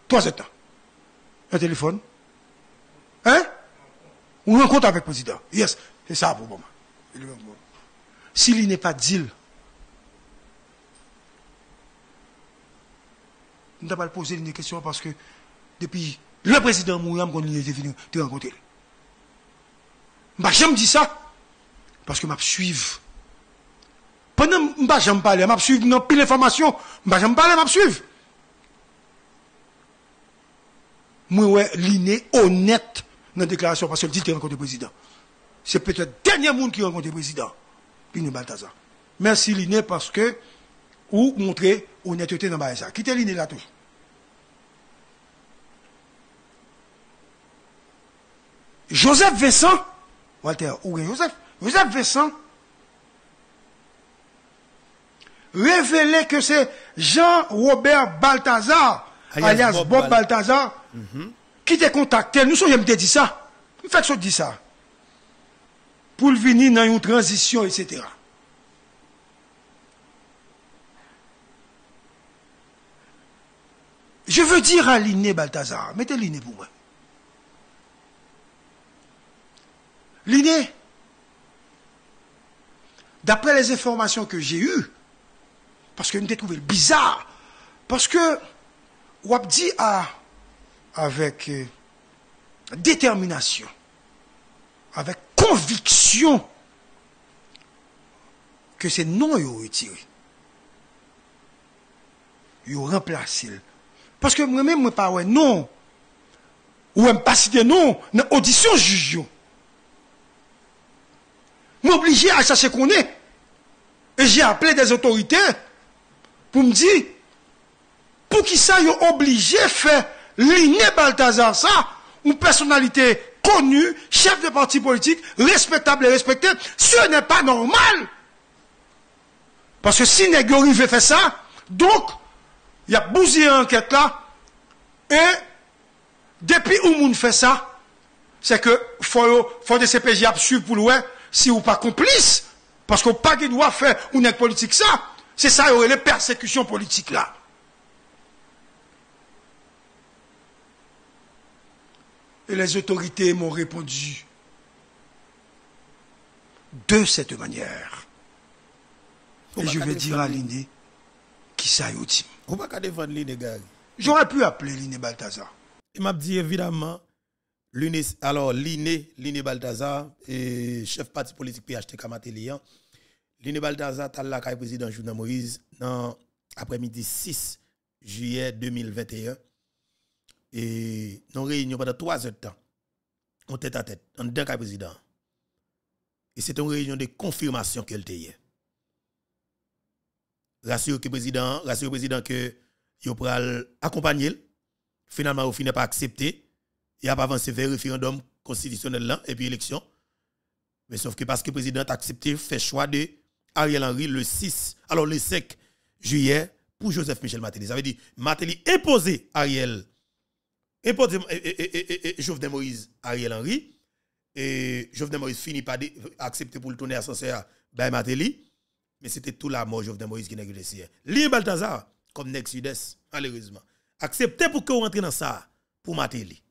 Trois états. Un téléphone. Hein? Ou rencontre avec le président. Yes, c'est ça pour moi. S'il n'est pas deal, nous n'avons pas posé une question parce que depuis le président Mouyam, qu'on est venu te rencontrer. Je jamais dit ça parce que je suis Je ne parle pas, je suis dans pile d'informations, je ne parle pas, je suis Moi, ouais, l'inné honnête dans la déclaration parce que dit qu'il rencontre le président. C'est peut-être le dernier monde qui rencontre le président. Balthazar. Merci l'inné parce que ou montrer honnêteté dans le Quittez l'inné là toujours. Joseph Vincent, Walter, où est Joseph? Joseph Vincent, révélé que c'est Jean-Robert Balthazar, alias, Bob, Balthazar, mhm. qui t'a contacté. Nous sommes dit ça. Nous fait que dit ça. Pour venir dans une transition, etc. Je veux dire à l'inné Balthazar, mettez l'inné pour moi. L'idée, d'après les informations que j'ai eues, Paske mwen te trouve bizar. Paske wap di a avèk euh, determinasyon, avèk konviksyon ke se non yo retire. Yo remplasil. Paske mwen mè mwen pa wè non ou mwen pasite non nan audisyon jujyo. Mwen oblige a sa se konè. E jè aple des otorite pour me dire, pour qui ça, ils ont obligé de faire l'Iné Balthazar, ça, une personnalité connue, chef de parti politique, respectable et respecté, ce n'est pas normal. Parce que si Négori veut faire ça, donc, il y a bousillé enquête là, et depuis où monde fait ça, c'est que faut, faut des CPJ absurdes pour le si vous pas complice, parce qu'on pas qui doit faire une politique ça, c'est ça, il y les persécutions politiques là. Et les autorités m'ont répondu de cette manière. Et je vais dire à Liné qui ça J'aurais pu appeler Liné Balthazar. Il m'a dit évidemment alors, Liné, Liné Balthazar, et chef parti politique PHT Kamatelian, Liné Balthazar, t'as la président Journal Moïse, dans après-midi 6 juillet 2021. Et nous réunion pendant trois heures de temps, en tête à tête, en deux cas président. Et c'est une réunion de confirmation qu'elle était hier. Rassure que président, rassure président que il pral accompagner. Finalement, au final, pas accepté il a pas avancé vers référendum constitutionnel et puis élection. Mais sauf que parce que le président a accepté, fait choix de Ariel Henry le 6, alors le 5 juillet pour Joseph Michel Matéli. Ça veut dire, Matéli imposé Ariel, imposé Jovenel Moïse Ariel Henry, et Jovenel Moïse finit par accepter pour le tourner à ascenseur by Matéli, mais c'était tout la mort Jovenel Moïse qui négocié. Lié Balthazar, comme Nex Sud-Est, malheureusement, accepté pour que vous rentrez dans ça, pour Matéli.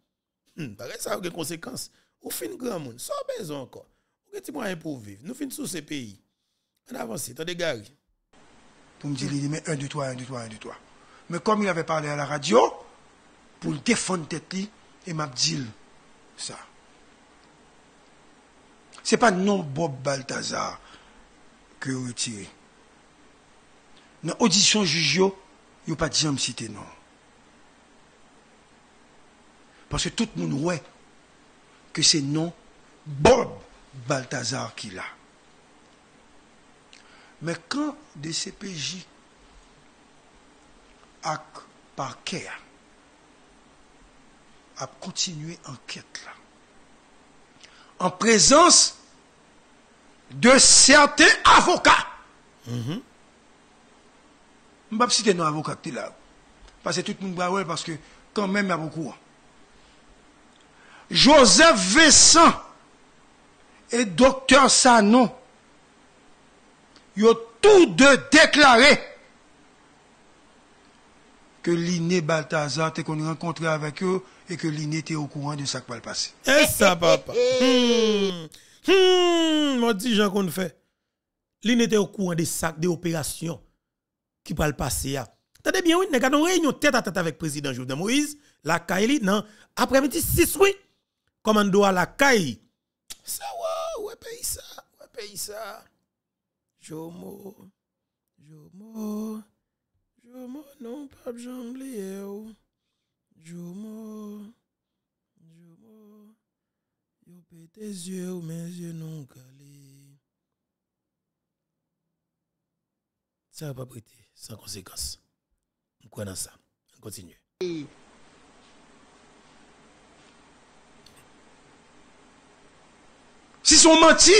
Hmm, ça a des conséquences. Ou fin grand monde, sans besoin encore. Ou petit moyen pour vivre. Nous finissons sous ces pays. On avance, t'as des gars. Pour me dire, il met 1, 2, 3, 1, 2, 3, 1, 2, 3. Mais comme il avait parlé à la radio, pour le défendre tête, il m'a dit ça. Ce n'est pas non Bob Balthazar que vous retirez. Dans l'audition juge, il n'y a pas de jamais cité non. Parce que tout le monde voit que c'est non Bob Balthazar qui l'a. Men kan DCPJ ak parke a, ap kontinue anket la. An prezans de serte avoka. Mm -hmm. Mbap si te nan avoka ki te la. Pase tout moun brawel, paske kan men mè avokou an. Joseph Vessan e doktor Sanon ils ont tous deux déclaré que Liné Balthazar était qu'on rencontré avec eux et que Liné était au courant de ça qui va le passer. Et ça, papa. Hmm. Hmm. Moi, dis Jean qu'on fait. Liné était au courant des sacs, des opérations qui va le passer. ya. Attendez bien, oui, nous avons une réunion tête à tête avec le président Jovenel Moïse, la Kaili, non, après-midi 6, oui, commando à la Kaili. Ça, ouais, ouais, pays ça, ouais, pays ça. Jomo, Jomo, Jomo, non, pas de jamblier, Jomo, Jomo, yo tes yeux, mes yeux non calés. Ça va pas prêter, sans conséquence. On dans ça. On continue. Si sont menti,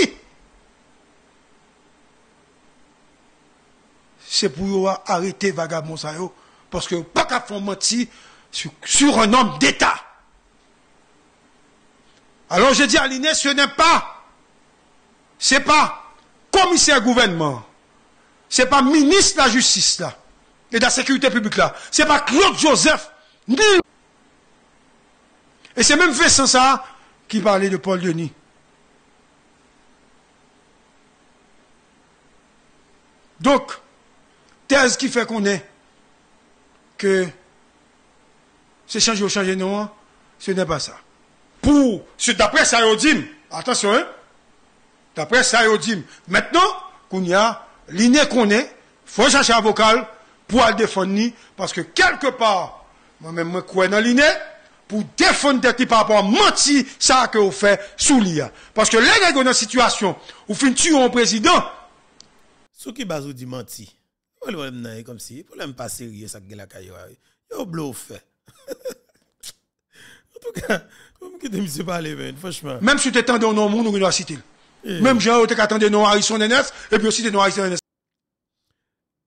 c'est pour arrêter vagabond ça parce que pas qu'à font menti sur, un homme d'État. Alors je dis à l'INES, ce n'est pas, c'est pas commissaire gouvernement, c'est pas ministre de la justice là, et de la sécurité publique là, c'est pas Claude Joseph, et c'est même Vincent ça qui parlait de Paul Denis. Donc, tez ki fe konen ke se chanje ou chanje nou an, se ne pa sa. Pou, se dapre sa yo dim, atasyon, dapre sa yo dim, metnon, koun ya, li ne konen, fò chache avokal, pou al defon ni, paske kelke par, mwen mwen mwen kwen nan li ne, pou defon det li par rapport a manti sa ke ou fe sou li ya. Paske le gen kon nan situasyon, ou fin tu yon prezident. Sou ki bazou di manti, Ou le wèm nan comme si, pour l'aime pas sérieux ça que la kayo. Yo bluffé. en tout cas, comme que monsieur parler ben, franchement. Même si tu t'attendais au nom monde, on doit citer. Même Jean, tu t'attendais au nom Harrison Nenès, et puis aussi des noms Harrison Nenès.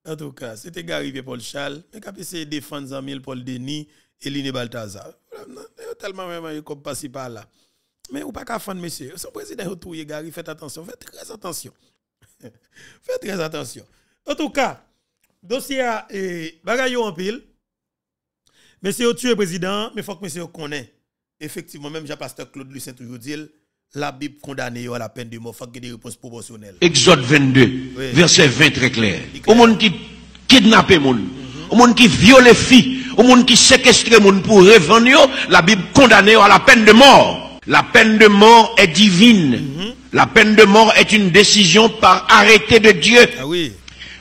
En tout cas, c'était Gary Paul Charles, mais qui a essayé de défendre Zamil Paul Denis et Liné Balthazar. Tellement même comme passer par là. Mais ou pas qu'à fan monsieur, son président touye Gary, faites attention, faites très attention. faites très attention. En tout cas, dossier a eh, en pile. Monsieur tué président, mais faut que monsieur connaît. Effectivement, même Jean-Pasteur Claude Lucien toujours dit, la Bible condamne à la peine de mort, faut qu'il y ait des réponses proportionnelles. Exode 22, verset 20 très clair. Au monde qui kidnappe moun, au monde qui viole filles, au monde qui séquestre moun pour revendre, yo, la Bible condamne à la peine de mort. La peine de mort est divine. La peine de mort est une décision par arrêté de Dieu. Ah oui.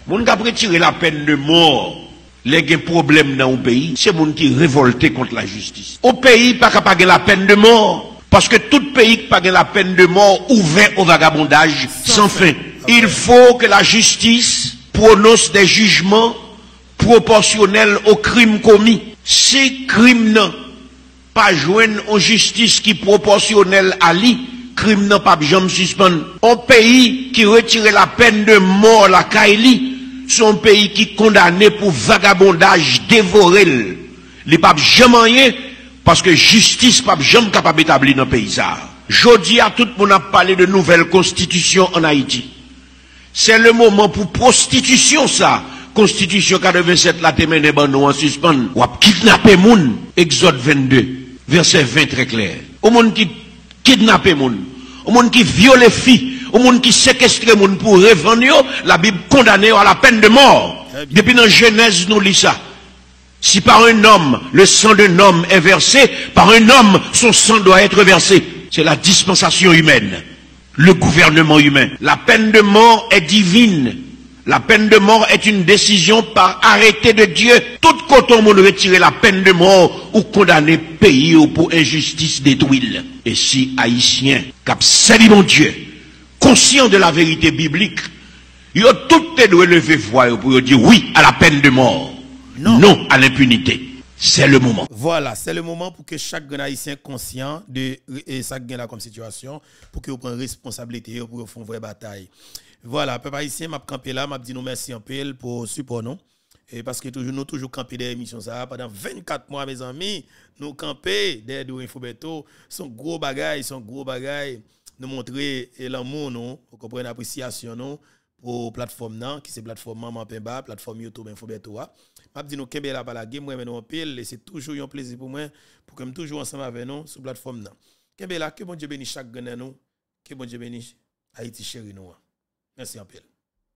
Moun qui a retiré la peine de mort, les gen problème dans le pays, c'est moun qui révolté contre la justice. Au pays, pas capable la peine de mort. Parce que tout pays qui pas la peine de mort ouvert au vagabondage sans, fin. Il faut que la justice prononce des jugements proportionnels au crime commis. Si crime non, pas joindre en justice qui proportionnelle à lui, crime n'a pas jamais suspendre. Un pays qui retire la peine de mort la Kaili, son pays qui condamné pour vagabondage dévoré. Il pas jamais rien parce que justice pas jamais capable d'établir dans le pays. Jodi à tout le monde a parlé de nouvelle constitution en Haïti. C'est le moment pour prostitution ça. Constitution 87 la témène ban nous en suspend. Ou kidnapper moun. Exode 22, verset 20 très clair. Au monde qui kidnapper moun, au monde qui viole filles, au monde qui séquestre moun pour revendre, yo, la Bible condamne à la peine de mort. Depuis dans Genèse nous lit ça. Si par un homme, le sang d'un homme est versé, par un homme, son sang doit être versé. C'est la dispensation humaine, le gouvernement humain. La peine de mort est divine. La peine de mort est une décision par arrêté de Dieu. Tout quand on retirer la peine de mort ou condamner pays ou pour injustice détruire. Et si haïtien, cap mon Dieu, conscient de la vérité biblique, ils ont tout doit lever voix pour dire oui à la peine de mort. Non, à l'impunité. C'est le moment. Voilà, c'est le moment pour que chaque haïtien conscient de ça gagne là comme situation pour que vous preniez responsabilité pour faire une vraie bataille. Voilà, peuple haïtien, m'a campé là, m'a dit nous merci en pile pour support non? Et parce que toujours nous toujours campé des émissions ça pendant 24 mois mes amis, nous camper derrière Infobeto, son gros bagaille, son gros bagaille nous montrer l'amour non, vous comprenez l'appréciation non? Pour plateforme non qui c'est plateforme Maman Pemba, plateforme YouTube Infobeto. M'a dit nous kembe la moi nous en pile et c'est toujours un plaisir pour moi pour que nous toujours ensemble avec nous sur plateforme non. Kembe là que bon Dieu bénisse chaque gagnant nous, que bon Dieu bénisse Haïti chéri nous. Merci peu.